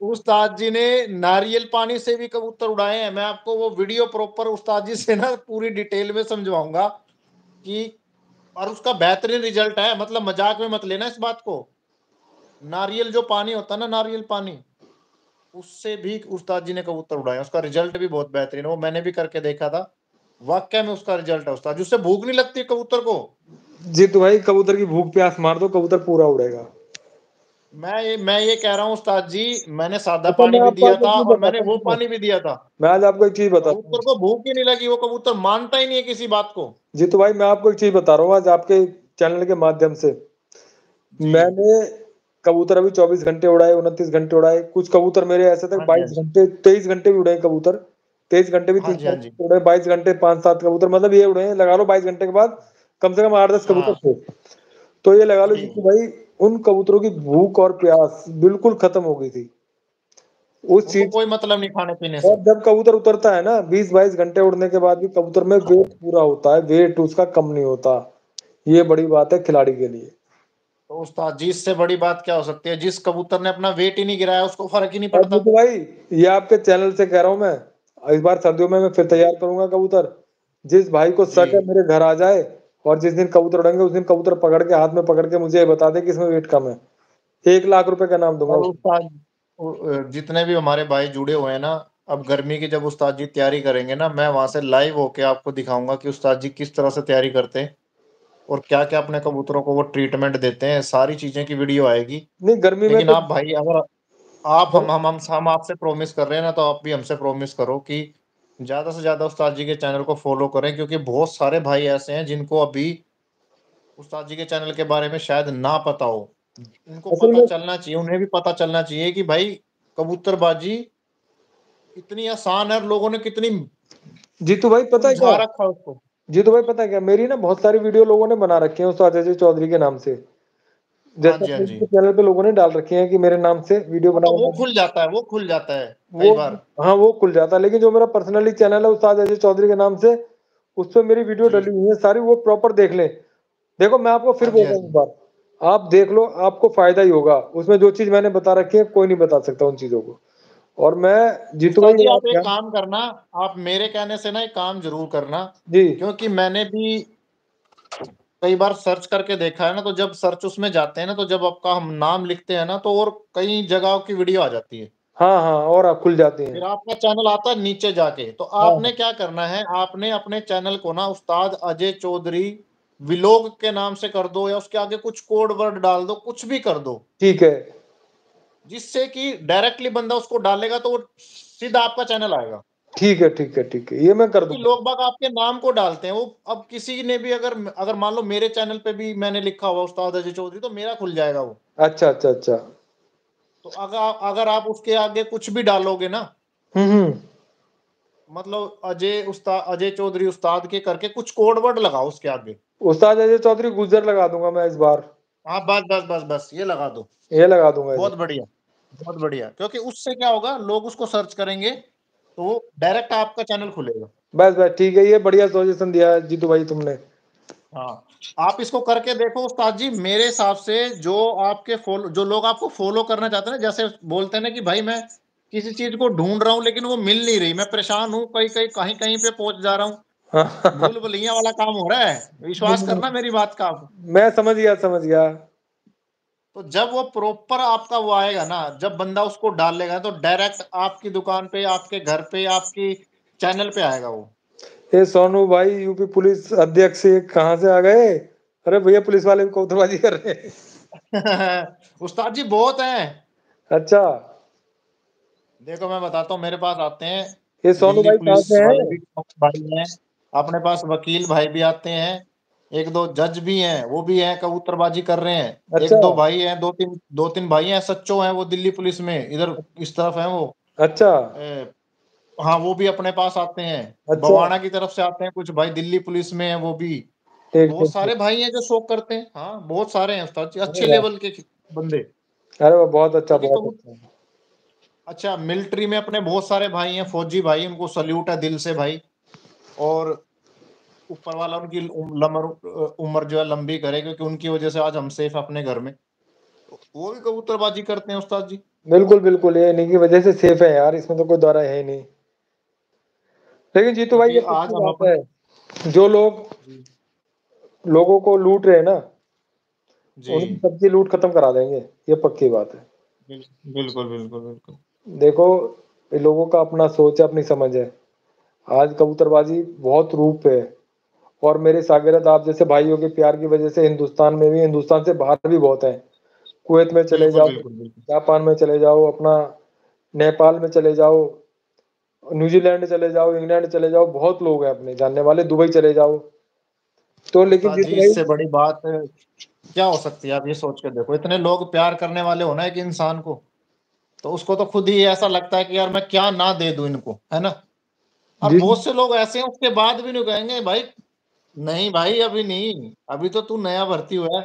उस्ताद जी ने नारियल पानी से भी कबूतर उड़ाए हैं। मैं आपको वो वीडियो प्रॉपर उस्ताद जी से ना पूरी डिटेल में समझवाऊँगा कि और उसका बेहतरीन रिज़ल्ट है। मतलब मज़ाक में मत लेना इस बात को। नारियल जो पानी होता है ना नारियल पानी उससे भी उस्ताद जी ने कबूतर उड़ाया। उसका रिज़ल्ट भी बहुत बेहतरीन है। वो मैंने भी करके देखा था। वाक्य में उसका रिज़ल्ट है उस्ताद जी। उससे भूख नहीं लगती कबूतर को? जीतू भाई कबूतर की भूख प्यास मार दो कबूतर पूरा उड़ेगा। मैं ये मैं ये कह रहा हूँ उस्ताद जी मैंने सादा अच्छा, पानी भी दिया था और मैंने वो पानी भी दिया था। मैं आज आपको एक चीज़ बताता हूँ कबूतर को भूख ही नहीं लगी वो कबूतर मानता ही नहीं है किसी बात को। जीतू भाई मैं आपको एक चीज़ बता रहा हूँ आज आपके चैनल के माध्यम से। मैंने कबूतर अभी 24 घंटे उड़ाए उनतीस घंटे उड़ाए। कुछ कबूतर मेरे ऐसे थे हाँ जी, बाईस हाँ घंटे तेईस घंटे भी उड़े कबूतर। तेईस घंटे भी हाँ तीन जी, हाँ जी। उड़े बाईस घंटे पाँच सात कबूतर मतलब ये उड़े लगा लो बाईस घंटे के बाद कम से कम आठ दस कबूतर हाँ। थे। तो ये लगा लो जी। भाई उन कबूतरों की भूख और प्यास बिल्कुल खत्म हो गई थी। उस चीज़ कोई मतलब नहीं खाने पीने से। और जब कबूतर उतरता है ना बीस बाईस घंटे उड़ने के बाद भी कबूतर में वेट पूरा होता है वेट उसका कम नहीं होता। ये बड़ी बात है खिलाड़ी के लिए। तो उस्ताद जी इससे बड़ी बात क्या हो सकती है? जिस कबूतर ने अपना वेट ही नहीं गिराया उसको फ़र्क ही नहीं पड़ता। जीतू भाई ये आपके चैनल से कह रहा हूँ मैं इस बार सर्दियों में मैं फिर तैयार करूँगा कबूतर। जिस भाई को शक है मेरे घर आ जाए और जिस दिन कबूतर उड़ेंगे उस दिन कबूतर पकड़ के हाथ में पकड़ के मुझे बता दे कि इसमें वेट कम है। एक लाख रुपए का नाम दूँगा। जितने भी हमारे भाई जुड़े हुए हैं ना अब गर्मी की जब उस्ताद जी तैयारी करेंगे ना मैं वहाँ से लाइव होके आपको दिखाऊँगा कि उस्ताद जी किस तरह से तैयारी करते हैं और क्या क्या अपने कबूतरों को वो ट्रीटमेंट देते हैं सारी चीज़ें की वीडियो आएगी। नहीं गर्मी में लेकिन तो आप भाई अगर आप हम हम हम हम आपसे प्रॉमिस कर रहे हैं ना तो आप भी हमसे प्रॉमिस करो कि ज़्यादा से ज़्यादा उस्ताद जी के चैनल को फॉलो करें क्योंकि बहुत सारे भाई ऐसे हैं जिनको अभी उस्ताद जी के चैनल के बारे में शायद ना पता हो। उनको पता चलना चाहिए उन्हें भी पता चलना चाहिए कि भाई कबूतरबाजी इतनी आसान है लोगों ने कितनी जीतू भाई पता है क्या? रखा उसको। जीतू भाई पता है क्या? मेरी ना बहुत सारी वीडियो लोगों ने बना रखी है उस्ताद अजय चौधरी के नाम से। जैसे जी, हाँ चैनल पे लोगों ने डाल रखी है कि मेरे नाम से वीडियो बना तो वो खुल जाता है वो खुल जाता है वो बार। हाँ वो खुल जाता है लेकिन जो मेरा पर्सनली चैनल है उस्ताद अजय चौधरी के नाम से उस पर मेरी वीडियो। डली हुई है सारी वो प्रॉपर देख लें। देखो मैं आपको फिर हाँ बोल रहा हाँ हूँ बार आप देख लो आपको फ़ायदा ही होगा। उसमें जो चीज़ मैंने बता रखी है कोई नहीं बता सकता उन चीज़ों को। और मैं जीतू भाई आप एक काम करना आप मेरे कहने से ना एक काम ज़रूर करना जी। क्योंकि मैंने भी कई बार सर्च करके देखा है ना तो जब सर्च उसमें जाते हैं ना तो जब आपका हम नाम लिखते हैं ना तो और कई जगहों की वीडियो आ जाती है। हाँ हाँ और आप खुल जाती फिर आपका चैनल आता है नीचे जाके। तो आपने क्या करना है आपने अपने चैनल को ना उस्ताद अजय चौधरी विलोग के नाम से कर दो या उसके आगे कुछ कोड वर्ड डाल दो कुछ भी कर दो। ठीक है। जिससे कि डायरेक्टली बंदा उसको डालेगा तो वो सीधा आपका चैनल आएगा। ठीक है ठीक है ठीक है। ये मैं कर दूँगा। लोग बाग आपके नाम को डालते हैं वो अब किसी ने भी अगर अगर मान लो मेरे चैनल पे भी मैंने लिखा हुआ उस्ताद अजय चौधरी तो मेरा खुल जाएगा वो। अच्छा अच्छा अच्छा। तो अगर अगर आप उसके आगे कुछ भी डालोगे ना हम्म हम्म। मतलब अजय उस्ताद अजय चौधरी उस्ताद के करके कुछ कोड वर्ड लगाओ उसके आगे। उस्ताद अजय चौधरी गुजर लगा दूँगा मैं इस बार। हाँ बस बस बस बस ये लगा दो। ये लगा दूँगा बहुत बढ़िया बहुत बढ़िया। क्योंकि उससे क्या होगा लोग उसको सर्च करेंगे तो वो डायरेक्ट आपका चैनल खुलेगा। बस बस ठीक है ये बढ़िया सजेशन दिया जीतू भाई तुमने। हाँ आप इसको करके देखो उस्ताद जी मेरे हिसाब से जो आपके फॉलो जो लोग आपको फॉलो करना चाहते हैं जैसे बोलते हैं ना कि भाई मैं किसी चीज़ को ढूंढ रहा हूँ लेकिन वो मिल नहीं रही। मैं परेशान हूँ कहीं कहीं कहीं कहीं पे पहुँच जा रहा हूँ। भूल भुलैया वाला काम हो रहा है। विश्वास करना मेरी बात का आप। मैं समझ गया समझ गया। तो जब वो प्रॉपर आपका वो आएगा ना जब बंदा उसको डाल लेगा तो डायरेक्ट आपकी दुकान पे आपके घर पे आपकी चैनल पे आएगा वो। ये सोनू भाई यूपी पुलिस अध्यक्ष कहाँ से आ गए? अरे भैया पुलिस वाले भी कौतरबाजी कर रहे हैं। उस्ताद जी बहुत हैं। अच्छा। देखो मैं बताता हूँ मेरे पास आते हैं। ये सोनू भाई कहाँ से हैं? भाई हैं। अपने पास वकील भाई भी आते हैं। एक दो जज भी हैं वो भी हैं कबूतरबाजी कर रहे हैं। अच्छा। एक दो भाई हैं दो तीन दो तीन भाई हैं सच्चो हैं वो दिल्ली पुलिस में इधर इस तरफ़ हैं वो। अच्छा। ए, हाँ वो भी अपने पास आते हैं। अच्छा। बवाना की तरफ़ से आते हैं कुछ भाई दिल्ली पुलिस में हैं वो भी। ठीक बहुत ठीक। सारे भाई हैं जो शोक करते हैं। हाँ बहुत सारे हैं उस्ताद जी अच्छे लेवल के बंदे। अरे बहुत अच्छा बहुत अच्छा। अच्छा मिलिट्री में अपने बहुत सारे भाई हैं फौजी भाई उनको सल्यूट है दिल से भाई। और ऊपर वाला उनकी उम- उम्र जो है लंबी करे क्योंकि उनकी वजह से आज हम सेफ़ अपने घर में। तो वो भी कबूतरबाजी करते हैं उस्ताद जी। बिल्कुल बिल्कुल ये इन्हीं की वजह से सेफ़ है यार इसमें तो कोई द्वारा है ही नहीं। लेकिन जीतू भाई ये आज हम है। जो लोग लोगों को लूट रहे हैं ना जी। उनकी सबकी लूट खत्म करा देंगे ये पक्की बात है। बिल- बिल्कुल बिल्कुल बिल्कुल। देखो ये लोगों का अपना सोच है अपनी समझ है। आज कबूतरबाजी बहुत रूप है। और मेरे सागिरद आप जैसे भाइयों के प्यार की वजह से हिंदुस्तान में भी हिंदुस्तान से बाहर भी बहुत हैं। कुवैत में चले जाओ जापान में चले जाओ अपना नेपाल में चले जाओ न्यूजीलैंड चले जाओ इंग्लैंड चले जाओ बहुत लोग हैं अपने जानने वाले दुबई चले जाओ। तो लेकिन इससे बड़ी बात क्या हो सकती है? आप ये सोच के देखो इतने लोग प्यार करने वाले हो ना एक इंसान को तो उसको तो खुद ही ऐसा लगता है कि यार मैं क्या ना दे दू इनको है ना? और बहुत से लोग ऐसे हैं उसके बाद भी नहीं कहेंगे भाई नहीं भाई अभी नहीं। अभी तो तू नया भर्ती हुआ है।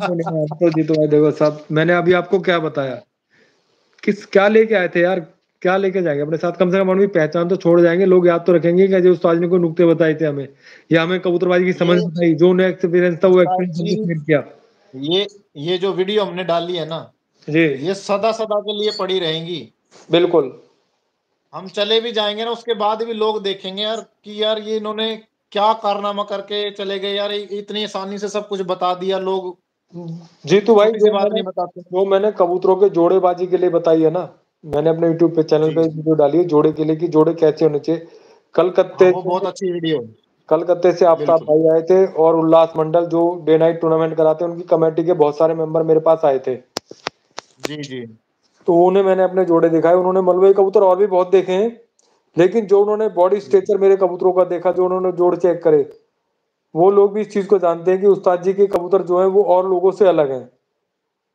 तो जी तो भाई देखो साहब मैंने अभी आपको क्या बताया? किस क्या लेके आए थे यार? क्या लेके जाएँगे? अपने साथ कम से कम हमें पहचान तो छोड़ जाएँगे लोग याद तो रखेंगे कि जो उस्ताद ने कोई नुक्ते बताए थे हमें। या हमें कबूतरबाजी की समझ बताई जो उन्हें एक्सपीरियंस था वो एक्सपीरियंस किया। ये ये जो वीडियो हमने डाली है ना जी। ये सदा सदा के लिए पड़ी रहेंगी। बिल्कुल। हम चले भी जाएँगे ना उसके बाद भी लोग देखेंगे यार कि यार ये इन्होंने क्या कारनामा करके चले गए यार इतनी आसानी से सब कुछ बता दिया लोग। जीतू भाई छोटी सी जो बात मैंने, नहीं बताते जो मैंने कबूतरों के जोड़ेबाजी के लिए बताई है ना मैंने अपने यूट्यूब पे चैनल पे वीडियो डाली है जोड़े के लिए कि जोड़े कैसे होने चाहिए। कलकत्ते हाँ, बहुत अच्छी वीडियो कलकत्ते से आफ्ताब भाई आए थे और उल्लास मंडल जो डे नाइट टूर्नामेंट कराते हैं उनकी कमेटी के बहुत सारे मेंबर मेरे पास आए थे। जी जी। तो उन्हें मैंने अपने जोड़े दिखाए उन्होंने मलबई कबूतर और भी बहुत देखे हैं। लेकिन जो उन्होंने बॉडी स्ट्रक्चर मेरे कबूतरों का देखा जो उन्होंने जोड़ चेक करे वो लोग भी इस चीज़ को जानते हैं कि उस्ताद जी के कबूतर जो है वो और लोगों से अलग हैं।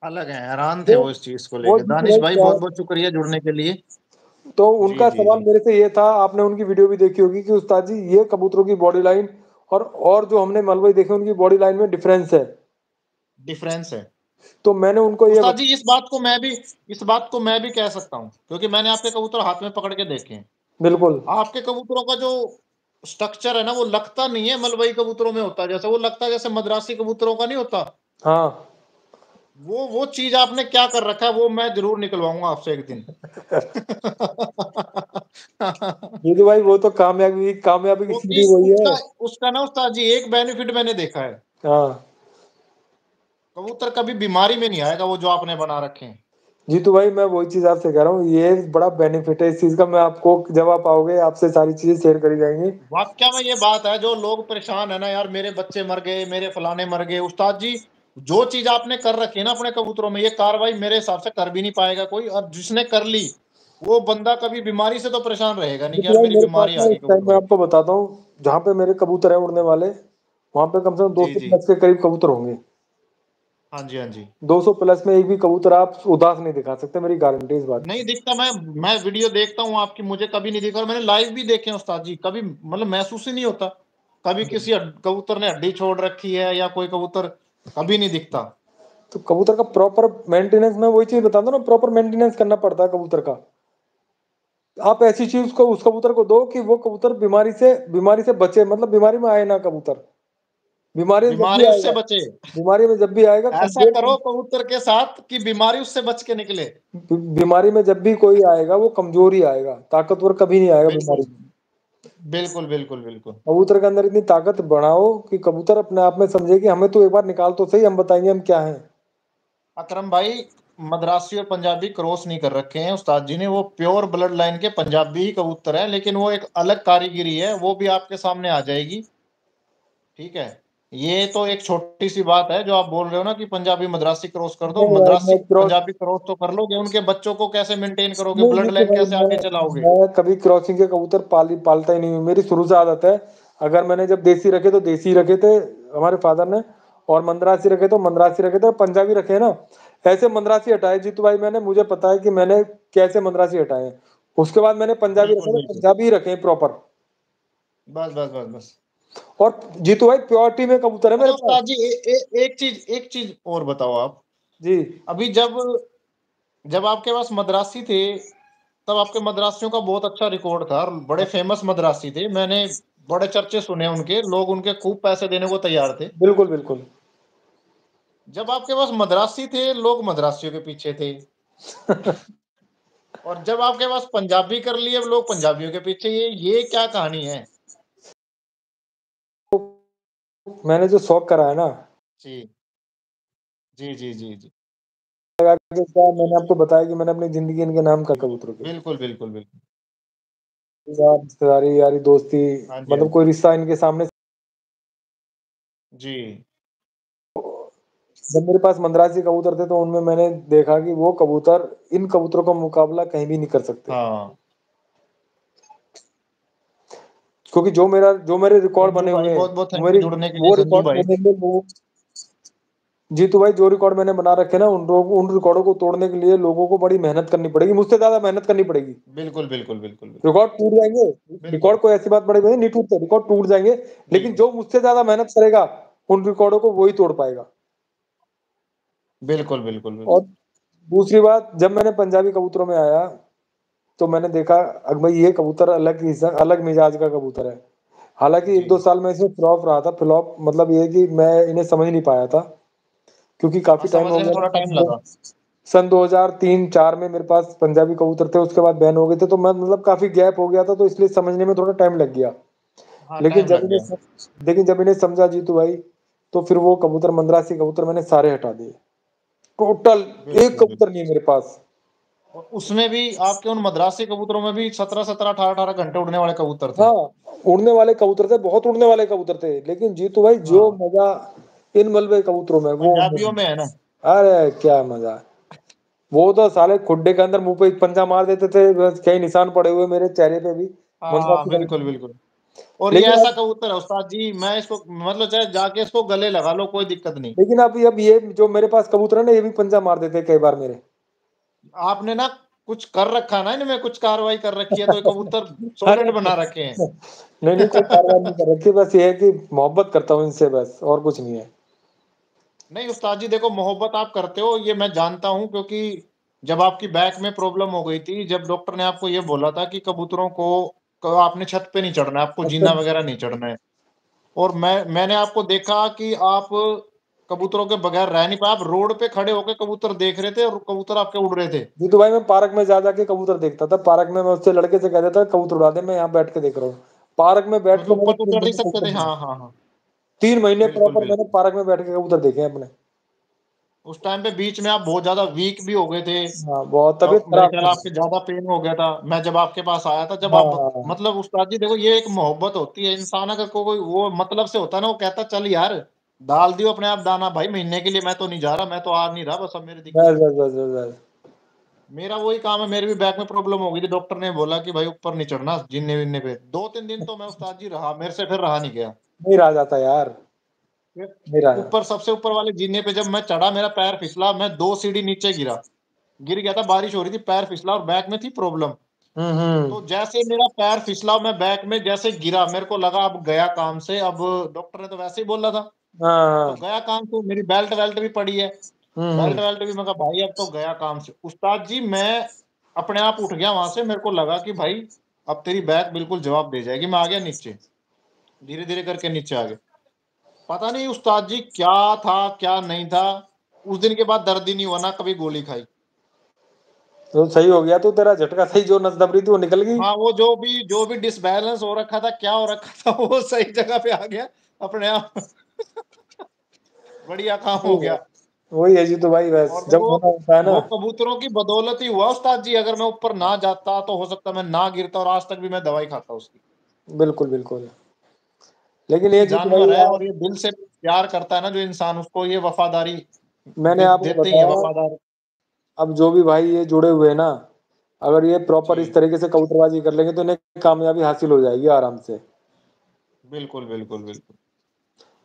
अलग है हैरान थे वो- इस चीज़ को लेकर दानिश भाई बहुत बहुत शुक्रिया जुड़ने के लिए। तो उनका जी, सवाल जी। मेरे से ये था आपने उनकी वीडियो भी देखी होगी कि उस्ताद जी ये कबूतरों की बॉडी लाइन और और जो हमने मलबई देखे उनकी बॉडी लाइन में डिफरेंस है। डिफरेंस है। तो मैंने उनको ये उस्ताद जी इस बात को मैं भी इस बात को मैं भी कह सकता हूँ क्योंकि मैंने आपके कबूतर हाथ में पकड़ के देखे हैं। बिल्कुल। आपके कबूतरों का जो स्ट्रक्चर है ना वो लगता नहीं है मलबई कबूतरों में होता। जैसे वो लगता है जैसे मद्रासी कबूतरों का नहीं होता। हाँ। वो वो चीज़ आपने क्या कर रखा है वो मैं ज़रूर निकलवाऊँगा आपसे एक दिन। ये तो भाई वो तो कामयाबी कामयाबी की सीढ़ी वही है। उसका उसका ना उस्ताद जी एक बेनिफिट मैंने देखा है। हाँ। कबूतर कभी बीमारी में नहीं आएगा वो जो आपने बना रखे हैं। जी तो भाई मैं वही चीज़ आपसे कह रहा हूँ ये बड़ा बेनिफिट है इस चीज़ का। मैं आपको जब आप आओगे आपसे सारी चीज़ें शेयर करी जाएँगी। वाक्य में ये बात है जो लोग परेशान है ना यार मेरे बच्चे मर गए मेरे फलाने मर गए उस्ताद जी जो चीज़ आपने कर रखी है ना अपने कबूतरों में ये कार्रवाई मेरे हिसाब से कर भी नहीं पाएगा कोई और जिसने कर ली वो बंदा कभी बीमारी से तो परेशान रहेगा नहीं यार मेरी बीमारी आ गई मैं। आपको बताता हूँ जहाँ पे मेरे कबूतर है उड़ने वाले वहाँ पे कम से कम दो सौ के करीब कबूतर होंगे। हाँ जी हाँ जी। दो सौ प्लस में एक भी कबूतर आप उदास नहीं दिखा सकते मेरी गारंटी इस बात नहीं दिखता मैं मैं वीडियो देखता हूँ आपकी मुझे कभी नहीं दिखा और मैंने लाइव भी देखे उस्ताद जी कभी मतलब महसूस ही नहीं होता। कभी किसी कबूतर ने हड्डी छोड़ रखी है या कोई कबूतर कभी नहीं दिखता। तो कबूतर का प्रॉपर मेंटेनेंस में वही चीज़ बताता हूँ ना प्रॉपर मेंटेनेंस करना पड़ता है कबूतर का। आप ऐसी चीज़ को उस कबूतर को दो कि वो कबूतर बीमारी से बीमारी से बचे मतलब बीमारी में आए ना कबूतर। बीमारी बीमारी उससे बचे। बीमारी में जब भी आएगा ऐसा करो कबूतर के साथ कि बीमारी उससे बच के निकले। बीमारी में जब भी कोई आएगा वो कमज़ोर ही आएगा ताकतवर कभी नहीं आएगा बीमारी में। बिल्कुल बिल्कुल बिल्कुल। कबूतर के अंदर इतनी ताकत बढ़ाओ कि कबूतर अपने आप में समझे कि हमें तो एक बार निकाल तो सही हम बताएँगे हम क्या हैं। अकरम भाई मद्रासी और पंजाबी क्रॉस नहीं कर रखे हैं। उस्ताद जी ने वो प्योर ब्लड लाइन के पंजाबी ही कबूतर है लेकिन वो एक अलग कारीगिरी है वो भी आपके सामने आ जाएगी। ठीक है? ये तो एक छोटी सी बात है जो आप बोल रहे हो ना कि पंजाबी मद्रासी क्रॉस कर दो मद्रासी पंजाबी क्रॉस तो कर लोगे उनके बच्चों को कैसे मेंटेन करोगे? ब्लड लाइन कैसे आगे चलाओगे? मैं कभी क्रॉसिंग के कबूतर पाली पालता ही नहीं हूँ। मेरी शुरू से आदत है। अगर मैंने जब देसी रखे तो देसी रखे थे हमारे फादर ने। और मंदरासी रखे तो मंदरासी रखे थे पंजाबी रखे ना। ऐसे मंदरासी हटाए जीतू भाई मैंने मुझे पता है कि मैंने कैसे मंदरासी हटाए उसके बाद मैंने पंजाबी रखे तो पंजाबी रखे प्रॉपर बस बस बस बस। और जीतू भाई प्योरिटी में कबूतर है मेरे अच्छा, पास। जी ए, ए, एक चीज़ एक चीज़ और बताओ आप। जी। अभी जब जब आपके पास मद्रासी थे तब आपके मद्रासियों का बहुत अच्छा रिकॉर्ड था बड़े फ़ेमस मद्रासी थे। मैंने बड़े चर्चे सुने उनके लोग उनके खूब पैसे देने को तैयार थे। बिल्कुल बिल्कुल। जब आपके पास मद्रासी थे लोग मद्रासियों के पीछे थे। और जब आपके पास पंजाबी कर लिए लोग पंजाबियों के पीछे। ये ये क्या कहानी है? मैंने जो शौक करा है ना। जी। जी जी जी जी। लगा के क्या मैंने आपको बताया कि मैंने अपनी ज़िंदगी इनके नाम का कबूतरों के। बिल्कुल बिल्कुल बिल्कुल। यार रिश्तेदारी यारी दोस्ती हाँ जी, हाँ मतलब जी। कोई रिश्ता इनके सामने जी। जब मेरे पास मंदरासी कबूतर थे तो उनमें मैंने देखा कि वो कबूतर इन कबूतरों का मुकाबला कहीं भी नहीं कर सकते। हाँ। क्योंकि जो मेरा जो मेरे रिकॉर्ड बने हुए हैं, वो रिकॉर्ड भाई। जीतू जो रिकॉर्ड मैंने बना रखे ना उन लोग उन रिकॉर्डों को तोड़ने के लिए लोगों को बड़ी मेहनत करनी पड़ेगी मुझसे ज़्यादा मेहनत करनी पड़ेगी। बिल्कुल बिल्कुल बिल्कुल बिल्कुल। रिकॉर्ड टूट जाएँगे। रिकॉर्ड कोई ऐसी बात बड़ी नहीं टूटते रिकॉर्ड टूट जाएँगे लेकिन जो। मुझसे ज़्यादा मेहनत करेगा उन रिकॉर्डों को वही तोड़ पाएगा। बिल्कुल बिल्कुल। और दूसरी बात जब मैंने पंजाबी कबूतरों में आया तो मैंने देखा भाई ये कबूतर अलग अलग मिजाज का कबूतर है। हालाँकि एक दो साल में इसमें फ्लॉप रहा था फ्लॉप मतलब ये कि मैं इन्हें समझ नहीं पाया था क्योंकि काफ़ी हाँ, टाइम हो थोड़ा गया सन 2003-4 में मेरे पास पंजाबी कबूतर थे उसके बाद बैन हो गए थे तो मैं मतलब काफ़ी गैप हो गया था तो इसलिए समझने में थोड़ा टाइम लग गया। हाँ, लेकिन जब इन्हें लेकिन जब इन्हें समझा जीतू भाई तो फिर वो कबूतर मंदरासी कबूतर मैंने सारे हटा दिए। टोटल एक कबूतर नहीं है मेरे पास। उसमें भी आपके उन मद्रासी कबूतरों में भी सत्रह सत्रह अठारह अठारह घंटे उड़ने वाले कबूतर थे। हाँ उड़ने वाले कबूतर थे बहुत उड़ने वाले कबूतर थे। लेकिन जीतू भाई जो हाँ। मज़ा इन मलबे कबूतरों में वो में है ना? अरे क्या मज़ा। वो तो साले खुड्डे के अंदर मुँह पे एक पंजा मार देते थे कई निशान पड़े हुए मेरे चेहरे पे भी। हाँ बिल्कुल बिल्कुल। और ये ऐसा कबूतर है उस्ताद जी मैं इसको मतलब चाहे जाके इसको गले लगा लो कोई दिक्कत नहीं। लेकिन अब अब ये जो मेरे पास कबूतर है ना ये भी पंजा मार देते कई बार मेरे। आपने ना कुछ कर रखा ना इनमें कुछ कार्रवाई कर रखी है तो कबूतर सॉलिड बना रखे हैं। नहीं नहीं कोई कार्रवाई नहीं कर रखी बस ये है कि मोहब्बत करता हूँ इनसे बस और कुछ नहीं है। नहीं उस्ताद जी देखो मोहब्बत आप करते हो ये मैं जानता हूँ क्योंकि जब आपकी बैक में प्रॉब्लम हो गई थी जब डॉक्टर ने आपको ये बोला था कि कबूतरों को को आपने छत पे नहीं चढ़ना आपको अच्छा। जीना वगैरह नहीं चढ़ना है। और मैं मैंने आपको देखा कि आप कबूतरों के बगैर रह नहीं पाए आप रोड पे खड़े होकर कबूतर देख रहे थे और कबूतर आपके उड़ रहे थे। जी तो भाई मैं पार्क में जा जाके कबूतर देखता था। पार्क में मैं उससे लड़के से कह देता कबूतर उड़ा दे मैं यहाँ बैठ के देख रहा हूँ। पार्क में बैठ के मतलब ऊपर तो मैंने चढ़ ही तीन सकते थे? हाँ हाँ हाँ। तीन महीने प्रॉपर मैंने पार्क में बैठ के कबूतर देखे अपने। उस टाइम पे बीच में आप बहुत ज़्यादा वीक भी हो गए थे। हाँ बहुत तबीयत आपके ज़्यादा पेन हो गया था। मैं जब आपके पास आया था जब हाँ, आप हाँ, हाँ। मतलब उस्ताद जी देखो ये एक मोहब्बत होती है। इंसान अगर कोई वो मतलब से होता है ना वो कहता चल यार डाल दियो अपने आप दाना। भाई महीने के लिए मैं तो नहीं जा रहा मैं तो आ नहीं रहा बस अब मेरी बस दिक्कत। बस बस बस बस मेरा वही काम है मेरे भी बैक में प्रॉब्लम हो गई थी। डॉक्टर ने बोला कि भाई ऊपर नहीं चढ़ना जिन्ने विन्ने पे। दो तीन दिन तो मैं उस्ताद जी रहा मेरे से फिर रहा नहीं गया। नहीं रहा जाता यार। ऊपर सबसे ऊपर वाले जीने पे जब मैं चढ़ा मेरा पैर फिसला मैं दो सीढ़ी नीचे गिरा। गिर गया था बारिश हो रही थी पैर फिसला और बैक में थी प्रॉब्लम हम्म हम्म। तो जैसे मेरा पैर फिसला मैं बैक में जैसे गिरा मेरे को लगा अब गया काम से अब डॉक्टर ने तो वैसे ही बोला था। तो हाँ गया काम से मेरी बेल्ट वेल्ट भी पड़ी है। हम्म, बेल्ट वेल्ट भी मैं कहा भाई अब तो गया काम से। उस्ताद जी मैं अपने आप उठ गया वहाँ से मेरे को लगा कि भाई अब तेरी बैक बिल्कुल जवाब दे जाएगी मैं आ गया नीचे। धीरे धीरे करके नीचे आ गया। पता नहीं उस्ताद जी क्या था क्या नहीं था उस दिन के बाद दर्द ही नहीं हुआ ना कभी गोली खाई। तो सही हो गया तो तेरा झटका सही जो नस दब थी वो निकल गई। हाँ वो जो भी जो भी डिसबैलेंस हो रखा था क्या हो रखा था वो सही जगह पे आ गया अपने आप। बढ़िया काम हो गया। वही है जी तो भाई बस जब होना होता है ना। कबूतरों की बदौलत ही हुआ उस्ताद जी अगर मैं ऊपर ना जाता तो हो सकता मैं ना गिरता और आज तक भी मैं दवाई खाता उसकी। बिल्कुल बिल्कुल। लेकिन ये तो जानवर है और ये दिल से प्यार करता है ना जो इंसान उसको ये वफादारी मैंने आपको बताया अब जो भी भाई ये जुड़े हुए हैं ना अगर ये प्रॉपर इस तरीके से कबूतरबाजी कर लेंगे तो इन्हें कामयाबी हासिल हो जाएगी आराम से। बिल्कुल बिल्कुल बिल्कुल।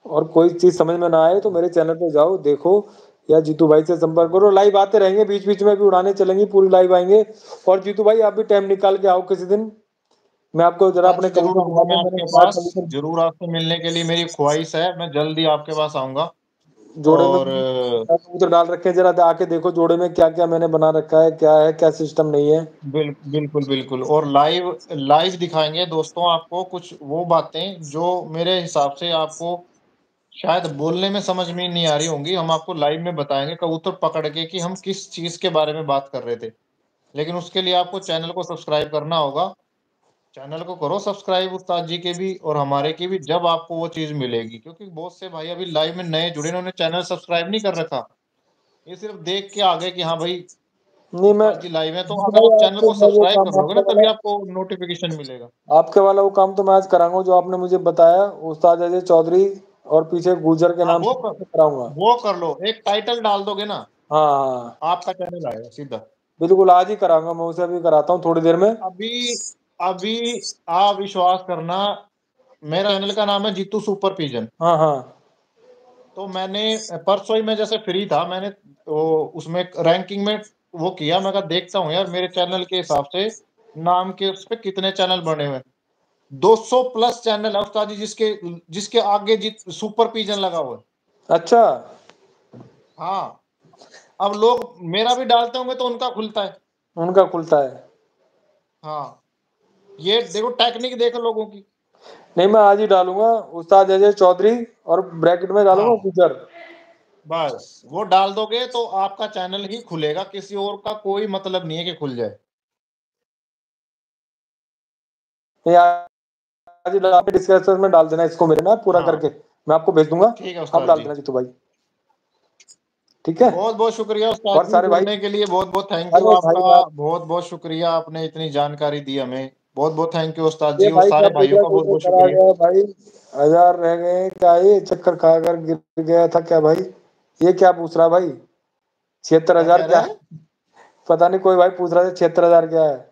और कोई चीज़ समझ में ना आए तो मेरे चैनल पे जाओ देखो या जीतू भाई से संपर्क करो। लाइव आते रहेंगे बीच बीच में भी उड़ाने चलेंगे पूरी लाइव आएँगे। और जीतू भाई आप भी टाइम निकाल के आओ किसी दिन। मैं आपको जरा अपने ज़रूर हूँ। आपके पास ज़रूर आपसे मिलने के लिए मेरी ख्वाहिश है। मैं जल्दी आपके पास आऊँगा। जोड़े और में कबूतर डाल रखे हैं जरा आके देखो जोड़े में क्या क्या मैंने बना रखा है क्या है क्या सिस्टम नहीं है। बिल, बिल्कुल बिल्कुल। और लाइव लाइव दिखाएँगे दोस्तों आपको कुछ वो बातें जो मेरे हिसाब से आपको शायद बोलने में समझ में नहीं आ रही होंगी। हम आपको लाइव में बताएँगे कबूतर पकड़ के कि हम किस चीज़ के बारे में बात कर रहे थे। लेकिन उसके लिए आपको चैनल को सब्सक्राइब करना होगा। चैनल को करो सब्सक्राइब उस्ताद जी के भी और हमारे के भी जब आपको वो चीज़ मिलेगी। क्योंकि बहुत से भाई अभी लाइव में नए जुड़े उन्होंने चैनल सब्सक्राइब नहीं कर रखा ये सिर्फ़ देख के आ गए कि हाँ भाई नहीं मैं जी लाइव है तो अगर आप चैनल को सब्सक्राइब काम कर लोगे ना तभी आपको नोटिफिकेशन मिलेगा। आपके वाला वो काम तो मैं आज कराऊँगा जो आपने मुझे बताया। उस्ताद अजय चौधरी और पीछे गुजर के हाँ, नाम वो कर- कराऊँगा। वो कर लो एक टाइटल डाल दोगे ना हाँ हाँ आपका चैनल आएगा सीधा। बिल्कुल आज ही कराऊँगा मैं उसे अभी कराता हूँ थोड़ी देर में। अभी अभी आप विश्वास करना मेरा चैनल का नाम है जीतू सुपर पिजन हाँ हाँ। तो मैंने परसों ही मैं जैसे फ्री था मैंने वो उसमें रैंकिंग में वो किया मैं कहा देखता हूँ यार मेरे चैनल के हिसाब से नाम के उस पे कितने चैनल बने हुए हैं। 200 प्लस चैनल है उस्ताद जी जिसके जिसके आगे जीत सुपर पिजन लगा हुआ है। अच्छा। हाँ। अब लोग मेरा भी डालते होंगे तो उनका खुलता है। उनका खुलता है। हाँ। ये देखो टेक्निक देखो लोगों की। नहीं मैं आज ही डालूँगा। उस्ताद अजय चौधरी और ब्रैकेट में डालूँगा हाँ। गुजर बस वो डाल दोगे तो आपका चैनल ही खुलेगा। किसी और का कोई मतलब नहीं है कि खुल जाए। नहीं ही में डाल देना इसको मेरे ना पूरा हाँ। करके। मैं आपको भेज दूँगा। आप डाल देना जीतू भाई। ठीक है? बहुत बहुत शुक्रिया और सारे भाई- के लिए बहुत बहुत थैंक यू आपका बहुत बहुत शुक्रिया आपने इतनी जानकारी दी हमें। बहुत बहुत थैंक यू उस्ताद जी और सारे भाइयों का बहुत बहुत शुक्रिया। भाई? हज़ार रह गए क्या ये चक्कर खाकर गिर गया था क्या भाई? ये क्या पूछ रहा भाई? छिहत्तर हज़ार क्या रहे पता नहीं कोई भाई पूछ रहा था छिहत्तर हज़ार क्या है?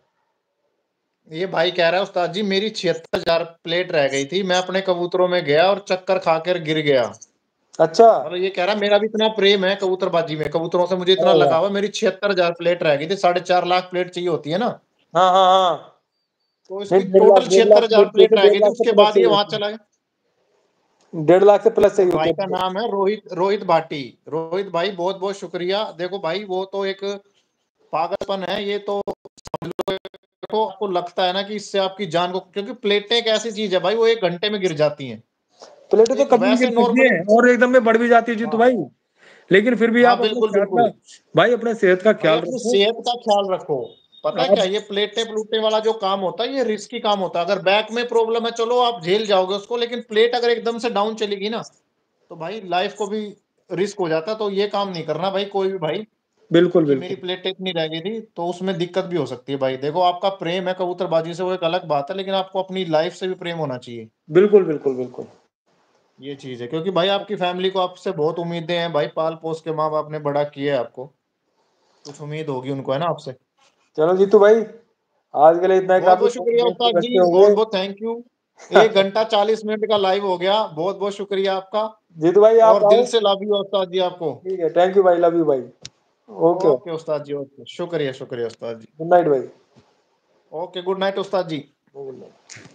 ये भाई कह रहा है उस्ताद जी मेरी छिहत्तर हज़ार प्लेट रह गई थी मैं अपने कबूतरों में गया और चक्कर खाकर गिर गया। अच्छा। मतलब ये कह रहा मेरा भी इतना प्रेम है कबूतरबाजी में कबूतरों से मुझे इतना लगाव है मेरी छिहत्तर हज़ार प्लेट रह गई थी साढ़े चार लाख प्लेट चाहिए होती है ना? हाँ हाँ हाँ। तो इसकी टोटल छिहत्तर हज़ार प्लेट रह गई थी उसके बाद ये वहाँ चला गया। डेढ़ लाख से प्लस चाहिए भाई का नाम है रोहित रोहित भाटी रोहित भाई बहुत बहुत शुक्रिया। देखो भाई वो तो एक पागलपन है ये तो समझ लो तो आपको लगता है ना कि इससे आपकी जान को क्योंकि प्लेटें एक ऐसी चीज़ है भाई वो एक घंटे में गिर जाती हैं। प्लेटें तो कभी गिर सकती है और एकदम में बढ़ भी जाती है जीतू हाँ। भाई। लेकिन फिर भी हाँ, आप बिल्कुल, बिल्कुल। भाई अपने सेहत का ख्याल रखो। सेहत का ख्याल रखो। पता है क्या ये प्लेटें प्लूटे वाला जो काम होता है ये रिस्की काम होता है। अगर बैक में प्रॉब्लम है चलो आप झेल जाओगे उसको लेकिन प्लेट अगर एकदम से डाउन चलेगी ना तो भाई लाइफ को भी रिस्क हो जाता है तो ये काम नहीं करना भाई कोई भी भाई। बिल्कुल बिल्कुल मेरी प्लेट टेक नहीं रह गई थी तो उसमें दिक्कत भी हो सकती है भाई। देखो आपका प्रेम है कबूतरबाजी से वो एक अलग बात है लेकिन आपको अपनी लाइफ से भी प्रेम होना चाहिए। बिल्कुल बिल्कुल बिल्कुल। ये चीज़ है क्योंकि भाई आपकी फैमिली को आपसे बहुत उम्मीदें हैं भाई पाल पोस के माँ बाप ने बड़ा किया है आपको। कुछ उम्मीद होगी उनको है ना आपसे? चलो जी तो भाई आज के लिए इतना बहुत बहुत शुक्रिया उस्ताद जी बहुत बहुत थैंक यू एक घंटा चालीस मिनट का लाइव हो गया बहुत बहुत शुक्रिया आपका। जीतू भाई आप और दिल से लव यू उस्ताद जी आपको। ठीक है थैंक यू भाई लव यू भाई। ओके ओके उस्ताद जी ओके शुक्रिया शुक्रिया उस्ताद जी गुड नाइट भाई ओके गुड नाइट उस्ताद जी गुड नाइट